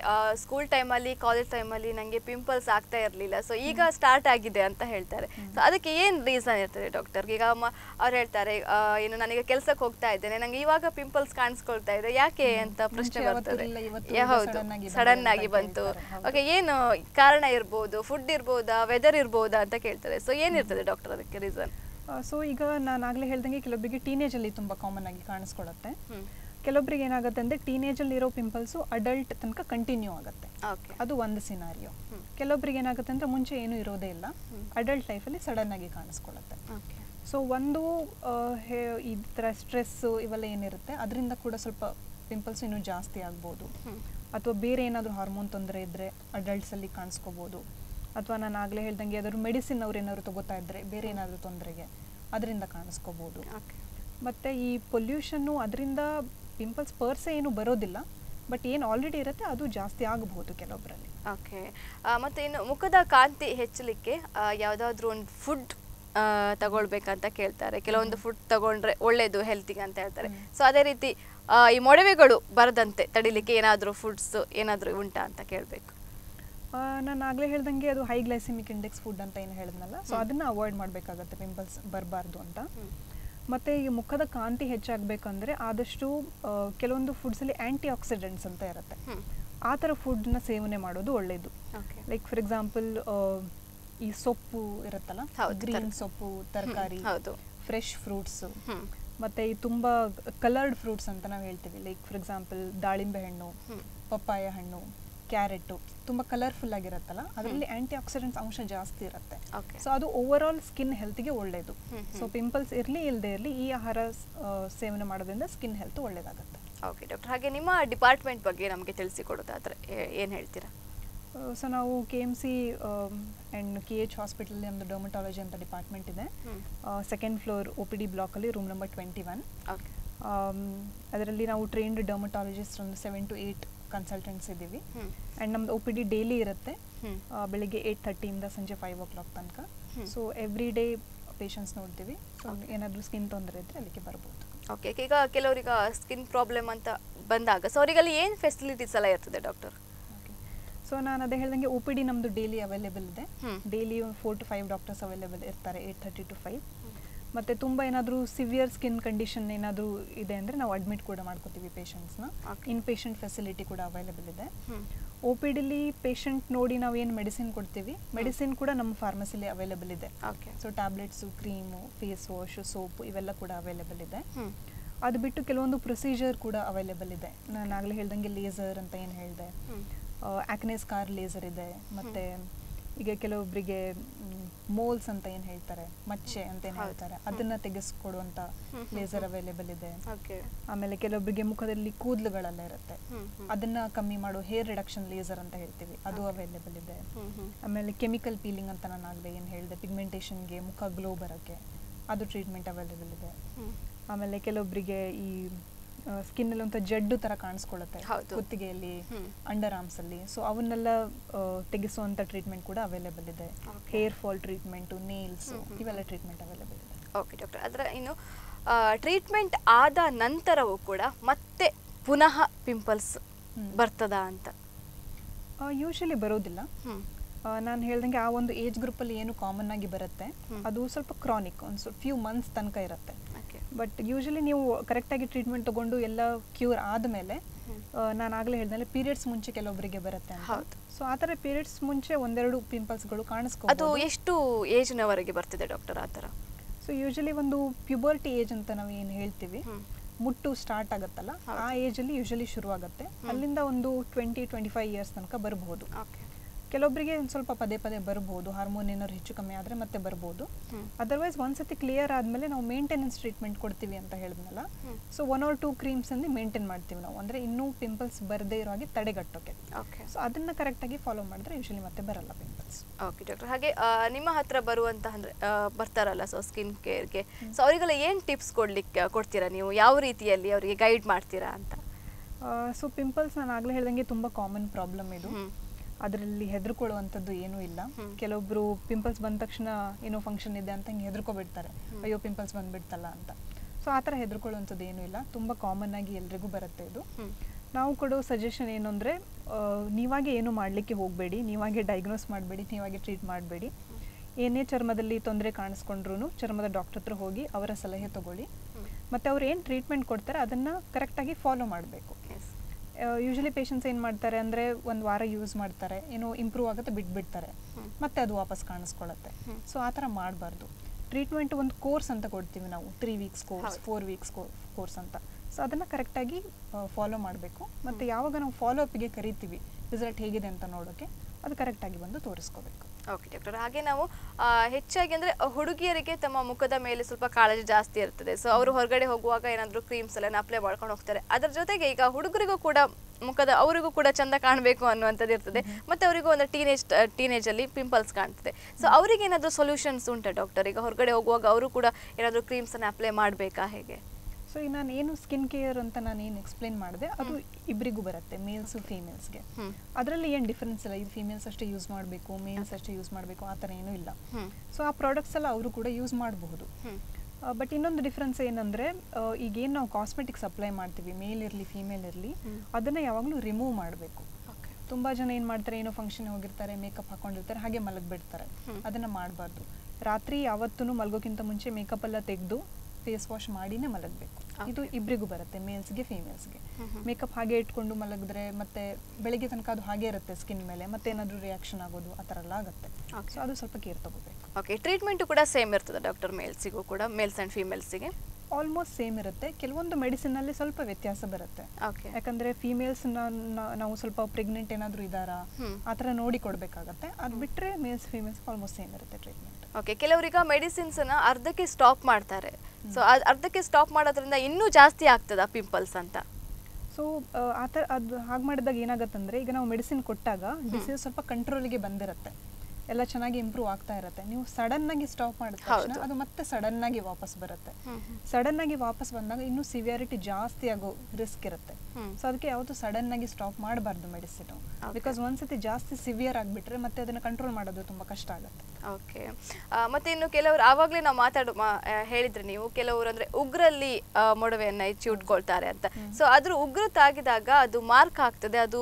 ಸ್ಕೂಲ್ ಟೈಮಲ್ಲಿ ಕಾಲೇಜ್ ಟೈಮಲ್ಲಿ ನನಗೆ ಪಿಂಪಲ್ಸ್ ಆಗ್ತಾ ಇರಲಿಲ್ಲ. ಸೊ ಈಗ ಸ್ಟಾರ್ಟ್ ಆಗಿದೆ ಅಂತ ಹೇಳ್ತಾರೆ. ಸೊ ಅದಕ್ಕೆ ಏನು ರೀಸನ್ ಇರ್ತದೆ ಡಾಕ್ಟರ್ ಈಗ ಅವ್ರು ಹೇಳ್ತಾರೆ ಏನು ನನಗೆ ಕೆಲಸಕ್ಕೆ ಹೋಗ್ತಾ ಇದ್ದೇನೆ ನನಗೆ ಇವಾಗ ಪಿಂಪಲ್ಸ್ ಕಾಣಿಸ್ಕೊಳ್ತಾ ಇದೆ. ಯಾಕೆ ಅಂತ ಪ್ರಶ್ನೆ ಬರ್ತದೆ. ಹೌದು. ಸಡನ್ ಆಗಿ ಬಂತು. ಓಕೆ ಏನು ಕಾರಣ ಇರ್ಬೋದು ಫುಡ್ ಇರ್ಬೋದಾ ವೆದರ್ ಇರ್ಬೋದಾ ಅಂತ ಕೇಳ್ತಾರೆ. ಸೊ ಏನಿರ್ತದೆ ಡಾಕ್ಟರ್ ಅದಕ್ಕೆ ರೀಸನ್ ಸೊ ಈಗ ನಾನು ಆಗಲೇ ಹೇಳ್ದಂಗೆ ಕೆಲವೊಬ್ಬರಿಗೆ ಟೀನೇಜಲ್ಲಿ ತುಂಬ ಕಾಮನ್ ಆಗಿ ಕಾಣಿಸ್ಕೊಳ್ಳುತ್ತೆ ಕೆಲವೊಬ್ಬರಿಗೆ ಏನಾಗುತ್ತೆ ಅಂದರೆ ಟೀನೇಜಲ್ಲಿ ಇರೋ ಪಿಂಪಲ್ಸು ಅಡಲ್ಟ್ ತನಕ ಕಂಟಿನ್ಯೂ ಆಗುತ್ತೆ. ಓಕೆ ಅದು ಒಂದು ಸಿನಾರಿಯೋ. ಕೆಲವೊಬ್ಬರಿಗೆ ಏನಾಗುತ್ತೆ ಅಂದರೆ ಮುಂಚೆ ಏನೂ ಇರೋದೇ ಇಲ್ಲ. ಅಡಲ್ಟ್ ಲೈಫಲ್ಲಿ ಸಡನ್ ಆಗಿ ಕಾಣಿಸ್ಕೊಳ್ಳುತ್ತೆ ಸೊ ಒಂದು ಈ ಥರ ಸ್ಟ್ರೆಸ್ಸು ಇವೆಲ್ಲ ಏನಿರುತ್ತೆ ಅದರಿಂದ ಕೂಡ ಸ್ವಲ್ಪ ಪಿಂಪಲ್ಸ್ ಇನ್ನೂ ಜಾಸ್ತಿ ಆಗ್ಬೋದು. ಅಥವಾ ಬೇರೆ ಏನಾದರೂ ಹಾರ್ಮೋನ್ ತೊಂದರೆ ಇದ್ದರೆ ಅಡಲ್ಟ್ಸಲ್ಲಿ ಕಾಣಿಸ್ಕೋಬೋದು. ಅಥವಾ ನಾನು ಆಗಲೇ ಹೇಳ್ದಂಗೆ ಯಾವ್ದಾದ್ರು ಮೆಡಿಸಿನ್ ಅವ್ರು ಏನಾದ್ರು ತಗೋತಾ ಇದ್ದರೆ ಬೇರೆ ಏನಾದರೂ ತೊಂದರೆಗೆ ಅದರಿಂದ ಕಾಣಿಸ್ಕೋಬೋದು. ಮತ್ತು ಈ ಪೊಲ್ಯೂಷನ್ನು ಅದರಿಂದ ಪಿಂಪಲ್ಸ್ ಪರ್ಸೆ ಏನು ಬರೋದಿಲ್ಲ ಬಟ್ ಏನು ಆಲ್ರೆಡಿ ಇರುತ್ತೆ ಅದು ಜಾಸ್ತಿ ಆಗಬಹುದು ಕೆಲವೊಬ್ಬರಲ್ಲಿ ಓಕೆ ಮತ್ತು ಇನ್ನು ಮುಖದ ಕಾಂತಿ ಹೆಚ್ಚಲಿಕ್ಕೆ ಯಾವುದಾದ್ರೂ ಒಂದು ಫುಡ್ ತಗೊಳ್ಬೇಕಂತ ಕೇಳ್ತಾರೆ. ಕೆಲವೊಂದು ಫುಡ್ ತಗೊಂಡ್ರೆ ಒಳ್ಳೇದು ಹೆಲ್ತಿಗೆ ಅಂತ ಹೇಳ್ತಾರೆ. ಸೊ ಅದೇ ರೀತಿ ಈ ಮೊಡವೆಗಳು ಬರದಂತೆ ತಡಿಲಿಕ್ಕೆ ಏನಾದರೂ ಫುಡ್ಸ್ ಏನಾದರೂ ಉಂಟಾ ಅಂತ ಕೇಳಬೇಕು. ನಾನು ಆಗಲೇ ಹೇಳ್ದಂಗೆ ಅದು ಹೈ ಗ್ಲೈಸಿಮಿಕ್ ಇಂಡೆಕ್ಸ್ ಫುಡ್ ಅಂತ ಏನು ಹೇಳಿದ್ನಲ್ಲ ಸೊ ಅದನ್ನು ಅವಾಯ್ಡ್ ಮಾಡಬೇಕಾಗತ್ತೆ ಪಿಂಪಲ್ಸ್ ಬರಬಾರ್ದು ಅಂತ. ಮತ್ತು ಈ ಮುಖದ ಕಾಂತಿ ಹೆಚ್ಚಾಗಬೇಕಂದ್ರೆ ಆದಷ್ಟು ಕೆಲವೊಂದು ಫುಡ್ಸಲ್ಲಿ ಆ್ಯಂಟಿ ಆಕ್ಸಿಡೆಂಟ್ಸ್ ಅಂತ ಇರುತ್ತೆ. ಆ ಥರ ಫುಡ್ನ ಸೇವನೆ ಮಾಡೋದು ಒಳ್ಳೆಯದು ಲೈಕ್ ಫಾರ್ ಎಕ್ಸಾಂಪಲ್ ಈ ಸೊಪ್ಪು ಇರುತ್ತಲ್ಲ? ಗ್ರೀನ್ ಸೊಪ್ಪು ತರಕಾರಿ. ಫ್ರೆಶ್ ಫ್ರೂಟ್ಸು ಮತ್ತೆ ಮತ್ತು ಈ ತುಂಬ ಕಲರ್ಡ್ ಫ್ರೂಟ್ಸ್ ಅಂತ ನಾವು ಹೇಳ್ತೀವಿ. ಲೈಕ್ ಫಾರ್ ಎಕ್ಸಾಂಪಲ್ ದಾಳಿಂಬೆ ಹಣ್ಣು ಪಪ್ಪಾಯ ಹಣ್ಣು. ಕ್ಯಾರೆಟು ತುಂಬ ಕಲರ್ಫುಲ್ ಆಗಿರುತ್ತಲ್ಲ ಅದರಲ್ಲಿ ಆ್ಯಂಟಿ ಆಕ್ಸಿಡೆಂಟ್ಸ್ ಅಂಶ ಜಾಸ್ತಿ ಇರುತ್ತೆ. ಸೊ ಅದು ಓವರ್ ಆಲ್ ಸ್ಕಿನ್ ಹೆಲ್ತ್ಗೆ ಒಳ್ಳೆಯದು ಹ್ಮ್, ಸೊ ಪಿಂಪಲ್ಸ್ ಇರಲಿ ಇಲ್ಲದೆ ಇರಲಿ ಈ ಆಹಾರ ಸೇವನೆ ಮಾಡೋದ್ರಿಂದ ಸ್ಕಿನ್ ಹೆಲ್ತ್ ಒಳ್ಳೆಯದಾಗುತ್ತೆ ಓಕೆ ಡಾಕ್ಟರ್ ಹಾಗೆ ನಿಮ್ಮ ಡಿಪಾರ್ಟ್ಮೆಂಟ್ ಬಗ್ಗೆ ನಮಗೆ ತಿಳಿಸಿಕೊಡೋದಾದ್ರೆ ಏನು ಹೇಳ್ತೀರಾ? ಸೊ ನಾವು K M C and K H ಹಾಸ್ಪಿಟಲಲ್ಲಿ ನಮ್ಮದು ಡರ್ಮಟಾಲಜಿ ಅಂತ ಡಿಪಾರ್ಟ್ಮೆಂಟ್ ಇದೆ. Second floor O P D ಬ್ಲಾಕಲ್ಲಿ room number twenty one ಅದರಲ್ಲಿ ನಾವು ಟ್ರೈನ್ಡ್ ಡರ್ಮಟಾಲಜಿಸ್ಟ್ ಒಂದು ಸೆವೆನ್ ಟು ಏಯ್ಟ್ ಕನ್ಸಲ್ಟೆಂಟ್ಸ್ ಇದ್ದೀವಿ. ಆ್ಯಂಡ್ ನಮ್ದು ಒ ಪಿ ಡಿ ಡೈಲಿ ಇರುತ್ತೆ. ಬೆಳಿಗ್ಗೆ ಏಯ್ಟ್ ಥರ್ಟಿಯಿಂದ ಸಂಜೆ ಫೈವ್ ಓ ಕ್ಲಾಕ್ ತನಕ. ಸೊ ಎವ್ರಿ ಡೇ ಪೇಷಂಟ್ಸ್ ನೋಡ್ತೀವಿ. ಸೊ ಏನಾದರೂ ಸ್ಕಿನ್ ತೊಂದರೆ ಇದ್ದರೆ ಅಲ್ಲಿಗೆ ಬರ್ಬೋದು. ಓಕೆ ಈಗ ಕೆಲವರಿಗೆ ಸ್ಕಿನ್ ಪ್ರಾಬ್ಲಮ್ ಅಂತ ಬಂದಾಗ ಸೊ ಅವರಿಗೆಲ್ಲ ಏನು ಫೆಸಿಲಿಟೀಸ್ ಎಲ್ಲ ಇರ್ತದೆ ಡಾಕ್ಟರ್ ಸೊ ನಾನು ಅದೇ ಹೇಳ್ದಂಗೆ ಒ ಪಿ ಡಿ ನಮ್ಮದು ಡೈಲಿ ಅವೈಲೇಬಲ್ ಇದೆ. Daily four to five doctors available ಇರ್ತಾರೆ ಏಯ್ಟ್ ಥರ್ಟಿ ಟು ಫೈವ್ ಮತ್ತು ತುಂಬ ಏನಾದರೂ ಸಿವಿಯರ್ ಸ್ಕಿನ್ ಕಂಡೀಷನ್ ಏನಾದರೂ ಇದೆ ಅಂದರೆ ನಾವು ಅಡ್ಮಿಟ್ ಕೂಡ ಮಾಡ್ಕೋತೀವಿ ಪೇಷಂಟ್ಸ್ನ ಇನ್ ಪೇಷಂಟ್ ಫೆಸಿಲಿಟಿ ಕೂಡ ಅವೈಲೇಬಲ್ ಇದೆ. ಒ ಪಿ ಡಿಲಿ ಪೇಷಂಟ್ ನೋಡಿ ನಾವು ಏನು ಮೆಡಿಸಿನ್ ಕೊಡ್ತೀವಿ ಮೆಡಿಸಿನ್ ಕೂಡ ನಮ್ಮ ಫಾರ್ಮಸಿಲಿ ಅವೈಲೇಬಲ್ ಇದೆ. Okay so tablets cream face wash soap ಇವೆಲ್ಲ ಕೂಡ ಅವೈಲೇಬಲ್ ಇದೆ. ಅದು ಬಿಟ್ಟು ಕೆಲವೊಂದು ಪ್ರೊಸೀಜರ್ ಕೂಡ ಅವೈಲೇಬಲ್ ಇದೆ. ನಾನು ಆಗಲೇ ಹೇಳ್ದಂಗೆ ಲೇಸರ್ ಅಂತ ಏನು ಹೇಳಿದೆ. ಆಕ್ನೆಸ್ ಕಾರ್ ಲೇಸರ್ ಇದೆ. ಮತ್ತು ಈಗ ಕೆಲವೊಬ್ಬರಿಗೆ ಮೋಲ್ಸ್ ಅಂತ ಏನು ಹೇಳ್ತಾರೆ ಮಚ್ಚೆ ಅಂತ ಏನು ಹೇಳ್ತಾರೆ ಅದನ್ನ ಹ್ಮ್, ಲೇಸರ್. ಅವೈಲೇಬಲ್ ಇದೆ. ಆಮೇಲೆ ಕೆಲವೊಬ್ಬರಿಗೆ ಮುಖದಲ್ಲಿ ಕೂದಲುಗಳೆಲ್ಲ ಇರುತ್ತೆ. ಅದನ್ನ ಕಮ್ಮಿ ಮಾಡೋ ಹೇರ್ ರಿಡಕ್ಷನ್ ಲೇಸರ್ ಅಂತ ಹೇಳ್ತೀವಿ. ಅದು ಅವೈಲೇಬಲ್ ಇದೆ. ಆಮೇಲೆ ಕೆಮಿಕಲ್ ಪೀಲಿಂಗ್ ಅಂತ ನಾನು ಆಗಲೇ ಏನು ಹೇಳಿದೆ ಪಿಗ್ಮೆಂಟೇಷನ್ಗೆ ಮುಖ ಗ್ಲೋ ಬರೋಕೆ ಅದು ಟ್ರೀಟ್ಮೆಂಟ್ ಅವೈಲೇಬಲ್ ಇದೆ. ಆಮೇಲೆ ಕೆಲವೊಬ್ಬರಿಗೆ ಈ ಸ್ಕಿನ್ನಲ್ಲಿ ಒಂಥರ ಜಡ್ಡು ತರ ಕಾಣಿಸ್ಕೊಳ್ಳುತ್ತೆ. ಕುತ್ತಿಗೆಯಲ್ಲಿ ಅಂಡರ್ ಆರ್ಮ್ಸ್ ಅಲ್ಲಿ ಸೊ ಅವನ್ನೆಲ್ಲ ತೆಗೆಸುವಂತ ತೆಗೆಸುವಂಥ ಟ್ರೀಟ್ಮೆಂಟ್ ಕೂಡ ಅವೈಲೇಬಲ್ ಇದೆ. ಹೇರ್ ಫಾಲ್ ಟ್ರೀಟ್ಮೆಂಟು ನೇಲ್ಸ್ ಇವೆಲ್ಲ ಟ್ರೀಟ್ಮೆಂಟ್ ಅವೈಲೇಬಲ್ ಇದೆ. ಓಕೆ ಡಾಕ್ಟರ್ ಅದರ ಇನ್ನು ಟ್ರೀಟ್ಮೆಂಟ್ ಆದ ನಂತರವೂ ಕೂಡ ಮತ್ತೆ ಪುನಃ ಪಿಂಪಲ್ಸ್. ಬರ್ತದಾ ಅಂತ? ಯೂಶಲಿ ಬರೋದಿಲ್ಲ. ನಾನು ಹೇಳ್ದಂಗೆ ಆ ಒಂದು ಏಜ್ ಗ್ರೂಪಲ್ಲಿ ಏನು ಕಾಮನ್ ಆಗಿ ಬರುತ್ತೆ ಅದು ಸ್ವಲ್ಪ ಕ್ರಾನಿಕ್ ಒಂದು ಸ್ವಲ್ಪ ಫ್ಯೂ ಮಂತ್ಸ್ ತನಕ ಇರುತ್ತೆ. ಬಟ್ ಯೂಶಲಿ ನೀವು ಕರೆಕ್ಟಾಗಿ ಟ್ರೀಟ್ಮೆಂಟ್ ತೊಗೊಂಡು ಎಲ್ಲ ಕ್ಯೂರ್ ಆದಮೇಲೆ. ನಾನು ಆಗಲೇ ಹೇಳಿದ್ಮೇಲೆ ಪೀರಿಯಡ್ಸ್ ಮುಂಚೆ ಕೆಲವೊಬ್ಬರಿಗೆ ಬರುತ್ತೆ ಹೌದು. ಸೊ ಆ ಥರ ಪೀರಿಯಡ್ಸ್ ಮುಂಚೆ ಒಂದೆರಡು ಪಿಂಪಲ್ಸ್ಗಳು ಅದು ಕಾಣಿಸ್ಕೋಬೋದು. ಎಷ್ಟು ಏಜ್ನವರೆಗೆ ಬರ್ತಿದೆ ಡಾಕ್ಟರ್ ಆ ಥರ? ಸೊ ಯೂಶಲಿ ಒಂದು ಪ್ಯುಬರ್ಟಿ ಏಜ್ ಅಂತ ನಾವು ಏನು ಹೇಳ್ತೀವಿ. ಮುಟ್ಟು ಸ್ಟಾರ್ಟ್ ಆಗುತ್ತಲ್ಲ. ಆ ಏಜಲ್ಲಿ ಯೂಶಲಿ ಶುರುವಾಗುತ್ತೆ. ಅಲ್ಲಿಂದ ಒಂದು ಟ್ವೆಂಟಿ ಟ್ವೆಂಟಿ ಫೈವ್ ಇಯರ್ಸ್ ತನಕ ಬರಬಹುದು ಓಕೆ ಕೆಲವೊಬ್ಬರಿಗೆ ಒಂದು ಸ್ವಲ್ಪ ಪದೇ ಪದೇ ಬರ್ಬೋದು ಹಾರ್ಮೋನ್ ಏನಾದ್ರು ಹೆಚ್ಚು ಕಮ್ಮಿ ಆದರೆ ಮತ್ತೆ ಬರ್ಬೋದು. ಅದರ್ವೈಸ್ ಒಂದ್ಸತಿ ಕ್ಲಿಯರ್ ಆದಮೇಲೆ ನಾವು ಮೇಂಟೆನೆನ್ಸ್ ಟ್ರೀಟ್ಮೆಂಟ್ ಕೊಡ್ತೀವಿ ಅಂತ ಹೇಳಿದ್ನಲ್ಲ. So one or two creams ಅಲ್ಲಿ ಮೇಂಟೈನ್ ಮಾಡ್ತೀವಿ ನಾವು. ಅಂದರೆ ಇನ್ನೂ ಪಿಂಪಲ್ಸ್ ಬರದೇ ಇರೋ ಹಾಗೆ ತಡೆಗಟ್ಟೋಕೆ. ಓಕೆ ಸೊ ಅದನ್ನು ಕರೆಕ್ಟಾಗಿ ಫಾಲೋ ಮಾಡಿದ್ರೆ ಯೂಶಲಿ ಮತ್ತೆ ಬರಲ್ಲ ಪಿಂಪಲ್ಸ್ ಓಕೆ ಡಾಕ್ಟರ್ ಹಾಗೆ ನಿಮ್ಮ ಹತ್ರ ಬರುವಂತಹ ಅಂದ್ರೆ ಬರ್ತಾರಲ್ಲ ಸೊ ಸ್ಕಿನ್ ಕೇರ್ಗೆ ಸೊ ಅವರಿಗೆಲ್ಲ ಏನು ಟಿಪ್ಸ್ ಕೊಡ್ಲಿಕ್ಕೆ ಕೊಡ್ತೀರಾ ನೀವು? ಯಾವ ರೀತಿಯಲ್ಲಿ ಅವರಿಗೆ ಗೈಡ್ ಮಾಡ್ತೀರಾ ಅಂತ? ಸೊ ಪಿಂಪಲ್ಸ್ ನಾನು ಆಗಲೇ ಹೇಳ್ದಂಗೆ ತುಂಬ ಕಾಮನ್ ಪ್ರಾಬ್ಲಮ್ ಇದು. ಅದರಲ್ಲಿ ಹೆದರ್ಕೊಳ್ಳುವಂಥದ್ದು ಏನೂ ಇಲ್ಲ. ಕೆಲವೊಬ್ರು ಪಿಂಪಲ್ಸ್ ಬಂದ ತಕ್ಷಣ ಏನೋ ಫಂಕ್ಷನ್ ಇದೆ ಅಂತ ಹಿಂಗೆ ಹೆದರ್ಕೊಬಿಡ್ತಾರೆ. ಅಯ್ಯೋ ಪಿಂಪಲ್ಸ್ ಬಂದ್ಬಿಡ್ತಲ್ಲ ಅಂತ. ಸೊ ಆ ಥರ ಹೆದರ್ಕೊಳ್ಳುವಂಥದ್ದು ಏನೂ ಇಲ್ಲ. ತುಂಬ ಕಾಮನ್ ಆಗಿ ಎಲ್ರಿಗೂ ಬರುತ್ತೆ ಇದು. ನಾವು ಕೊಡೋ ಸಜೆಷನ್ ಏನು ಅಂದರೆ ನೀವಾಗೆ ಏನು ಮಾಡಲಿಕ್ಕೆ ಹೋಗಬೇಡಿ. ನೀವಾಗೆ ಡಯಾಗ್ನೋಸ್ ಮಾಡಬೇಡಿ. ನೀವಾಗೆ ಟ್ರೀಟ್ ಮಾಡಬೇಡಿ. ಏನೇ ಚರ್ಮದಲ್ಲಿ ತೊಂದರೆ ಕಾಣಿಸ್ಕೊಂಡ್ರು ಚರ್ಮದ ಡಾಕ್ಟರ್ ಹತ್ರ ಹೋಗಿ ಅವರ ಸಲಹೆ ತಗೊಳ್ಳಿ. ಮತ್ತು ಅವ್ರು ಏನು ಟ್ರೀಟ್ಮೆಂಟ್ ಕೊಡ್ತಾರೆ ಅದನ್ನು ಕರೆಕ್ಟಾಗಿ ಫಾಲೋ ಮಾಡಬೇಕು. ಯೂಶಲಿ ಪೇಷಂಟ್ಸ್ ಏನು ಮಾಡ್ತಾರೆ ಅಂದರೆ ಒಂದು ವಾರ ಯೂಸ್ ಮಾಡ್ತಾರೆ. ಏನೋ ಇಂಪ್ರೂವ್ ಆಗುತ್ತೆ ಬಿಟ್ಬಿಡ್ತಾರೆ. ಮತ್ತೆ ಅದು ವಾಪಸ್ ಕಾಣಿಸ್ಕೊಳ್ಳುತ್ತೆ. ಸೊ ಆ ಥರ ಮಾಡಬಾರ್ದು. ಟ್ರೀಟ್ಮೆಂಟ್ ಒಂದು ಕೋರ್ಸ್ ಅಂತ ಕೊಡ್ತೀವಿ ನಾವು. Three weeks course. Four weeks course ಅಂತ. ಸೊ ಅದನ್ನು ಕರೆಕ್ಟಾಗಿ ಫಾಲೋ ಮಾಡಬೇಕು. ಮತ್ತು ಯಾವಾಗ ನಾವು ಫಾಲೋ ಅಪ್ಗೆ ಕರಿತೀವಿ ರಿಸಲ್ಟ್ ಹೇಗಿದೆ ಅಂತ ನೋಡೋಕ್ಕೆ ಅದು ಕರೆಕ್ಟಾಗಿ ಬಂದು ತೋರಿಸ್ಕೋಬೇಕು. ಓಕೆ ಡಾಕ್ಟರ್ ಹಾಗೆ ನಾವು ಹೆಚ್ಚಾಗಿ ಅಂದರೆ ಹುಡುಗಿಯರಿಗೆ ತಮ್ಮ ಮುಖದ ಮೇಲೆ ಸ್ವಲ್ಪ ಕಾಳಜಿ ಜಾಸ್ತಿ ಇರ್ತದೆ. ಸೊ ಅವರು ಹೊರಗಡೆ ಹೋಗುವಾಗ ಏನಾದರೂ ಕ್ರೀಮ್ಸ್ ಎಲ್ಲ ಅಪ್ಲೈ ಮಾಡ್ಕೊಂಡು ಹೋಗ್ತಾರೆ. ಅದರ ಜೊತೆಗೆ ಈಗ ಹುಡುಗರಿಗೂ ಕೂಡ ಮುಖದ, ಅವರಿಗೂ ಕೂಡ ಚಂದ ಕಾಣಬೇಕು ಅನ್ನುವಂಥದ್ದು ಇರ್ತದೆ. ಮತ್ತು ಅವರಿಗೂ ಒಂದು ಟೀನೇಜ್ ಟೀನೇಜಲ್ಲಿ ಪಿಂಪಲ್ಸ್ ಕಾಣ್ತದೆ. ಸೊ ಅವರಿಗೆ ಏನಾದರೂ ಸೊಲ್ಯೂಷನ್ಸ್ ಉಂಟಾ ಡಾಕ್ಟರ್ ಈಗ ಹೊರಗಡೆ ಹೋಗುವಾಗ ಅವರು ಕೂಡ ಏನಾದರೂ ಕ್ರೀಮ್ಸನ್ನು ಅಪ್ಲೈ ಮಾಡಬೇಕಾ ಹೇಗೆ? ಸೊ ಈಗ ನಾನು ಏನು ಸ್ಕಿನ್ ಕೇರ್ ಅಂತ ನಾನು ಏನು ಎಕ್ಸ್ಪ್ಲೇನ್ ಮಾಡಿದೆ ಅದು ಇಬ್ಬರಿಗೂ ಬರುತ್ತೆ ಮೇಲ್ಸು ಫೀಮೇಲ್ಸ್ಗೆ ಅದರಲ್ಲಿ ಏನು ಡಿಫ್ರೆನ್ಸ್ ಇಲ್ಲ? ಇದು ಫೀಮೇಲ್ಸ್ ಅಷ್ಟೇ ಯೂಸ್ ಮಾಡಬೇಕು ಮೇಲ್ಸ್ ಅಷ್ಟೇ ಯೂಸ್ ಮಾಡಬೇಕು ಆ ಥರ ಏನೂ ಇಲ್ಲ. ಸೊ ಆ ಪ್ರಾಡಕ್ಟ್ಸ್ ಎಲ್ಲ ಅವರು ಕೂಡ ಯೂಸ್ ಮಾಡಬಹುದು. ಬಟ್ ಇನ್ನೊಂದು ಡಿಫ್ರೆನ್ಸ್ ಏನಂದರೆ ಈಗೇನು ನಾವು ಕಾಸ್ಮೆಟಿಕ್ಸ್ ಅಪ್ಲೈ ಮಾಡ್ತೀವಿ ಮೇಲ್ ಇರಲಿ ಫೀಮೇಲ್ ಇರಲಿ. ಅದನ್ನು ಯಾವಾಗಲೂ ರಿಮೂವ್ ಮಾಡಬೇಕು. ತುಂಬ ತುಂಬಾ ಜನ ಏನು ಮಾಡ್ತಾರೆ ಏನೋ ಫಂಕ್ಷನ್ ಹೋಗಿರ್ತಾರೆ ಮೇಕಪ್ ಹಾಕೊಂಡಿರ್ತಾರೆ ಹಾಗೆ ಮಲಗಿಬಿಡ್ತಾರೆ. ಅದನ್ನ ಮಾಡಬಾರ್ದು. ರಾತ್ರಿ ಯಾವತ್ತೂ ಮಲಗೋಕ್ಕಿಂತ ಮುಂಚೆ ಮೇಕಪ್ ಎಲ್ಲ ತೆಗೆದು ಫೇಸ್ ವಾಶ್ ಮಾಡಿನೇ ಮಲಗಬೇಕು. ಇದು ಇಬ್ರಿಗೂ ಬರುತ್ತೆ ಮೇಲ್ಸ್ಗೆ ಫೀಮೇಲ್ಸ್ಗೆ. ಮೇಕಪ್ ಹಾಗೆ ಇಟ್ಕೊಂಡು ಮಲಗಿದ್ರೆ ಮತ್ತೆ ಬೆಳಿಗ್ಗೆ ತನಕ ಅದು ಹಾಗೆ ಇರುತ್ತೆ ಸ್ಕಿನ್ ಮೇಲೆ ಮತ್ತೆ ಏನಾದರೂ ರಿಯಾಕ್ಷನ್ ಆಗೋದು ಆ ಥರ ಎಲ್ಲ ಆಗುತ್ತೆ. ಸೊ ಅದು ಸ್ವಲ್ಪ ಕೇರ್ ತಗೋಬೇಕು. ಓಕೆ ಟ್ರೀಟ್ಮೆಂಟು ಕೂಡ ಸೇಮ್ ಇರ್ತದೆ ಡಾಕ್ಟರ್ ಮೇಲ್ಸಿಗೂ ಕೂಡ ಮೇಲ್ಸ್ ಆ್ಯಂಡ್ ಫೀಮೇಲ್ಸಿಗೆ ಆಲ್ಮೋಸ್ಟ್ ಸೇಮ್ ಇರುತ್ತೆ. ಕೆಲವೊಂದು ಮೆಡಿಸಿನಲ್ಲಿ ಸ್ವಲ್ಪ ವ್ಯತ್ಯಾಸ ಬರುತ್ತೆ. ಯಾಕಂದ್ರೆ ಫೀಮೇಲ್ಸ್ ನಾವು ಸ್ವಲ್ಪ ಪ್ರೆಗ್ನೆಂಟ್ ಏನಾದರೂ ಇದ್ದಾರಾ. ಆ ಥರ ನೋಡಿ ಕೊಡಬೇಕಾಗತ್ತೆ. ಅದು ಬಿಟ್ಟರೆ ಮೇಲ್ಸ್ ಫೀಮೇಲ್ಸ್ ಆಲ್ಮೋಸ್ಟ್ ಸೇಮ್ ಇರುತ್ತೆ ಟ್ರೀಟ್ಮೆಂಟ್ ಓಕೆ ಕೆಲವರೀಗ ಮೆಡಿಸಿನ್ಸನ್ನ ಅರ್ಧಕ್ಕೆ ಸ್ಟಾಪ್ ಮಾಡ್ತಾರೆ. ಸೊ ಅರ್ಧಕ್ಕೆ ಸ್ಟಾಪ್ ಮಾಡೋದ್ರಿಂದ ಇನ್ನೂ ಜಾಸ್ತಿ ಆಗ್ತದ ಪಿಂಪಲ್ಸ್ ಅಂತ. ಸೊ ಆ ಥರ ಅದು ಹಾಗೆ ಮಾಡಿದಾಗ ಏನಾಗುತ್ತಂದ್ರೆ ಈಗ ನಾವು ಮೆಡಿಸಿನ್ ಕೊಟ್ಟಾಗ ಡಿಸೀಸ್ ಸ್ವಲ್ಪ ಕಂಟ್ರೋಲಿಗೆ ಬಂದಿರುತ್ತೆ. ಎಲ್ಲ ಚೆನ್ನಾಗಿ ಇಂಪ್ರೂವ್ ಆಗ್ತಾ ಇರುತ್ತೆ. ನೀವು ಸಡನ್ ಆಗಿ ಸ್ಟಾಪ್ ಮಾಡಿದ ತಕ್ಷಣ ಅದು ಮತ್ತೆ ಸಡನ್ ಆಗಿ ವಾಪಸ್ ಬರುತ್ತೆ. ಸಡನ್ ಆಗಿ ವಾಪಸ್ ಬಂದಾಗ ಇನ್ನೂ ಸಿವಿಯಾರಿಟಿ ಜಾಸ್ತಿ ಆಗೋ ರಿಸ್ಕ್ ಇರುತ್ತೆ. ಸೊ ಅದಕ್ಕೆ ಯಾವುದು ಸಡನ್ ಆಗಿ ಸ್ಟಾಪ್ ಮಾಡಬಾರ್ದು ಮೆಡಿಸಿನ್ ಬಿಕಾಸ್ ಒಂದ್ಸತಿ ಜಾಸ್ತಿ ಸಿವಿಯರ್ ಆಗಿಬಿಟ್ರೆ ಮತ್ತೆ ಅದನ್ನ ಕಂಟ್ರೋಲ್ ಮಾಡೋದು ತುಂಬಾ ಕಷ್ಟ ಆಗುತ್ತೆ. ಓಕೆ ಮತ್ತೆ ಇನ್ನು ಕೆಲವರು ಆವಾಗಲೇ ನಾವು ಮಾತಾಡು ಹೇಳಿದ್ರೆ ನೀವು ಕೆಲವರು ಅಂದ್ರೆ ಉಗ್ರಲ್ಲಿ ಮೊಡವೆಯನ್ನು ಹೆಚ್ಚಿ ಉಟ್ಕೊಳ್ತಾರೆ ಅಂತ. ಸೊ ಅದ್ರ ಉಗ್ರ ತಾಗಿದಾಗ ಅದು ಮಾರ್ಕ್ ಆಗ್ತದೆ ಅದು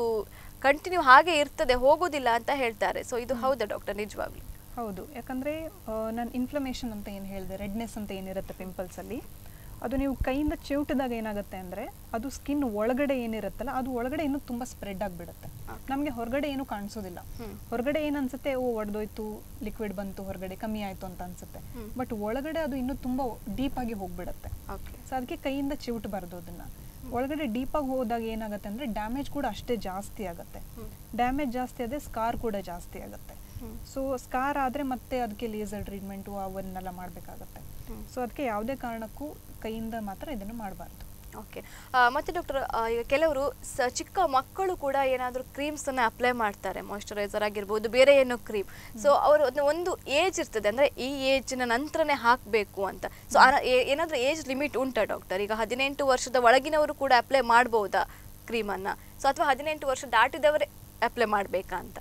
ಕಂಟಿನ್ಯೂ ಹಾಗೆ ಇರ್ತದೆ ಹೋಗೋದಿಲ್ಲ ಅಂತ ಹೇಳ್ತಾರೆ. ಸೊ ಇದು ಹೌದಾ ಡಾಕ್ಟರ್ ನಿಜವಾಗ್ಲೂ? ಹೌದು. ಯಾಕಂದ್ರೆ ನಾನು ಇನ್ಫ್ಲಮೇಷನ್ ಅಂತ ಏನು ಹೇಳಿದೆ ರೆಡ್ನೆಸ್ ಅಂತ ಏನಿರುತ್ತೆ ಪಿಂಪಲ್ಸಲ್ಲಿ ಅದು ನೀವು ಕೈಯಿಂದ ಚಿವುಟಿದಾಗ ಏನಾಗುತ್ತೆ ಅಂದ್ರೆ ಅದು ಸ್ಕಿನ್ ಒಳಗಡೆ ಏನಿರುತ್ತಲ್ಲ ಅದು ಒಳಗಡೆ ಇನ್ನೂ ತುಂಬಾ ಸ್ಪ್ರೆಡ್ ಆಗಿಬಿಡುತ್ತೆ. ನಮಗೆ ಹೊರಗಡೆ ಏನು ಕಾಣಿಸೋದಿಲ್ಲ. ಹೊರಗಡೆ ಏನು ಅನ್ಸುತ್ತೆ ಓ ಒಡೆದೋಯ್ತು ಲಿಕ್ವಿಡ್ ಬಂತು ಹೊರಗಡೆ ಕಮ್ಮಿ ಆಯ್ತು ಅಂತ ಅನ್ಸುತ್ತೆ. ಬಟ್ ಒಳಗಡೆ ಅದು ಇನ್ನೂ ತುಂಬಾ ಡೀಪ್ ಆಗಿ ಹೋಗ್ಬಿಡುತ್ತೆ. ಸೊ ಅದಕ್ಕೆ ಕೈಯಿಂದ ಚಿವುಟಬಾರ್ದು ಅದನ್ನ. ಒಳಗಡೆ ಡೀಪಾಗಿ ಹೋದಾಗ ಏನಾಗುತ್ತೆ ಅಂದ್ರೆ ಡ್ಯಾಮೇಜ್ ಕೂಡ ಅಷ್ಟೇ ಜಾಸ್ತಿ ಆಗುತ್ತೆ. ಡ್ಯಾಮೇಜ್ ಜಾಸ್ತಿ ಆದರೆ ಸ್ಕಾರ್ ಕೂಡ ಜಾಸ್ತಿ ಆಗುತ್ತೆ. ಸೊ ಸ್ಕಾರ್ ಆದ್ರೆ ಮತ್ತೆ ಅದಕ್ಕೆ ಲೇಸರ್ ಟ್ರೀಟ್ಮೆಂಟು ಅವನ್ನೆಲ್ಲ ಮಾಡಬೇಕಾಗತ್ತೆ. ಸೊ ಅದಕ್ಕೆ ಯಾವುದೇ ಕಾರಣಕ್ಕೂ ಕೈಯಿಂದ ಮಾತ್ರ ಇದನ್ನು ಮಾಡಬಾರ್ದು. ಓಕೆ ಮತ್ತೆ ಡಾಕ್ಟರ್ ಈಗ ಕೆಲವರು ಸ ಚಿಕ್ಕ ಮಕ್ಕಳು ಕೂಡ ಏನಾದರೂ ಕ್ರೀಮ್ಸನ್ನು ಅಪ್ಲೈ ಮಾಡ್ತಾರೆ ಮಾಯಶ್ಚರೈಸರ್ ಆಗಿರ್ಬೋದು ಬೇರೆ ಏನೋ ಕ್ರೀಮ್ ಸೊ ಅವರು ಅದನ್ನ ಒಂದು ಏಜ್ ಇರ್ತದೆ. ಅಂದರೆ ಈ ಏಜ್ನ ನಂತರನೇ ಹಾಕಬೇಕು ಅಂತ. ಸೊ ಏನಾದರೂ ಏಜ್ ಲಿಮಿಟ್ ಉಂಟಾ ಡಾಕ್ಟರ್ ಈಗ ಹದಿನೆಂಟು ವರ್ಷದ ಒಳಗಿನವರು ಕೂಡ ಅಪ್ಲೈ ಮಾಡ್ಬೋದಾ ಕ್ರೀಮನ್ನು ಸೊ ಅಥವಾ ಹದಿನೆಂಟು ವರ್ಷ ದಾಟಿದವರೇ ಅಪ್ಲೈ ಮಾಡಬೇಕಾ ಅಂತ?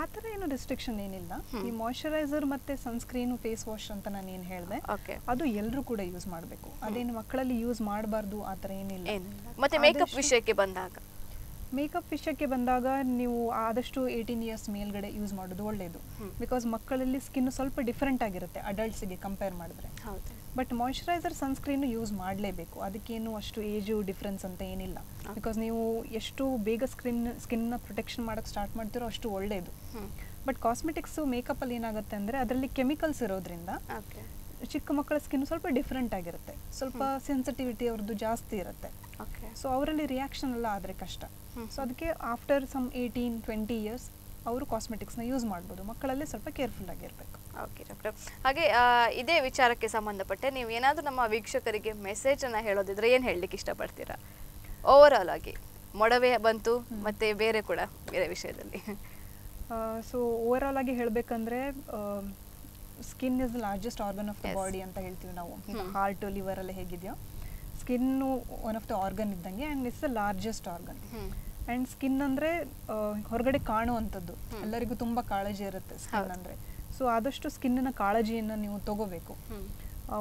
ಆ ಥರ ಏನು ರೆಸ್ಟ್ರಿಕ್ಷನ್ ಏನಿಲ್ಲ. ಈ ಮಾಯಶ್ಚರೈಸರ್ ಮತ್ತೆ ಸನ್ಸ್ಕ್ರೀನು ಫೇಸ್ ವಾಶ್ ಅಂತ ನಾನು ಏನು ಹೇಳಿದೆ ಅದು ಎಲ್ಲರೂ ಕೂಡ ಯೂಸ್ ಮಾಡಬೇಕು. ಅದೇನು ಮಕ್ಕಳಲ್ಲಿ ಯೂಸ್ ಮಾಡಬಾರ್ದು ಆ ಥರ ಏನಿಲ್ಲ. ಮತ್ತೆ ಮೇಕಪ್ ವಿಷಯಕ್ಕೆ ಬಂದಾಗ? ಮೇಕಪ್ ವಿಷಯಕ್ಕೆ ಬಂದಾಗ ನೀವು ಆದಷ್ಟು ಏಯ್ಟೀನ್ ಇಯರ್ಸ್ ಮೇಲ್ಗಡೆ ಯೂಸ್ ಮಾಡೋದು ಒಳ್ಳೆಯದು ಬಿಕಾಸ್ ಮಕ್ಕಳಲ್ಲಿ ಸ್ಕಿನ್ ಸ್ವಲ್ಪ ಡಿಫ್ರೆಂಟ್ ಆಗಿರುತ್ತೆ ಅಡಲ್ಟ್ಸಿಗೆ ಕಂಪೇರ್ ಮಾಡಿದ್ರೆ. ಬಟ್ ಮಾಯಶ್ಚರೈಸರ್ ಸನ್ಸ್ಕ್ರೀನ್ ಯೂಸ್ ಮಾಡಲೇಬೇಕು. ಅದಕ್ಕೇನು ಅಷ್ಟು ಏಜು ಡಿಫ್ರೆನ್ಸ್ ಅಂತ ಏನಿಲ್ಲ. ಬಿಕಾಸ್ ನೀವು ಎಷ್ಟು ಬೇಗ ಸ್ಕಿನ್ ಸ್ಕಿನ್ನ ಪ್ರೊಟೆಕ್ಷನ್ ಮಾಡೋಕ್ಕೆ ಸ್ಟಾರ್ಟ್ ಮಾಡ್ತಿರೋ ಅಷ್ಟು ಒಳ್ಳೆಯದು ಬಟ್ ಕಾಸ್ಮೆಟಿಕ್ಸು ಮೇಕಪ್ಪಲ್ಲಿ ಏನಾಗುತ್ತೆ ಅಂದರೆ ಅದರಲ್ಲಿ ಕೆಮಿಕಲ್ಸ್ ಇರೋದ್ರಿಂದ ಚಿಕ್ಕ ಮಕ್ಕಳ ಸ್ಕಿನ್ ಸ್ವಲ್ಪ ಡಿಫ್ರೆಂಟ್ ಆಗಿರುತ್ತೆ. ಸ್ವಲ್ಪ ಸೆನ್ಸಿಟಿವಿಟಿ ಅವ್ರದ್ದು ಜಾಸ್ತಿ ಇರುತ್ತೆ. ಸೊ ಅವರಲ್ಲಿ ರಿಯಾಕ್ಷನ್ ಎಲ್ಲ ಆದರೆ ಕಷ್ಟ. ಸೊ ಅದಕ್ಕೆ after some eighteen twenty years ಅವರು ಕಾಸ್ಮೆಟಿಕ್ಸ್ನ ಯೂಸ್ ಮಾಡ್ಬೋದು. ಮಕ್ಕಳಲ್ಲಿ ಸ್ವಲ್ಪ ಕೇರ್ಫುಲ್ ಆಗಿರಬೇಕು. ಓಕೆ ಡಾಕ್ಟರ್ ಹಾಗೆ ಇದೇ ವಿಚಾರಕ್ಕೆ ಸಂಬಂಧಪಟ್ಟೆ ನೀವು ಏನಾದರೂ ನಮ್ಮ ವೀಕ್ಷಕರಿಗೆ ಮೆಸೇಜನ್ನು ಹೇಳೋದಿದ್ರೆ ಏನು ಹೇಳಲಿಕ್ಕೆ ಇಷ್ಟಪಡ್ತೀರಾ? ಓವರ್ ಆಲ್ ಆಗಿ ಮೊಡವೆ ಬಂತು ಮತ್ತೆ ಬೇರೆ ಕೂಡ ಬೇರೆ ವಿಷಯದಲ್ಲಿ. ಸೊ ಓವರ್ ಆಲ್ ಆಗಿ ಹೇಳಬೇಕಂದ್ರೆ skin is the largest organ of the body ಅಂತ ಹೇಳ್ತೀವಿ ನಾವು. ಹಾರ್ಟ್ ಲಿವರ್ ಎಲ್ಲ ಹೇಗಿದೆಯೋ. Skin one of the organ ಇದ್ದಂಗೆ and it's the largest organ. And skin ಅಂದರೆ ಹೊರಗಡೆ ಕಾಣುವಂಥದ್ದು. ಎಲ್ಲರಿಗೂ ತುಂಬ ಕಾಳಜಿ ಇರುತ್ತೆ ಸ್ಕಿನ್ ಅಂದರೆ. ಸೊ ಆದಷ್ಟು ಸ್ಕಿನ್ನ ಕಾಳಜಿಯನ್ನು ನೀವು ತಗೋಬೇಕು.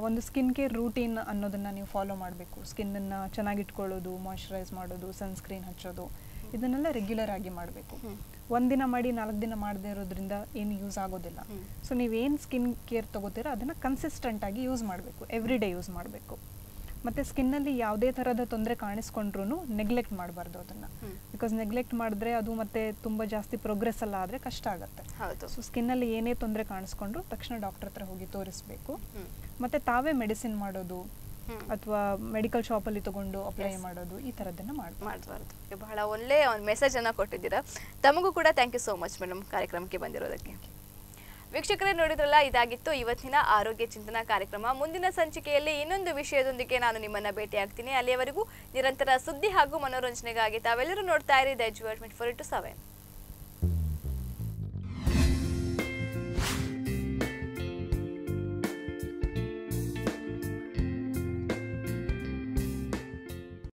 ಒಂದು ಸ್ಕಿನ್ ಕೇರ್ ರೂಟೀನ್ ಅನ್ನೋದನ್ನು ನೀವು ಫಾಲೋ ಮಾಡಬೇಕು. ಸ್ಕಿನ್ನನ್ನು ಚೆನ್ನಾಗಿಟ್ಕೊಳ್ಳೋದು ಮಾಯ್ಶ್ಚರೈಸ್ ಮಾಡೋದು ಸನ್ಸ್ಕ್ರೀನ್ ಹಚ್ಚೋದು ಇದನ್ನೆಲ್ಲ ರೆಗ್ಯುಲರ್ ಆಗಿ ಮಾಡಬೇಕು. ಒಂದಿನ ಮಾಡಿ ನಾಲ್ಕು ದಿನ ಮಾಡದೇ ಇರೋದ್ರಿಂದ ಏನು ಯೂಸ್ ಆಗೋದಿಲ್ಲ. ಸೊ ನೀವೇನು ಸ್ಕಿನ್ ಕೇರ್ ತೊಗೋತೀರೋ ಅದನ್ನು ಕನ್ಸಿಸ್ಟೆಂಟಾಗಿ ಯೂಸ್ ಮಾಡಬೇಕು. ಎವ್ರಿ ಡೇ ಯೂಸ್ ಮಾಡಬೇಕು. ಮತ್ತು ಸ್ಕಿನ್ನಲ್ಲಿ ಯಾವುದೇ ತರಹದ ತೊಂದರೆ ಕಾಣಿಸ್ಕೊಂಡ್ರೂ ನೆಗ್ಲೆಕ್ಟ್ ಮಾಡಬಾರ್ದು ಅದನ್ನ. ಬಿಕಾಸ್ ನೆಗ್ಲೆಕ್ಟ್ ಮಾಡಿದ್ರೆ ಅದು ಮತ್ತೆ ತುಂಬಾ ಜಾಸ್ತಿ ಪ್ರೋಗ್ರೆಸ್ ಎಲ್ಲ ಆದ್ರೆ ಕಷ್ಟ ಆಗುತ್ತೆ. ಸೊ ಸ್ಕಿನ್ನಲ್ಲಿ ಏನೇ ತೊಂದರೆ ಕಾಣಿಸ್ಕೊಂಡ್ರು ತಕ್ಷಣ ಡಾಕ್ಟರ್ ಹತ್ರ ಹೋಗಿ ತೋರಿಸ್ಬೇಕು. ಮತ್ತೆ ತಾವೇ ಮೆಡಿಸಿನ್ ಮಾಡೋದು ಅಥವಾ ಮೆಡಿಕಲ್ ಶಾಪಲ್ಲಿ ತಗೊಂಡು ಅಪ್ಲೈ ಮಾಡೋದು ಈ ಥರದ್ದನ್ನು ಮಾಡಬೇಕು ಮಾಡಬಾರ್ದು. ಬಹಳ ಒಳ್ಳೆ ಒಂದು ಅನ್ನ ಕೊಟ್ಟಿದ್ದೀರಾ. ತಮಗೂ ಕೂಡ thank you so much madam ಕಾರ್ಯಕ್ರಮಕ್ಕೆ ಬಂದಿರೋದಕ್ಕೆ. ವೀಕ್ಷಕರೇ ನೋಡಿದ್ರಲ್ಲ, ಇದಾಗಿತ್ತು ಇವತ್ತಿನ ಆರೋಗ್ಯ ಚಿಂತನಾ ಕಾರ್ಯಕ್ರಮ. ಮುಂದಿನ ಸಂಚಿಕೆಯಲ್ಲಿ ಇನ್ನೊಂದು ವಿಷಯದೊಂದಿಗೆ ನಾನು ನಿಮ್ಮನ್ನ ಭೇಟಿ ಆಗ್ತೀನಿ ಅಲ್ಲಿಯವರೆಗೂ ನಿರಂತರ ಸುದ್ದಿ ಹಾಗೂ ಮನೋರಂಜನೆಗಾಗಿ ತಾವೆಲ್ಲರೂ ನೋಡ್ತಾ ಇರಿ. The four to seven.